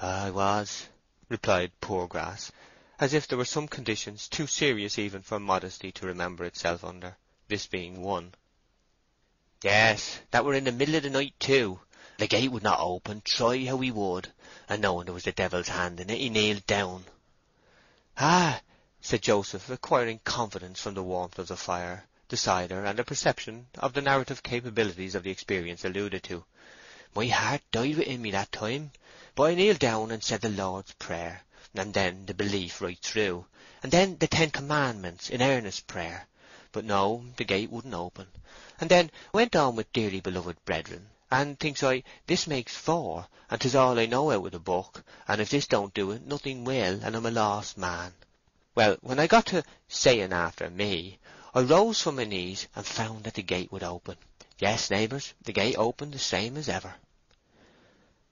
I was, replied Poorgrass, as if there were some conditions too serious even for modesty to remember itself under, this being one. Yes, that were in the middle of the night too. The gate would not open, try how he would, and knowing there was the devil's hand in it, he kneeled down. Ah, said Joseph, acquiring confidence from the warmth of the fire, the cider, and a perception of the narrative capabilities of the experience alluded to. My heart died within me that time, but I kneeled down and said the Lord's Prayer, and then the belief right through, and then the Ten Commandments in earnest prayer. But no, the gate wouldn't open, and then went on with dearly beloved brethren, and thinks I, this makes four, and 'tis all I know out of the book, and if this don't do it, nothing will, and I'm a lost man. Well, when I got to saying after me, I rose from my knees and found that the gate would open. Yes, neighbours, the gate opened the same as ever.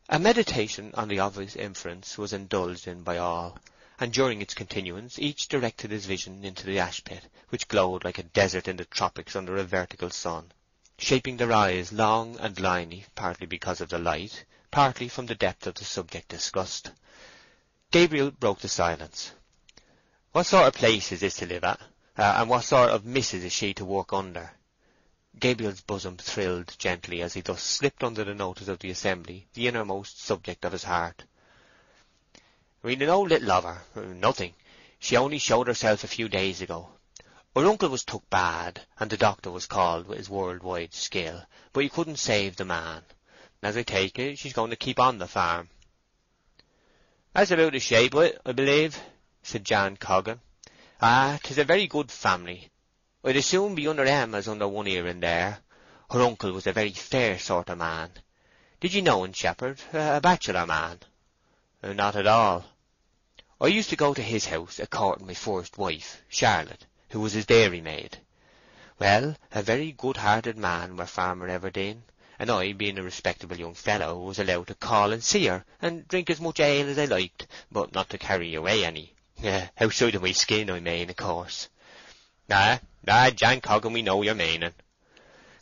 A meditation on the obvious inference was indulged in by all, and during its continuance each directed his vision into the ash pit, which glowed like a desert in the tropics under a vertical sun shaping their eyes long and liney, partly because of the light, partly from the depth of the subject discussed. Gabriel broke the silence. "What sort of place is this to live at, Uh, and what sort of missus is she to work under?" Gabriel's bosom thrilled gently as he thus slipped under the notice of the assembly the innermost subject of his heart. "We know little of her, nothing. She only showed herself a few days ago. Her uncle was took bad, and the doctor was called with his world-wide skill, but he couldn't save the man. As I take it, she's going to keep on the farm. That's about the shape of it, I believe, said Jan Coggan. Ah, 'tis a very good family. I'd as soon be under them as under one here and there. Her uncle was a very fair sort of man. Did you know him, Shepherd? A bachelor man? Not at all. I used to go to his house a courting my first wife, Charlotte who was his dairymaid. Well, a very good-hearted man were Farmer Everdene, and I, being a respectable young fellow, was allowed to call and see her, and drink as much ale as I liked, but not to carry away any. Outside of my skin, I mean, of course. Ah, ah, Jan Coggan, we know your meaning.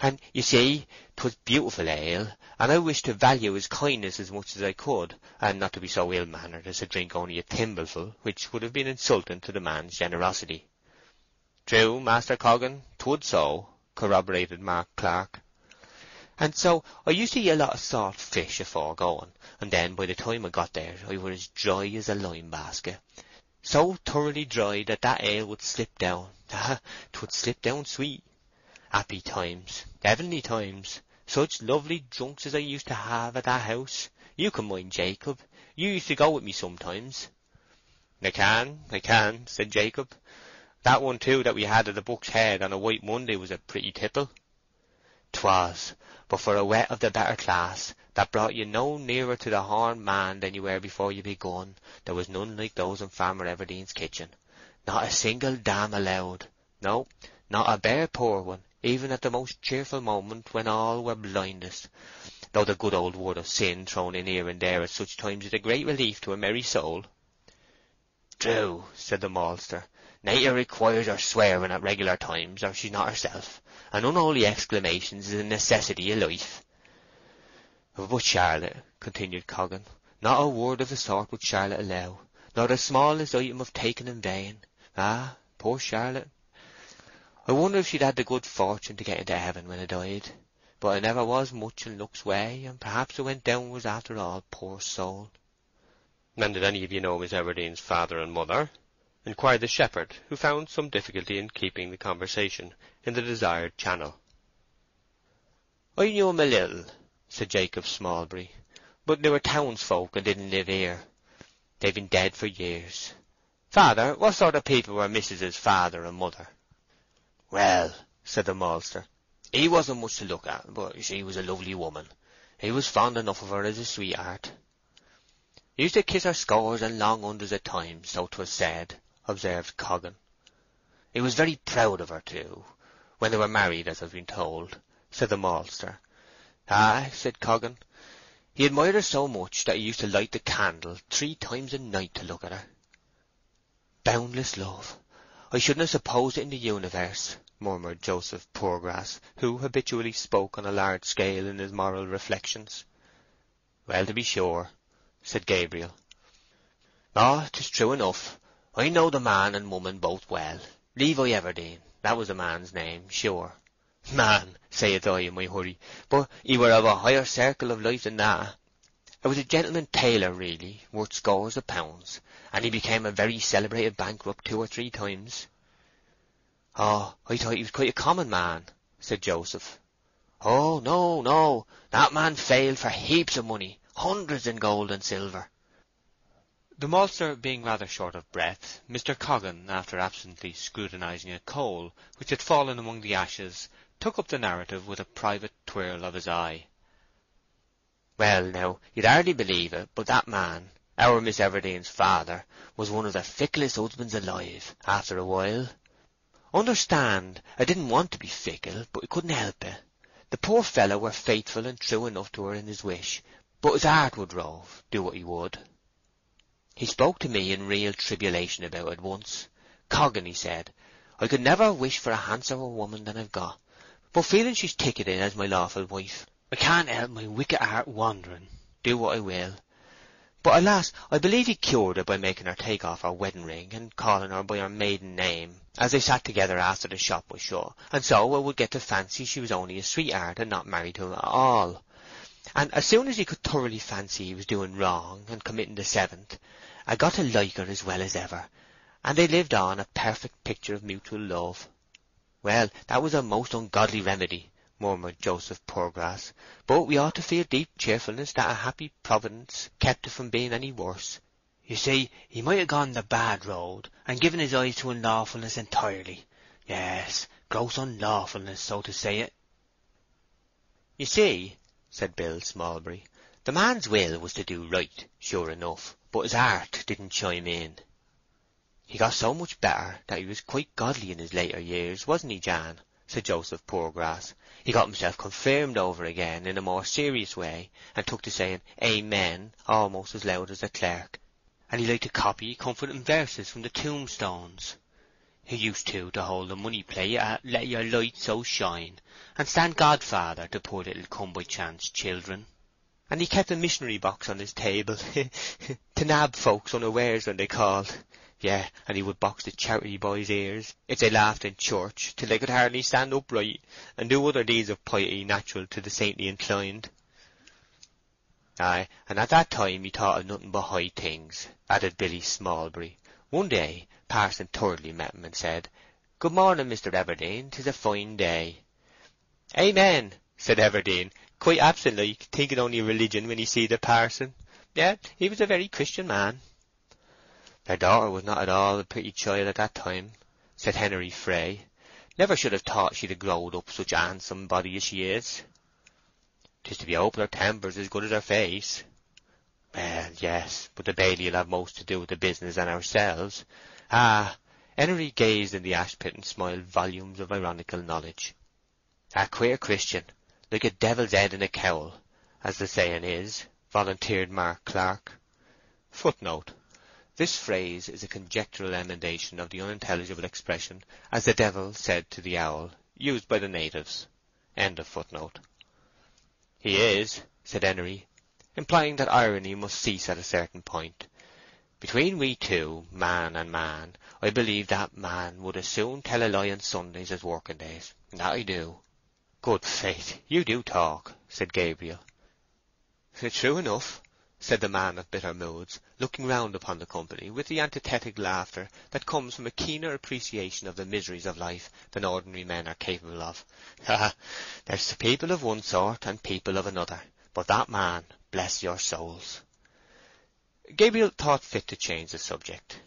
And, you see, 'twas beautiful ale, and I wished to value his kindness as much as I could, and not to be so ill-mannered as to drink only a thimbleful, which would have been insulting to the man's generosity. True, Master Coggan, 'twould so, corroborated Mark Clark. And so I used to eat a lot of salt fish afore going, and then by the time I got there I were as dry as a lime basket. So thoroughly dry that that ale would slip down. Ah, 'twould slip down sweet. Happy times, heavenly times. Such lovely drunks as I used to have at that house. You can mind Jacob. You used to go with me sometimes. I can, I can, said Jacob. That one too that we had at the Buck's Head on a White Monday was a pretty tipple." "'Twas; but for a wet of the better class, that brought you no nearer to the horned man than you were before you begun, there was none like those in Farmer Everdene's kitchen. Not a single damn allowed. No, not a bare poor one, even at the most cheerful moment when all were blindest, though the good old word of sin thrown in here and there at such times is a great relief to a merry soul. True, said the maltster. Nature requires her swearing at regular times, or she's not herself, and unholy exclamations is a necessity of life. But Charlotte, continued Coggan, not a word of the sort would Charlotte allow, nor the smallest item of taken in vain. Ah, poor Charlotte! I wonder if she'd had the good fortune to get into heaven when I died. But I never was much in luck's way, and perhaps I went downwards after all, poor soul. And did any of you know Miss Everdene's father and mother? inquired the shepherd, who found some difficulty in keeping the conversation in the desired channel. I knew 'em a little, said Jacob Smallbury, but they were townsfolk and didn't live here. They've been dead for years. Father, what sort of people were Mrs.'s father and mother? Well, said the maltster, he wasn't much to look at, but she was a lovely woman. He was fond enough of her as a sweetheart. He used to kiss her scores and long hundreds of times, so 'twas said, observed Coggan. He was very proud of her, too, when they were married, as I've been told, said the maltster. Ah, said Coggan, he admired her so much that he used to light the candle three times a night to look at her. Boundless love! I shouldn't have supposed it in the universe, murmured Joseph Poorgrass, who habitually spoke on a large scale in his moral reflections. Well, to be sure, said Gabriel. Ah, 'tis true enough. I know the man and woman both well. Levi Everdene, that was the man's name, sure. Man, saith I in my hurry, but he were of a higher circle of life than that. I was a gentleman tailor, really, worth scores of pounds, and he became a very celebrated bankrupt two or three times. Oh, I thought he was quite a common man, said Joseph. Oh, no, no, that man failed for heaps of money, hundreds in gold and silver. The maltster being rather short of breath, Mr. Coggan, after absently scrutinizing a coal which had fallen among the ashes, took up the narrative with a private twirl of his eye. Well, now, you'd hardly believe it, but that man, our Miss Everdene's father, was one of the ficklest husbands alive, after a while. Understand, I didn't want to be fickle, but I couldn't help it. The poor fellow were faithful and true enough to her in his wish, but his heart would rove, do what he would. He spoke to me in real tribulation about it once. Coggan, he said, I could never wish for a handsomer woman than I've got, but feeling she's ticketed as my lawful wife, I can't help my wicked heart wandering, do what I will. But alas, I believe he cured her by making her take off her wedding ring and calling her by her maiden name, as they sat together after the shop was shut, and so I would get to fancy she was only a sweetheart and not married to him at all. And as soon as he could thoroughly fancy he was doing wrong and committing the seventh, I got to like her as well as ever, and they lived on a perfect picture of mutual love. Well, that was a most ungodly remedy, murmured Joseph Poorgrass, but we ought to feel deep cheerfulness that a happy providence kept it from being any worse. You see, he might have gone the bad road, and given his eyes to unlawfulness entirely. Yes, gross unlawfulness, so to say it. You see, said Bill Smallbury, the man's will was to do right, sure enough, but his heart didn't chime in. He got so much better that he was quite godly in his later years, wasn't he, Jan? said Joseph Poorgrass. He got himself confirmed over again in a more serious way, and took to saying Amen almost as loud as the clerk. And he liked to copy comforting verses from the tombstones. He used too to hold the money play at Let Your Light So Shine, and stand godfather to poor little come-by-chance children. And he kept a missionary box on his table, to nab folks unawares when they called. Yeah, and he would box the charity boys' ears if they laughed in church till they could hardly stand upright, and do other deeds of piety natural to the saintly inclined. Aye, and at that time he thought of nothing but high things, added Billy Smallbury. One day Parson Thirdly met him and said, Good morning, Mr. Everdene, 'tis a fine day. Amen, said Everdene, quite absent-like, thinking only of religion when he see the parson. Yet he was a very Christian man. Their daughter was not at all a pretty child at that time, said Henery Fray. Never should have thought she'd have growed up such a handsome body as she is. 'Tis to be hoped her temper's as good as her face. Well, yes, but the Baily'll have most to do with the business than ourselves. Ah, Henery gazed in the ash pit and smiled volumes of ironical knowledge. A queer Christian, like a devil's head in a cowl, as the saying is, volunteered Mark Clark. This phrase is a conjectural emendation of the unintelligible expression, as the devil said to the owl, used by the natives. He is, said Henery, implying that irony must cease at a certain point. Between we two, man and man, I believe that man would as soon tell a lie on Sundays as working days. That I do. Good faith, you do talk, said Gabriel. True enough, said the man of bitter moods, looking round upon the company with the antithetic laughter that comes from a keener appreciation of the miseries of life than ordinary men are capable of. Ha! There's people of one sort and people of another, but that man, bless your souls. Gabriel thought fit to change the subject.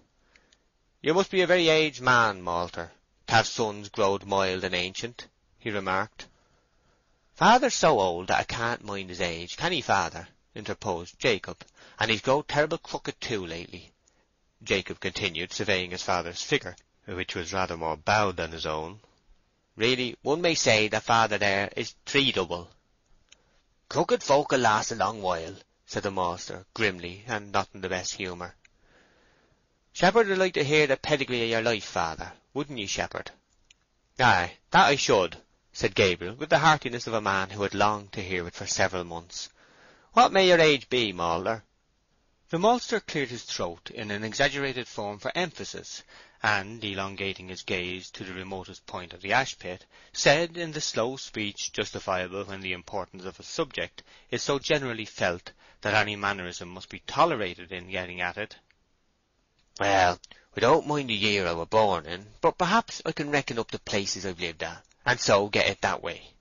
You must be a very aged man, Malter, to have sons growed mild and ancient, he remarked. Father's so old that I can't mind his age, can he, father? Interposed Jacob. And he's growed terrible crooked too lately. Jacob continued, surveying his father's figure, which was rather more bowed than his own. Really, one may say that father there is three double. Crooked folk'll last a long while, said the master, grimly, and not in the best humour. Shepherd would like to hear the pedigree of your life, father, wouldn't ye, Shepherd? Aye, that I should, said Gabriel, with the heartiness of a man who had longed to hear it for several months. What may your age be, Malter? The maltster cleared his throat in an exaggerated form for emphasis, and, elongating his gaze to the remotest point of the ash pit, said in the slow speech justifiable when the importance of a subject is so generally felt that any mannerism must be tolerated in getting at it. Well, I don't mind the year I were born in, but perhaps I can reckon up the places I've lived at, and so get it that way.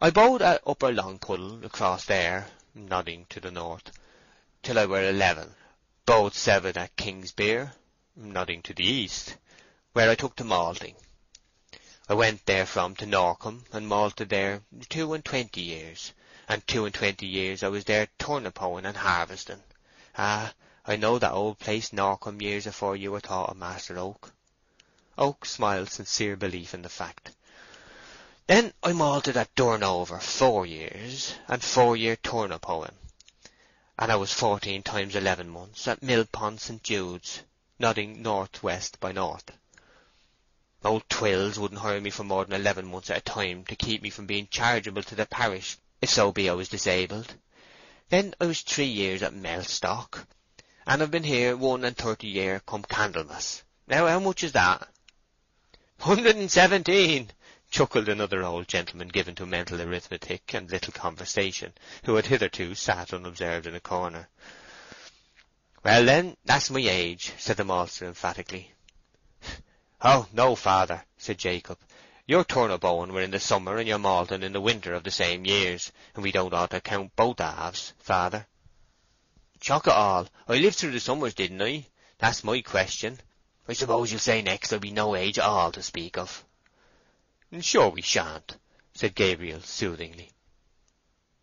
I bode at Upper Longpuddle, across there, nodding to the north, till I were eleven. Bode seven at Kingsbere, nodding to the east, where I took to malting. I went therefrom to Norcombe, and malted there two and twenty years, and two and twenty years I was there turnip hoeing and harvesting. Ah, I know that old place Norcombe years afore you were thought of Master Oak. Oak smiled sincere belief in the fact. Then I'm malted at Durnover four years, and four year turnip hoeing. And I was fourteen times eleven months at Millpond St. Jude's, nodding north-west by north. Old Twills wouldn't hire me for more than eleven months at a time to keep me from being chargeable to the parish, if so be I was disabled. Then I was three years at Mellstock, and I've been here one and thirty year come Candlemas. Now how much is that? Hundred and seventeen, chuckled another old gentleman given to mental arithmetic and little conversation, who had hitherto sat unobserved in a corner. Well, then, that's my age, said the maltster emphatically. oh, no, father, said Jacob. Your turnip hoeing were in the summer and your malting in the winter of the same years, and we don't ought to count both halves, father. Chock it all, I lived through the summers, didn't I? That's my question. I suppose you'll say next there'll be no age at all to speak of. Sure we shan't, said Gabriel soothingly.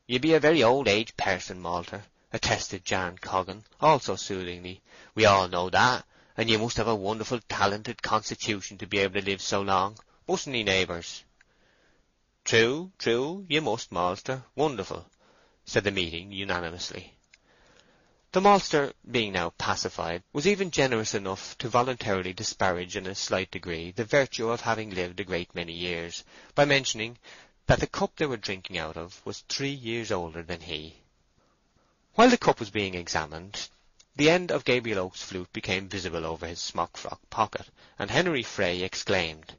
You be a very old age person, Malter, attested Jan Coggan, also soothingly. We all know that, and you must have a wonderful talented constitution to be able to live so long, mustn't ye, neighbours? True, true, you must, malter—wonderful," said the meeting unanimously. The maltster, being now pacified, was even generous enough to voluntarily disparage in a slight degree the virtue of having lived a great many years, by mentioning that the cup they were drinking out of was three years older than he. While the cup was being examined, the end of Gabriel Oak's flute became visible over his smock frock pocket, and Henery Fray exclaimed,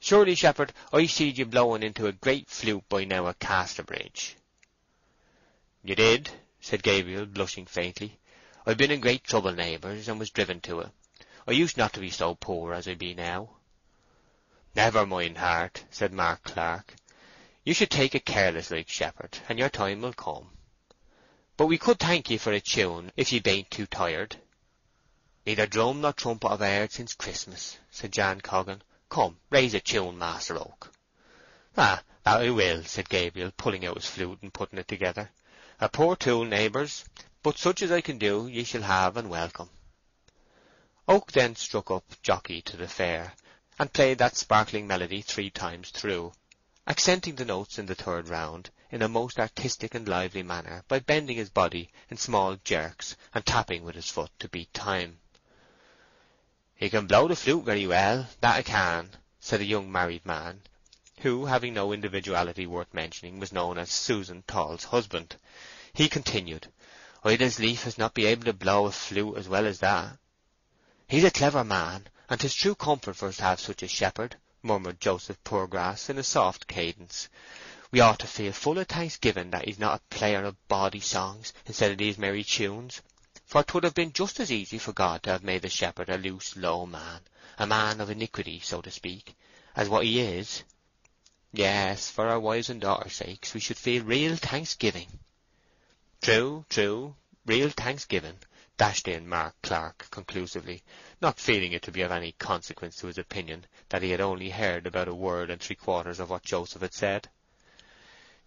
"Surely, shepherd, I seed you blowing into a great flute by now at Casterbridge." "You did," said Gabriel, blushing faintly. "I've been in great trouble, neighbours, and was driven to it. I used not to be so poor as I be now." "Never mind, Hart," said Mark Clark. "You should take it careless like, shepherd, and your time will come. But we could thank ye for a tune, if ye bain't too tired." "Neither drum nor trumpet have I heard since Christmas," said Jan Coggan. "Come, raise a tune, Master Oak." "Ah, that I will," said Gabriel, pulling out his flute and putting it together. A poor tool, neighbours, but such as I can do ye shall have and welcome." Oak then struck up Jockey to the Fair, and played that sparkling melody three times through, accenting the notes in the third round in a most artistic and lively manner by bending his body in small jerks and tapping with his foot to beat time. "He can blow the flute very well, that 'a can," said a young married man, who, having no individuality worth mentioning, was known as Susan Tall's husband. He continued, "I'd as lief as not be able to blow a flute as well as that." "He's a clever man, and 'tis true comfort for us to have such a shepherd," murmured Joseph Poorgrass in a soft cadence. "We ought to feel full of thanksgiving that he's not a player of bawdy songs instead of these merry tunes, for 'twould have been just as easy for God to have made the shepherd a loose, low man, a man of iniquity, so to speak, as what he is. Yes, for our wives' and daughters' sakes we should feel real thanksgiving." "True, true, real thanksgiving," dashed in Mark Clark conclusively, not feeling it to be of any consequence to his opinion that he had only heard about a word and three quarters of what Joseph had said.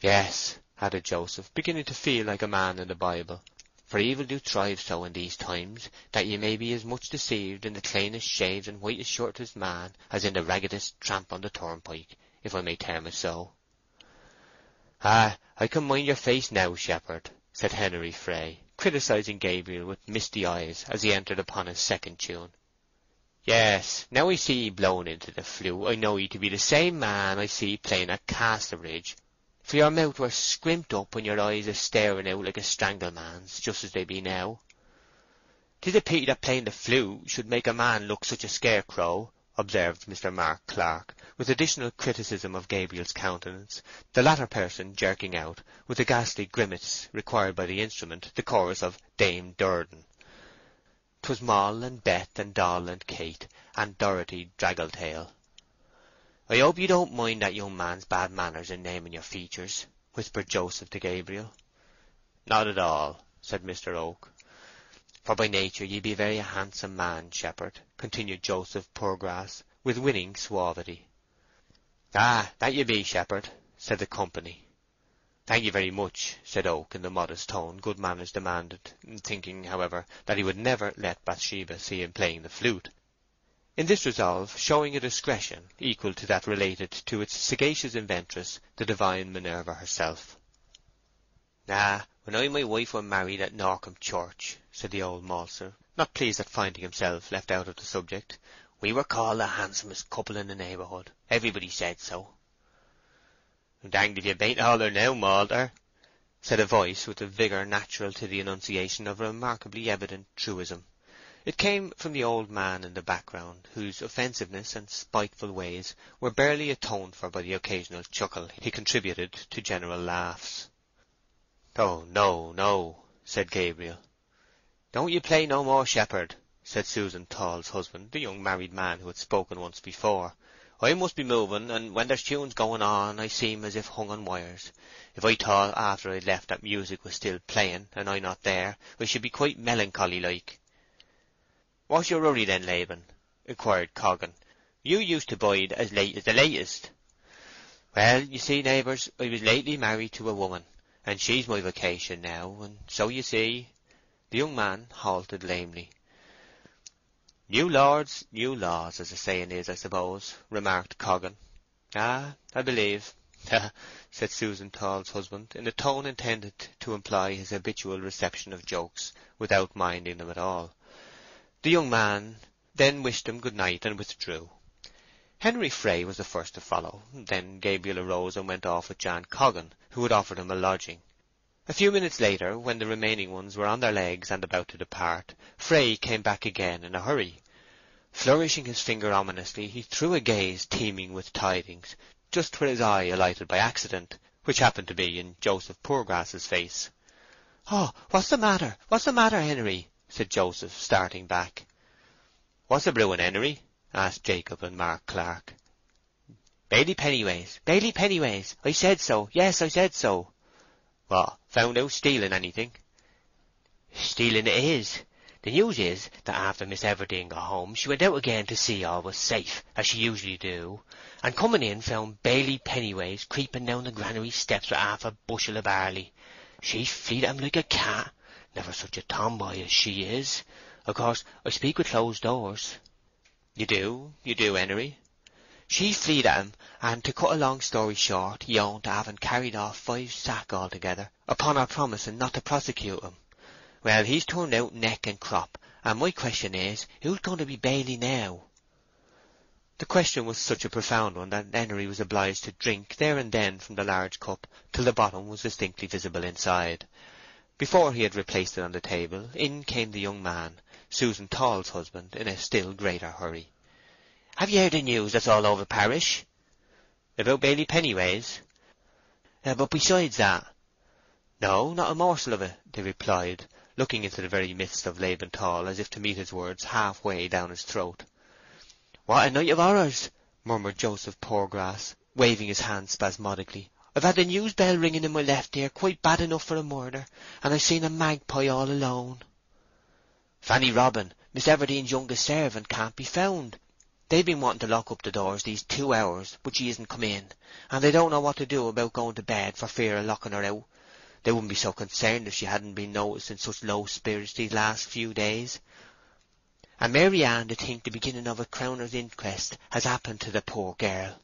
"Yes," added Joseph, beginning to feel like a man in the Bible, "for evil do thrive so in these times, that ye may be as much deceived in the cleanest shaved and whitest shirtedest man as in the raggedest tramp on the turnpike if I may term it so." "Ah, I can mind your face now, shepherd," said Henery Fray, criticizing Gabriel with misty eyes as he entered upon his second tune. "Yes, now I see ye blowing into the flute, I know ye to be the same man I see playing at Casterbridge, for your mouth were scrimped up and your eyes a staring out like a strangled man's, just as they be now. 'Tis a pity that playing the flute should make a man look such a scarecrow observed Mr. Mark Clark, with additional criticism of Gabriel's countenance, the latter person jerking out, with the ghastly grimace required by the instrument, the chorus of Dame Durden. "'Twas Moll and Beth and Doll and Kate, and Dorothy Draggletail." "I hope you don't mind that young man's bad manners in naming your features," whispered Joseph to Gabriel. "Not at all," said Mr. Oak. "For by nature ye be a very handsome man, shepherd," continued Joseph Poorgrass, with winning suavity. "Ah, that ye be, shepherd," said the company. "Thank you very much," said Oak in the modest tone good manners demanded, thinking, however, that he would never let Bathsheba see him playing the flute. In this resolve showing a discretion equal to that related to its sagacious inventress, the divine Minerva herself. "Ah, when I and my wife were married at Norcombe Church," said the old maltster, not pleased at finding himself left out of the subject, "we were called the handsomest couple in the neighbourhood. Everybody said so." "Danged if you bain't older now, malter," said a voice with the vigour natural to the enunciation of a remarkably evident truism. It came from the old man in the background, whose offensiveness and spiteful ways were barely atoned for by the occasional chuckle he contributed to general laughs. "Oh, no, no," said Gabriel. "Don't you play no more shepherd," said Susan Tall's husband, the young married man who had spoken once before. "I must be moving, and when there's tunes going on I seem as if hung on wires. If I thought after I'd left that music was still playing, and I not there, I should be quite melancholy like." "What's your hurry then, Laban?" inquired Coggan. "You used to bide as late as the latest." "Well, you see, neighbours, I was lately married to a woman and she's my vocation now, and so you see—" The young man halted lamely. "New lords, new laws, as the saying is, I suppose," remarked Coggan. "Ah, I believe," "Ha!" said Susan Tall's husband, in a tone intended to imply his habitual reception of jokes, without minding them at all. The young man then wished them good night and withdrew. Henery Fray was the first to follow. Then Gabriel arose and went off with Jan Coggan, who had offered him a lodging. A few minutes later, when the remaining ones were on their legs and about to depart, Fray came back again in a hurry. Flourishing his finger ominously, he threw a gaze teeming with tidings, just where his eye alighted by accident, which happened to be in Joseph Poorgrass's face. "Oh, what's the matter? What's the matter, Henery?" said Joseph, starting back. "What's a brewing, Henery?" Asked Jacob and Mark Clark. "Baily Pennyways, Baily Pennyways. I said so. Yes, I said so." "What, found out stealing anything?" "Stealing it is. The news is that after Miss Everdene got home she went out again to see all was safe, as she usually do, and coming in found Baily Pennyways creeping down the granary steps with half a bushel of barley. She fleed at him like a cat. Never such a tomboy as she is. Of course, I speak with closed doors." "You do, you do, Henery." "She fleed at him, and to cut a long story short, he owned to having carried off five sack altogether, upon her promising not to prosecute him. Well, he's turned out neck and crop, and my question is, who's going to be baily now?" The question was such a profound one that Henery was obliged to drink there and then from the large cup till the bottom was distinctly visible inside. Before he had replaced it on the table, in came the young man, Susan Tall's husband, in a still greater hurry. "Have you heard the news that's all over parish?" "About Baily Pennyways?" Uh, "But besides that?" "No, not a morsel of it," they replied, looking into the very midst of Laban Tall as if to meet his words half way down his throat. "What a night of horrors!" murmured Joseph Poorgrass, waving his hand spasmodically. "I've had the news bell ringing in my left ear quite bad enough for a murder, and I've seen a magpie all alone. Fanny Robin, Miss Everdene's youngest servant, can't be found. They've been wanting to lock up the doors these two hours, but she isn't come in, and they don't know what to do about going to bed for fear of locking her out. They wouldn't be so concerned if she hadn't been noticed in such low spirits these last few days. And Mary Ann to think the beginning of a crowner's inquest has happened to the poor girl.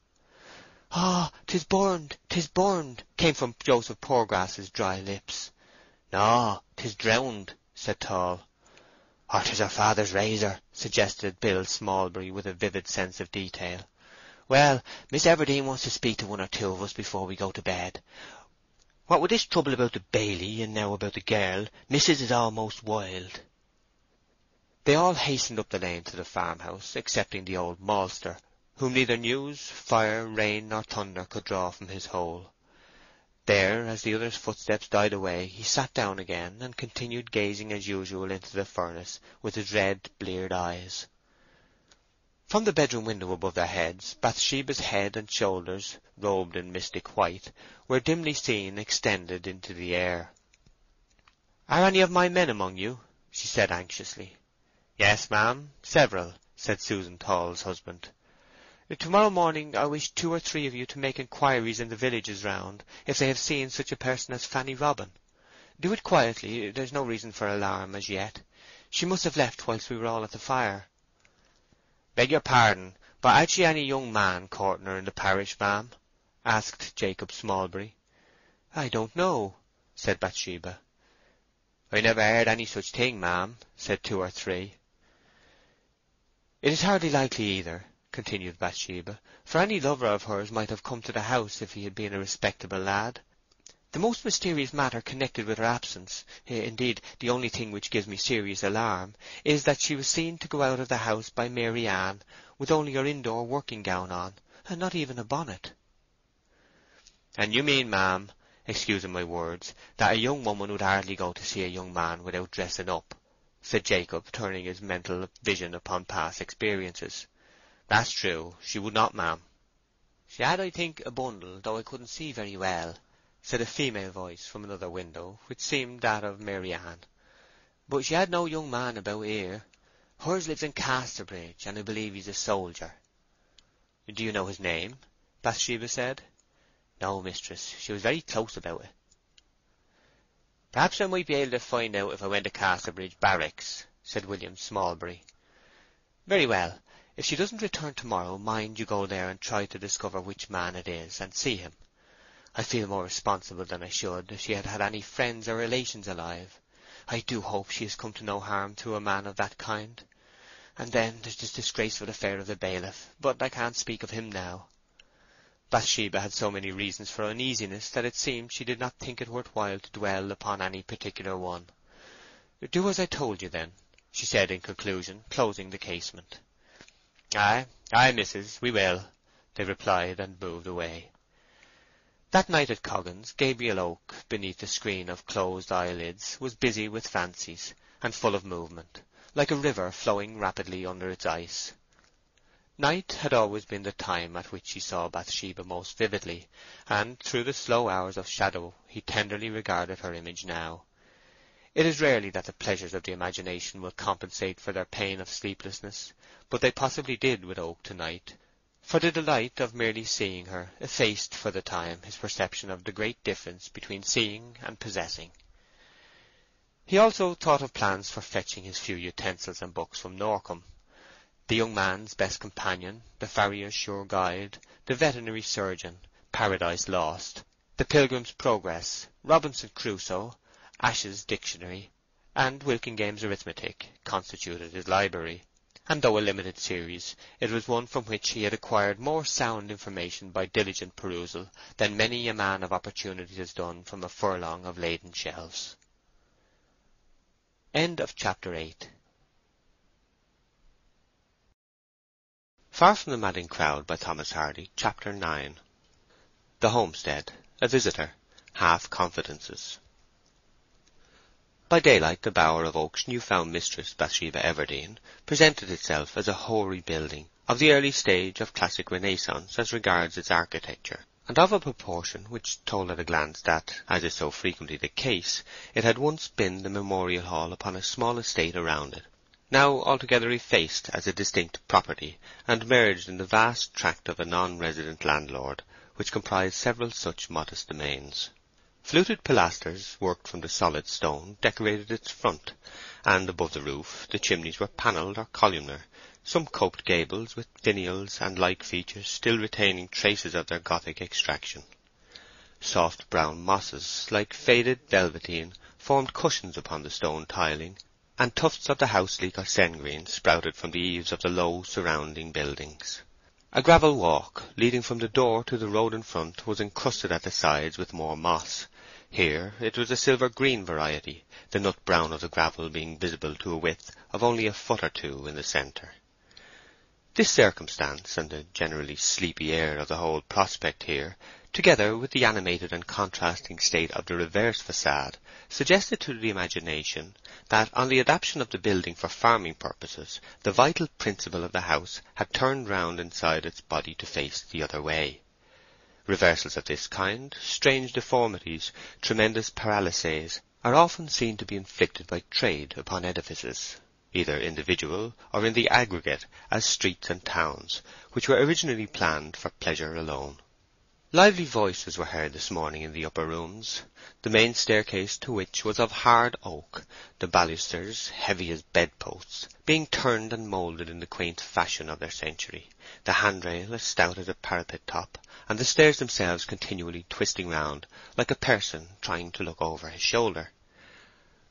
Ah, 'tis burned, 'tis burned, came from Joseph Poorgrass's dry lips. No, 'tis drowned, said Tall. Or 'tis her father's razor, suggested Bill Smallbury with a vivid sense of detail. Well, Miss Everdene wants to speak to one or two of us before we go to bed. What with this trouble about the baily and now about the girl, missus is almost wild. They all hastened up the lane to the farmhouse, excepting the old maltster, whom neither news, fire, rain, nor thunder could draw from his hole. There, as the other's footsteps died away, he sat down again and continued gazing as usual into the furnace with his red, bleared eyes. From the bedroom window above their heads, Bathsheba's head and shoulders, robed in mystic white, were dimly seen extended into the air. "Are any of my men among you?" she said anxiously. "Yes, ma'am, several," said Susan Tall's husband. "Tomorrow morning I wish two or three of you to make inquiries in the villages round if they have seen such a person as Fanny Robin. Do it quietly, there's no reason for alarm as yet. She must have left whilst we were all at the fire. "Beg your pardon, but had she any young man courting her in the parish, ma'am?" asked Jacob Smallbury. "I don't know," said Bathsheba. "I never heard any such thing, ma'am," said two or three. "It is hardly likely either," continued Bathsheba, "for any lover of hers might have come to the house if he had been a respectable lad. The most mysterious matter connected with her absence—indeed, eh, the only thing which gives me serious alarm—is that she was seen to go out of the house by Mary Ann with only her indoor working gown on, and not even a bonnet." "And you mean, ma'am, excusing my words, that a young woman would hardly go to see a young man without dressing up," said Jacob, turning his mental vision upon past experiences. "That's true, she would not, ma'am." "She had, I think, a bundle, though I couldn't see very well said a female voice from another window, which seemed that of Mary Ann. "But she had no young man about here. Hers lives in Casterbridge, and I believe he's a soldier." "Do you know his name?" Bathsheba said. "No, mistress. She was very close about it." "Perhaps I might be able to find out if I went to Casterbridge barracks," said William Smallbury. "Very well. If she doesn't return to-morrow, mind you go there and try to discover which man it is, and see him. I feel more responsible than I should if she had had any friends or relations alive. I do hope she has come to no harm through a man of that kind. And then there's this disgraceful affair of the bailiff, but I can't speak of him now. Bathsheba had so many reasons for uneasiness that it seemed she did not think it worth while to dwell upon any particular one. "Do as I told you, then," she said in conclusion, closing the casement. "Ay, ay, missus, we will," they replied, and moved away. That night at Coggan's, Gabriel Oak, beneath the screen of closed eyelids, was busy with fancies, and full of movement, like a river flowing rapidly under its ice. Night had always been the time at which he saw Bathsheba most vividly, and through the slow hours of shadow he tenderly regarded her image now. It is rarely that the pleasures of the imagination will compensate for their pain of sleeplessness, but they possibly did with Oak to-night, for the delight of merely seeing her effaced for the time his perception of the great difference between seeing and possessing. He also thought of plans for fetching his few utensils and books from Norcombe, the young man's best companion, the farrier's sure guide, the veterinary surgeon, Paradise Lost, the Pilgrim's Progress, Robinson Crusoe, Ash's Dictionary, and Walkingame's Arithmetic, constituted his library, and though a limited series, it was one from which he had acquired more sound information by diligent perusal than many a man of opportunity has done from a furlong of laden shelves. End of chapter 8 Far from the Madding Crowd by Thomas Hardy, Chapter 9 The Homestead, A Visitor, Half Confidences By daylight the bower of Oak's new-found mistress, Bathsheba Everdene, presented itself as a hoary building of the early stage of classic Renaissance as regards its architecture, and of a proportion which told at a glance that, as is so frequently the case, it had once been the memorial hall upon a small estate around it, now altogether effaced as a distinct property, and merged in the vast tract of a non-resident landlord, which comprised several such modest domains. Fluted pilasters, worked from the solid stone, decorated its front, and above the roof the chimneys were panelled or columnar, some coped gables with finials and like features still retaining traces of their Gothic extraction. Soft brown mosses, like faded velveteen, formed cushions upon the stone tiling, and tufts of the houseleek or sengreen sprouted from the eaves of the low surrounding buildings. A gravel walk, leading from the door to the road in front, was encrusted at the sides with more moss. Here it was a silver green variety, the nut brown of the gravel being visible to a width of only a foot or two in the centre. This circumstance, and the generally sleepy air of the whole prospect here, together with the animated and contrasting state of the reverse facade, suggested to the imagination that on the adaptation of the building for farming purposes the vital principle of the house had turned round inside its body to face the other way. Reversals of this kind, strange deformities, tremendous paralyses, are often seen to be inflicted by trade upon edifices, either individual or in the aggregate as streets and towns, which were originally planned for pleasure alone. Lively voices were heard this morning in the upper rooms, the main staircase to which was of hard oak, the balusters, heavy as bedposts, being turned and moulded in the quaint fashion of their century, the handrail as stout as a parapet top, and the stairs themselves continually twisting round like a person trying to look over his shoulder.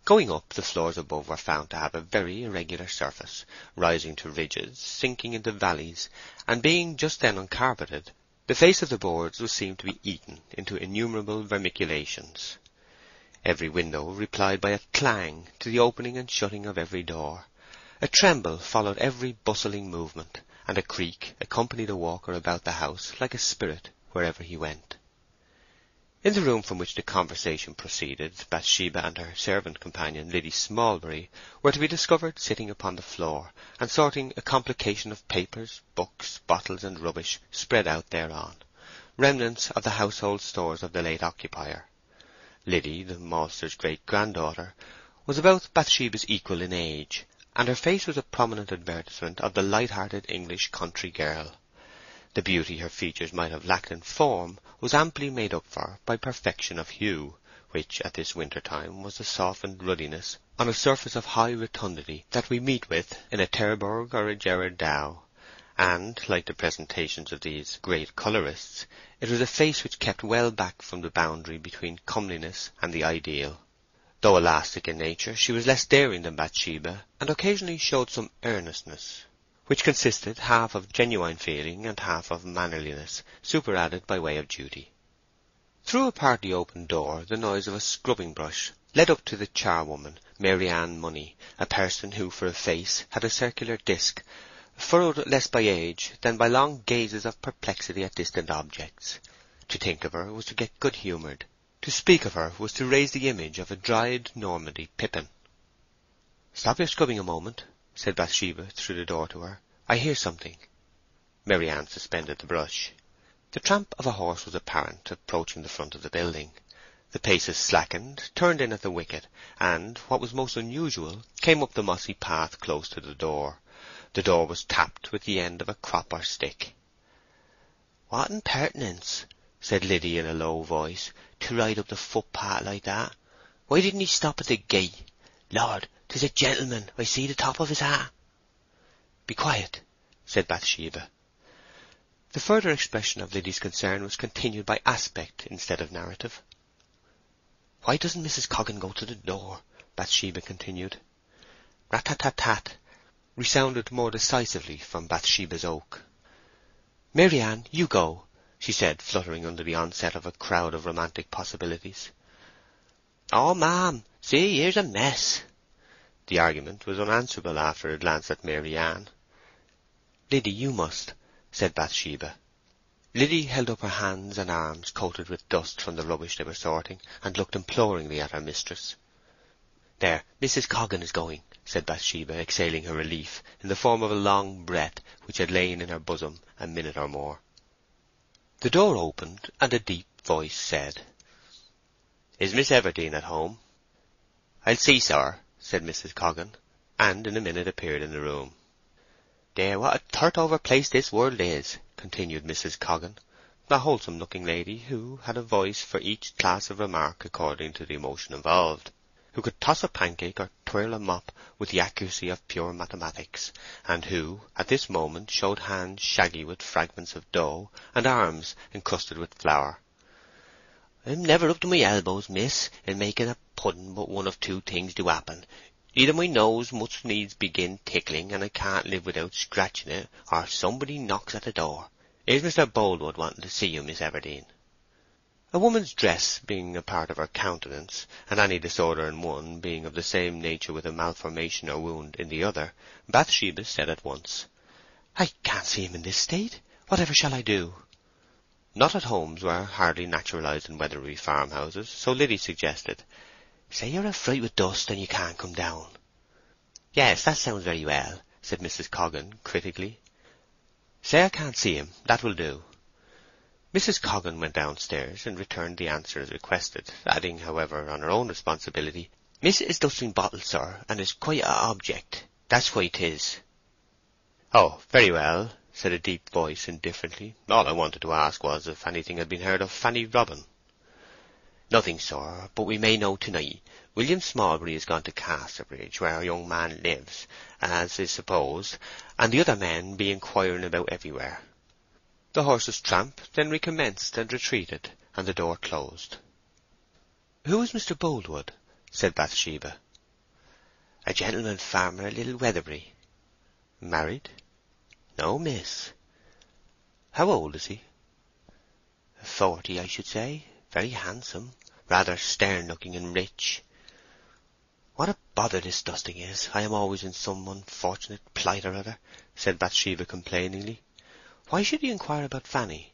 Going up, the floors above were found to have a very irregular surface, rising to ridges, sinking into valleys, and being just then uncarpeted, the face of the boards was seen to be eaten into innumerable vermiculations. Every window replied by a clang to the opening and shutting of every door. A tremble followed every bustling movement, and a creak accompanied a walker about the house like a spirit wherever he went. In the room from which the conversation proceeded, Bathsheba and her servant companion, Liddy Smallbury, were to be discovered sitting upon the floor, and sorting a complication of papers, books, bottles, and rubbish spread out thereon, remnants of the household stores of the late occupier. Liddy, the maltster's great granddaughter, was about Bathsheba's equal in age, and her face was a prominent advertisement of the light-hearted English country girl. The beauty her features might have lacked in form was amply made up for by perfection of hue, which at this winter time was the softened ruddiness on a surface of high rotundity that we meet with in a Terburg or a Gerard Douw, and, like the presentations of these great colourists, it was a face which kept well back from the boundary between comeliness and the ideal. Though elastic in nature, she was less daring than Bathsheba, and occasionally showed some earnestness, which consisted half of genuine feeling and half of mannerliness superadded by way of duty. Through a partly open door the noise of a scrubbing brush led up to the charwoman, Mary Ann Money, a person who for a face had a circular disc, furrowed less by age than by long gazes of perplexity at distant objects. To think of her was to get good-humoured. To speak of her was to raise the image of a dried Normandy pippin. "Stop your scrubbing a moment," said Bathsheba through the door to her. "I hear something." Mary Ann suspended the brush. The tramp of a horse was apparent, approaching the front of the building. The paces slackened, turned in at the wicket, and, what was most unusual, came up the mossy path close to the door. The door was tapped with the end of a crop or stick. "What impertinence!" said Liddy in a low voice, "to ride up the footpath like that. Why didn't he stop at the gate? Lord, 'tis a gentleman! I see the top of his hat." "Be quiet," said Bathsheba. The further expression of Liddy's concern was continued by aspect instead of narrative. "Why doesn't Mrs. Coggan go to the door?" Bathsheba continued. Rat tat tat tat resounded more decisively from Bathsheba's oak. "Maryann, you go," she said, fluttering under the onset of a crowd of romantic possibilities. "Oh, ma'am, see, here's a mess!" The argument was unanswerable after a glance at Maryann. "Liddy, you must," said Bathsheba. Liddy held up her hands and arms coated with dust from the rubbish they were sorting, and looked imploringly at her mistress. "There, Mrs. Coggan is going," said Bathsheba, exhaling her relief in the form of a long breath which had lain in her bosom a minute or more. The door opened, and a deep voice said, "Is Miss Everdene at home?" "I'll see, sir," said Mrs. Coggan, and in a minute appeared in the room. "Dear, what a thirtover place this world is!" continued Mrs. Coggan, a wholesome-looking lady who had a voice for each class of remark according to the emotion involved who could toss a pancake or twirl a mop with the accuracy of pure mathematics, and who, at this moment, showed hands shaggy with fragments of dough, and arms encrusted with flour. "I'm never up to my elbows, miss, in making a pudding but one of two things do happen. Either my nose must needs begin tickling, and I can't live without scratching it, or somebody knocks at the door. Here's Mr. Boldwood wanting to see you, Miss Everdene." A woman's dress being a part of her countenance, and any disorder in one being of the same nature with a malformation or wound in the other, Bathsheba said at once, "I can't see him in this state. Whatever shall I do?" Not at homes were hardly naturalized in Weatherbury farmhouses, so Liddy suggested, "Say you're a fright with dust, and you can't come down." "Yes, that sounds very well," said Mrs. Coggan, critically. "Say I can't see him. That will do." Mrs. Coggan went downstairs and returned the answer as requested, adding, however, on her own responsibility, "Miss is dusting bottles, sir, and is quite a object. That's why 'tis." "Oh, very well," said a deep voice indifferently. "All I wanted to ask was if anything had been heard of Fanny Robin." "Nothing, sir, but we may know to night. William Smallbury has gone to Casterbridge, where a young man lives, as is supposed, and the other men be inquiring about everywhere. The horse's tramp then recommenced and retreated, and the door closed. "Who is Mr. Boldwood?" said Bathsheba. "A gentleman farmer at Little Weatherbury." "Married?" "No, miss." "How old is he?" "Forty, I should say. Very handsome. Rather stern-looking and rich." "What a bother this dusting is! I am always in some unfortunate plight or other," said Bathsheba complainingly. Why should you inquire about Fanny?"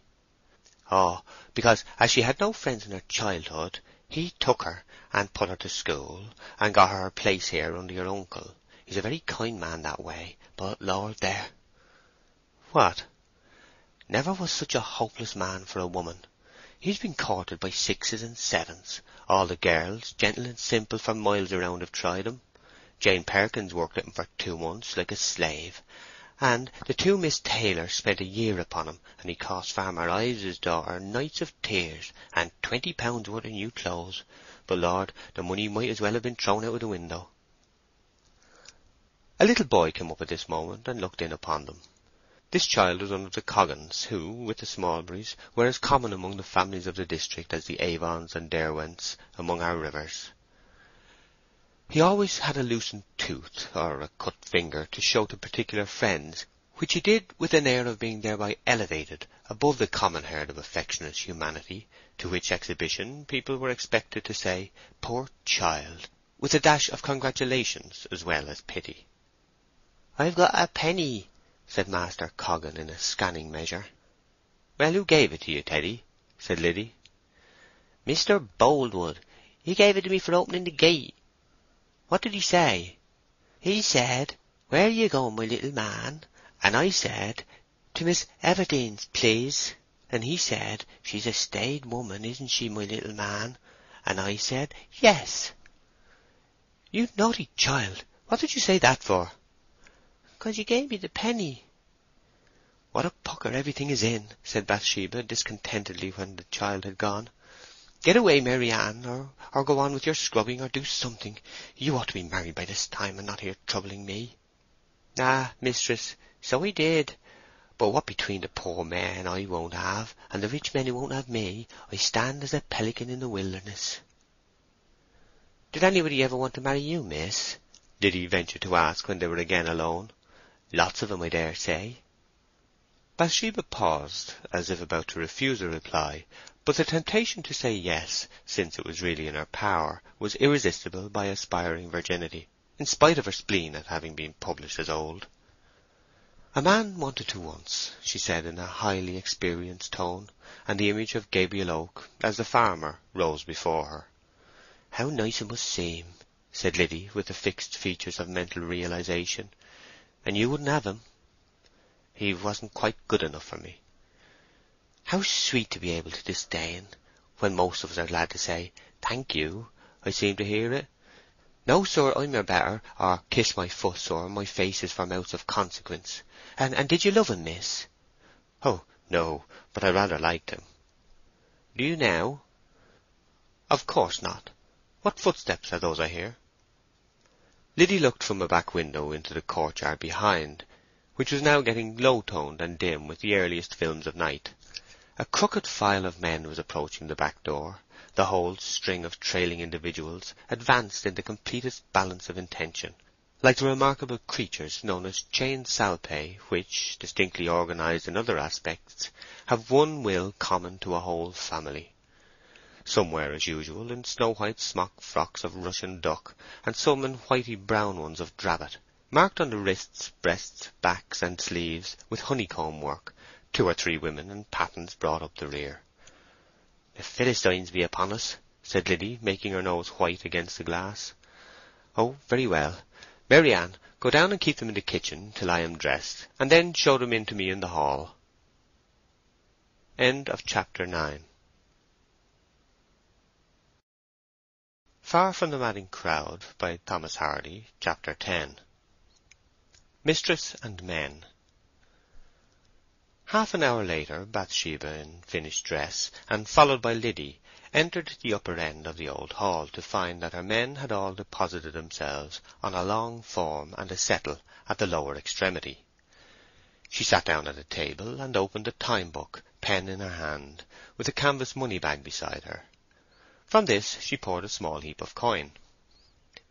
"Oh, because as she had no friends in her childhood, he took her and put her to school, and got her a place here under your uncle. He's a very kind man that way, but Lord, there!" "What?" "Never was such a hopeless man for a woman. He's been courted by sixes and sevens. All the girls, gentle and simple for miles around, have tried him. Jane Perkins worked at him for two months, like a slave, and the two Miss Taylors spent a year upon him, and he cost Farmer Ives's daughter nights of tears and twenty pounds worth of new clothes. But, Lord, the money might as well have been thrown out of the window." A little boy came up at this moment and looked in upon them. This child was one of the Coggans, who, with the Smallburys, were as common among the families of the district as the Avons and Derwents among our rivers. He always had a loosened tooth or a cut finger to show to particular friends, which he did with an air of being thereby elevated above the common herd of affectionate humanity, to which exhibition people were expected to say, "Poor child!" with a dash of congratulation as well as pity. "I've got a penny," said Master Coggan in a scanning measure. "Well, who gave it to you, Teddy?" said Liddy. "Mr. Boldwood. He gave it to me for opening the gate. What did he say? He said, 'Where are you going, my little man?' And I said, 'To Miss Everdene's, please.' And he said, 'She's a staid woman, isn't she, my little man?' And I said, 'Yes.'" "You naughty child! What did you say that for?" "'Cause you gave me the penny." "What a pucker everything is in!" said Bathsheba discontentedly when the child had gone. "Get away, Maryann, or, or go on with your scrubbing, or do something. You ought to be married by this time, and not here troubling me." "Ah, mistress, so I did. But what between the poor men I won't have, and the rich men who won't have me, I stand as a pelican in the wilderness." "Did anybody ever want to marry you, miss?" Liddy ventured to ask when they were again alone. "Lots of 'em, I dare say." Bathsheba paused, as if about to refuse a reply, but the temptation to say yes, since it was really in her power, was irresistible by aspiring virginity, in spite of her spleen at having been published as old. "A man wanted to once," she said in a highly experienced tone, and the image of Gabriel Oak, as the farmer, rose before her. "How nice it must seem!" said Liddy, with the fixed features of mental realization. "And you wouldn't have him?" "He wasn't quite good enough for me." "How sweet to be able to disdain, when most of us are glad to say, 'Thank you.' I seem to hear it. No, sir, I'm your better, or ah, kiss my foot, sir, my face is for mouths of consequence. And, and did you love him, miss?" "Oh, no, but I rather liked him." "Do you now?" "Of course not. What footsteps are those I hear?" Liddy looked from a back window into the courtyard behind, which was now getting low-toned and dim with the earliest films of night. A crooked file of men was approaching the back door, the whole string of trailing individuals advanced in the completest balance of intention, like the remarkable creatures known as chained salpæ, which, distinctly organized in other aspects, have one will common to a whole family. Some were, as usual, in snow-white smock frocks of Russian duck, and some in whitey brown ones of drabbet, marked on the wrists, breasts, backs, and sleeves with honeycomb work. Two or three women in pattens brought up the rear. "The Philistines be upon us," said Liddy, making her nose white against the glass. "Oh, very well. Maryann, go down and keep them in the kitchen till I am dressed, and then show them in to me in the hall." End of chapter 9 Far from the madding crowd by Thomas Hardy, Chapter 10 Mistress and Men Half an hour later Bathsheba, in finished dress, and followed by Liddy, entered the upper end of the old hall to find that her men had all deposited themselves on a long form and a settle at the lower extremity. She sat down at a table and opened a time-book, pen in her hand, with a canvas money-bag beside her. From this she poured a small heap of coin.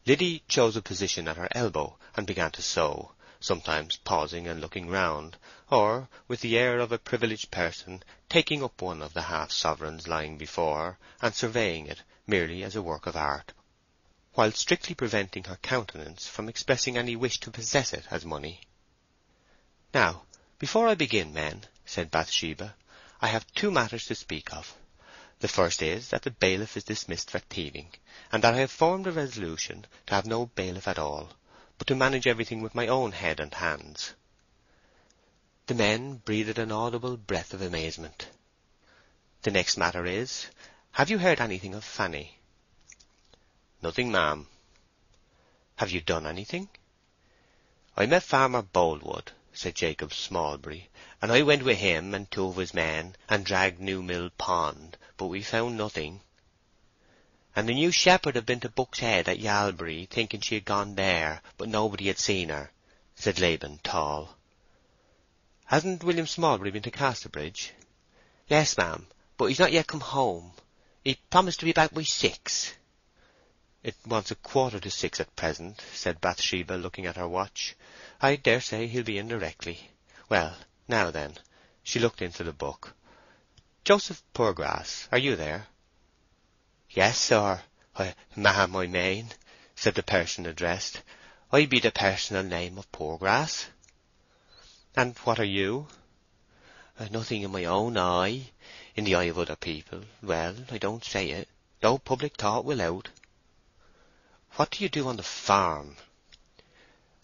Liddy chose a position at her elbow and began to sew, sometimes pausing and looking round, or, with the air of a privileged person, taking up one of the half-sovereigns lying before her and surveying it merely as a work of art, while strictly preventing her countenance from expressing any wish to possess it as money. "Now, before I begin, men," said Bathsheba, "I have two matters to speak of. The first is that the bailiff is dismissed for thieving, and that I have formed a resolution to have no bailiff at all, but to manage everything with my own head and hands." The men breathed an audible breath of amazement. "The next matter is, have you heard anything of Fanny?" "Nothing, ma'am." "Have you done anything?" "I met Farmer Boldwood," said Jacob Smallbury, "and I went with him and two of his men, and dragged Newmill Pond, but we found nothing." "And the new shepherd had been to Buck's Head at Yalbury, thinking she had gone there, but nobody had seen her," said Laban Tall. Hasn't William Smallbury been to Casterbridge? Yes, ma'am, but he's not yet come home. He promised to be back by six. It wants a quarter to six at present, said Bathsheba, looking at her watch. I dare say he'll be in directly. Well, now then. She looked into the book. Joseph Poorgrass, are you there? Yes, sir. Ma'am, I mean, said the person addressed. I be the personal name of Poorgrass. And what are you? Uh, nothing in my own eye. In the eye of other people, well, I don't say it, though public thought will out. What do you do on the farm?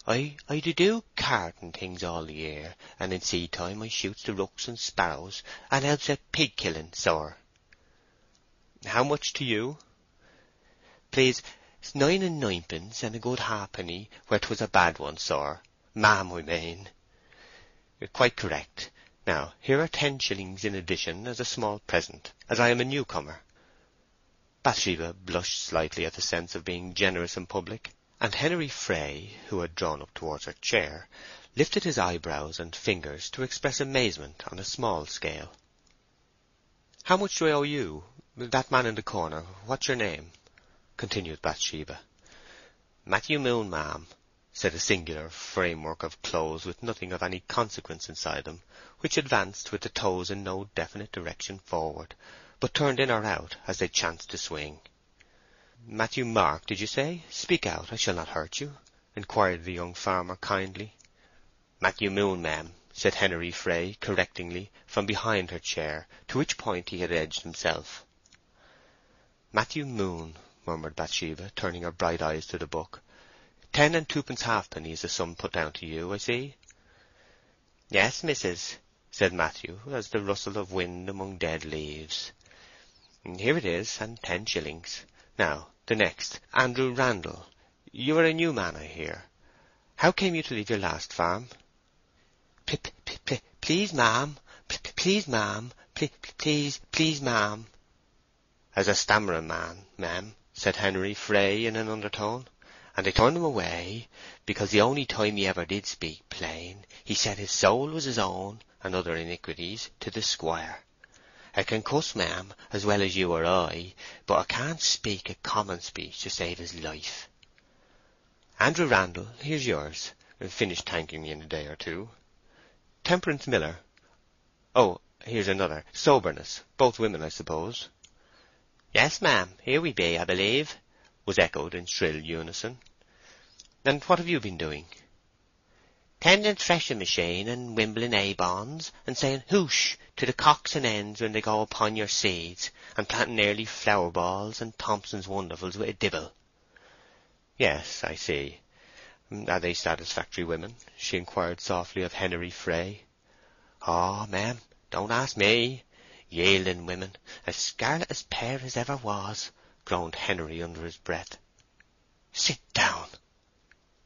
I I do do carting things all the year, and in seed time I shoots the rooks and sparrows, and helps at pig killing, sir. How much to you? Please, nine and ninepence and a good halfpenny where 'twas a bad one, sir. Ma'am, I. You're quite correct. Now, here are ten shillings in addition as a small present, as I am a newcomer. Bathsheba blushed slightly at the sense of being generous in public, and Henery Fray, who had drawn up towards her chair, lifted his eyebrows and fingers to express amazement on a small scale. "How much do I owe you? That man in the corner, what's your name?" continued Bathsheba. "Matthew Moon, ma'am," said a singular framework of clothes with nothing of any consequence inside them, which advanced with the toes in no definite direction forward, but turned in or out as they chanced to swing. "Matthew Mark, did you say? Speak out, I shall not hurt you," inquired the young farmer kindly. "Matthew Moon, ma'am," said Henery Fray correctingly, from behind her chair, to which point he had edged himself. "Matthew Moon," murmured Bathsheba, turning her bright eyes to the book. "Ten and twopence halfpenny is the sum put down to you, I see." "Yes, missus," said Matthew, as the rustle of wind among dead leaves. "Here it is, and ten shillings. Now, the next, Andrew Randall. You are a new man, I hear. How came you to leave your last farm?" "P p p "Please, ma'am, please, ma'am, please, please, ma'am." "As a stammering man, ma'am said Henery Fray in an undertone. And they turned him away, because the only time he ever did speak plain, he said his soul was his own, and other iniquities, to the squire. I can cuss, ma'am, as well as you or I, but I can't speak a common speech to save his life. Andrew Randall, here's yours. Finish thanking me in a day or two. Temperance Miller. Oh, here's another. Soberness. Both women, I suppose. "Yes, ma'am, here we be, I believe," was echoed in shrill unison. "And what have you been doing?" "Tending threshing machine and wimbling haybonds, and saying hoosh to the cocks and hens when they go upon your seeds, and planting early Flourballs and Thompson's wonderfuls with a dibble." "Yes, I see. Mm, are they satisfactory women?" she inquired softly of Henery Fray. "Oh, ah, ma'am, don't ask me. Yielding women, as scarlet as pair as ever was," groaned Henery under his breath. "Sit down."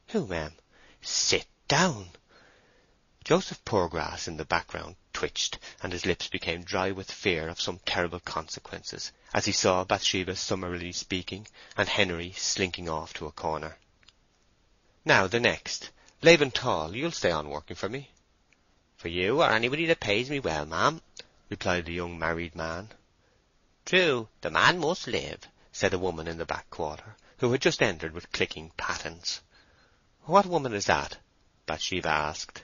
"Who, ma'am?" "Sit down." Joseph Poorgrass in the background twitched, and his lips became dry with fear of some terrible consequences, as he saw Bathsheba summarily speaking, and Henery slinking off to a corner. "Now the next. Laban Tall, you'll stay on working for me?" "For you or anybody that pays me well, ma'am replied the young married man. "True, the man must live," said a woman in the back quarter, who had just entered with clicking pattens. "What woman is that?" Bathsheba asked.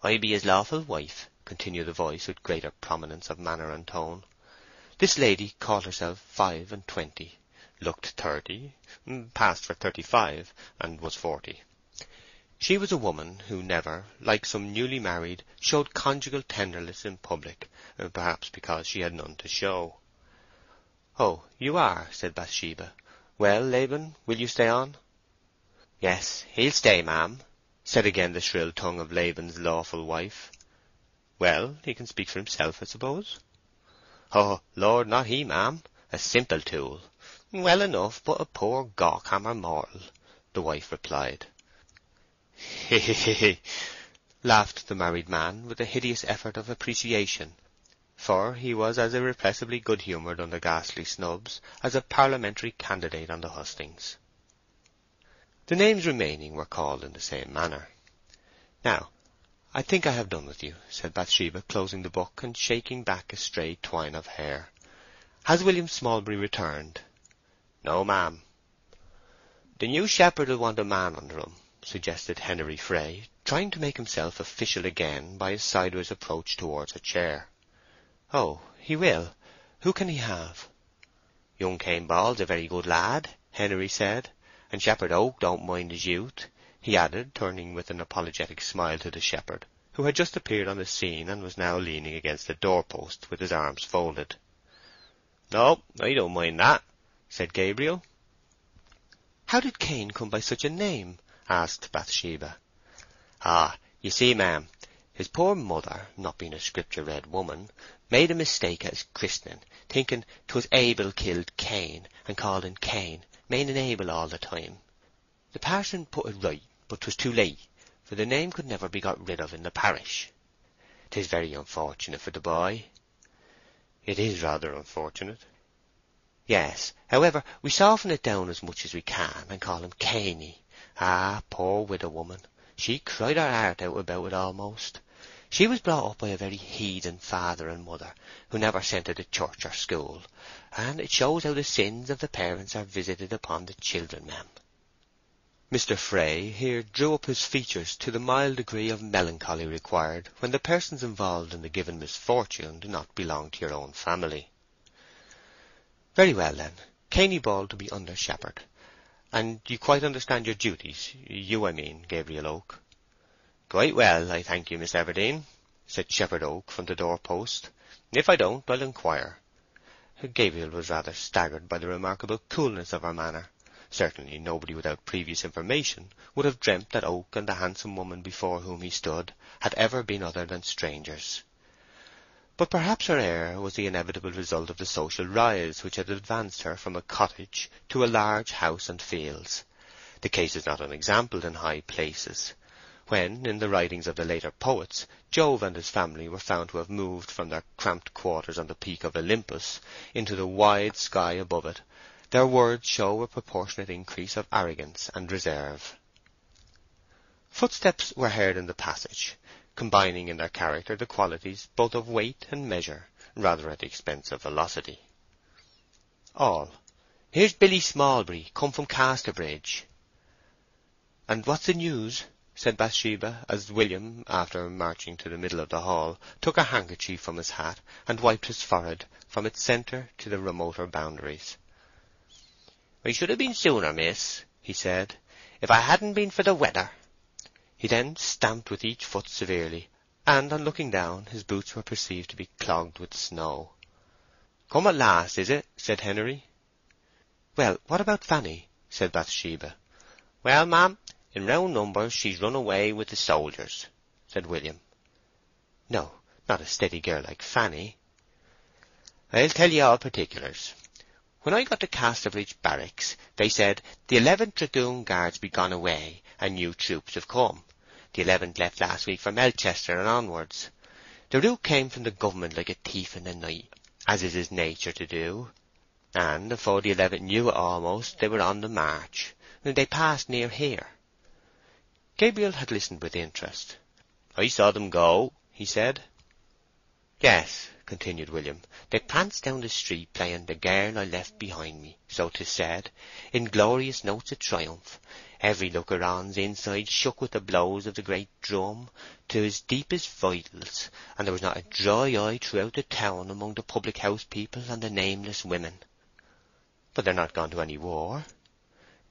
"I be his lawful wife," continued the voice with greater prominence of manner and tone. This lady called herself five and twenty, looked thirty, mm, passed for thirty-five, and was forty. She was a woman who never, like some newly married, showed conjugal tenderness in public, uh, perhaps because she had none to show. "Oh, you are," said Bathsheba. "Well, Laban, will you stay on?" "Yes, he'll stay, ma'am," said again the shrill tongue of Laban's lawful wife. "Well, he can speak for himself, I suppose?" "Oh, Lord, not he, ma'am. A simple tool. Well enough, but a poor gawkhammer mortal," the wife replied. "He, he, he!" laughed the married man, with a hideous effort of appreciation, for he was as irrepressibly good-humoured under ghastly snubs as a parliamentary candidate on the hustings. The names remaining were called in the same manner. "Now, I think I have done with you, said Bathsheba, closing the book and shaking back a stray twine of hair. Has William Smallbury returned? No, ma'am. The new shepherd will want a man under him, suggested Henery Fray, trying to make himself official again by a sideways approach towards a chair. Oh, he will. Who can he have? Young Cain Ball's a very good lad, Henery said, and Shepherd Oak don't mind his youth he added, turning with an apologetic smile to the shepherd, who had just appeared on the scene and was now leaning against the door-post with his arms folded. "No, I don't mind that," said Gabriel. "How did Cain come by such a name?" asked Bathsheba. "Ah, you see, ma'am, his poor mother, not being a Scripture-read woman, made a mistake at his christening, thinking 'twas Abel killed Cain, and called him Cain, meaning Abel all the time. The parson put it right but 'twas too late, for the name could never be got rid of in the parish. 'Tis very unfortunate for the boy." "It is rather unfortunate." "Yes. However, we soften it down as much as we can, and call him Cainy. Ah, poor widow woman! She cried her heart out about it almost. She was brought up by a very heathen father and mother, who never sent her to church or school, and it shows how the sins of the parents are visited upon the children, ma'am. Mr. Fray here drew up his features to the mild degree of melancholy required when the persons involved in the given misfortune do not belong to your own family. "Very well, then. Cainy Ball to be under shepherd. And you quite understand your duties—you, I mean, Gabriel Oak?" "Quite well, I thank you, Miss Everdene," said Shepherd Oak from the door-post. "If I don't, I'll inquire." Gabriel was rather staggered by the remarkable coolness of her manner. Certainly nobody without previous information would have dreamt that Oak and the handsome woman before whom he stood had ever been other than strangers. But perhaps her air was the inevitable result of the social rise which had advanced her from a cottage to a large house and fields. The case is not unexampled in high places. When, in the writings of the later poets, Jove and his family were found to have moved from their cramped quarters on the peak of Olympus into the wide sky above it, their words show a proportionate increase of arrogance and reserve. Footsteps were heard in the passage, combining in their character the qualities both of weight and measure, rather at the expense of velocity. All. Here's Billy Smallbury, come from Casterbridge. And what's the news? Said Bathsheba, as William, after marching to the middle of the hall, took a handkerchief from his hat and wiped his forehead from its centre to the remoter boundaries. "I should have been sooner, miss," he said, "if I hadn't been for the weather." He then stamped with each foot severely, and on looking down his boots were perceived to be clogged with snow. "Come at last, is it?" said Henery. "Well, what about Fanny?" said Bathsheba. "Well, ma'am, in round numbers she's run away with the soldiers," said William. "No, not a steady girl like Fanny." "I'll tell ye all particulars. When I got to Casterbridge barracks they said the 11th Dragoon Guards be gone away, and new troops have come. The 11th left last week for Melchester and onwards. The route came from the government like a thief in the night, as is his nature to do, and afore the 11th knew it almost, they were on the march. And they passed near here." Gabriel had listened with interest. "I saw them go," he said. "Yes continued William. "They pranced down the street playing 'The Girl I Left Behind Me,' so 'tis said, in glorious notes of triumph. Every looker-on's inside shook with the blows of the great drum to his deepest vitals, and there was not a dry eye throughout the town among the public-house people and the nameless women." "But they're not gone to any war?"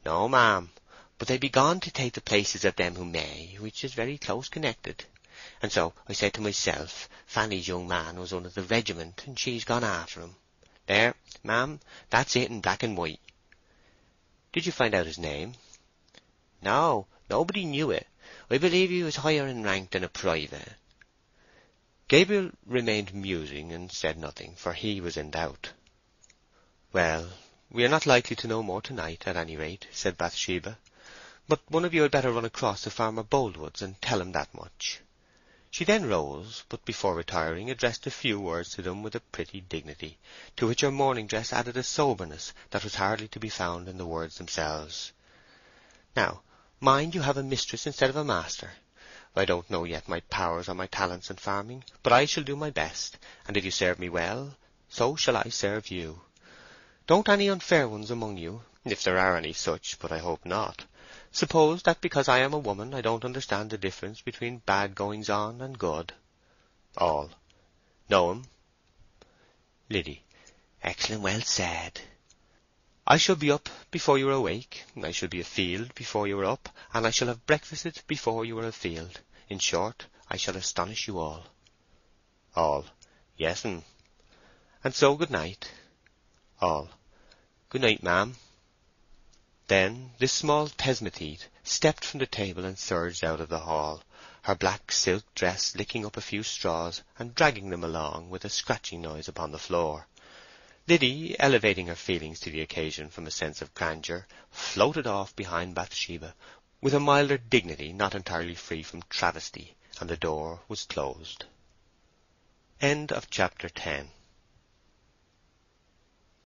"No, ma'am. But they be gone to take the places of them who may, which is very close connected. And so I said to myself, Fanny's young man was one of the regiment, and she's gone after him. There, ma'am, that's it in black and white." "Did you find out his name?" "No, nobody knew it. I believe he was higher in rank than a private." Gabriel remained musing and said nothing, for he was in doubt. "Well, we are not likely to know more to-night, at any rate," said Bathsheba. "But one of you had better run across to Farmer Boldwood's and tell him that much. She then rose, but before retiring addressed a few words to them with a pretty dignity, to which her morning dress added a soberness that was hardly to be found in the words themselves. "Now, mind you have a mistress instead of a master. I don't know yet my powers or my talents in farming, but I shall do my best, and if you serve me well, so shall I serve you. Don't any unfair ones among you, if there are any such, but I hope not, suppose that because I am a woman I don't understand the difference between bad goings on and good. All. Know him? Liddy. Excellent well said. I shall be up before you are awake, I shall be afield before you are up, and I shall have breakfasted before you are afield. In short, I shall astonish you all. All. Yes'm. And so good night. All. Good night, ma'am. Then this small thesmothete stepped from the table and surged out of the hall, her black silk dress licking up a few straws and dragging them along with a scratching noise upon the floor. Liddy, elevating her feelings to the occasion from a sense of grandeur, floated off behind Bathsheba with a milder dignity not entirely free from travesty, and the door was closed. End of chapter 10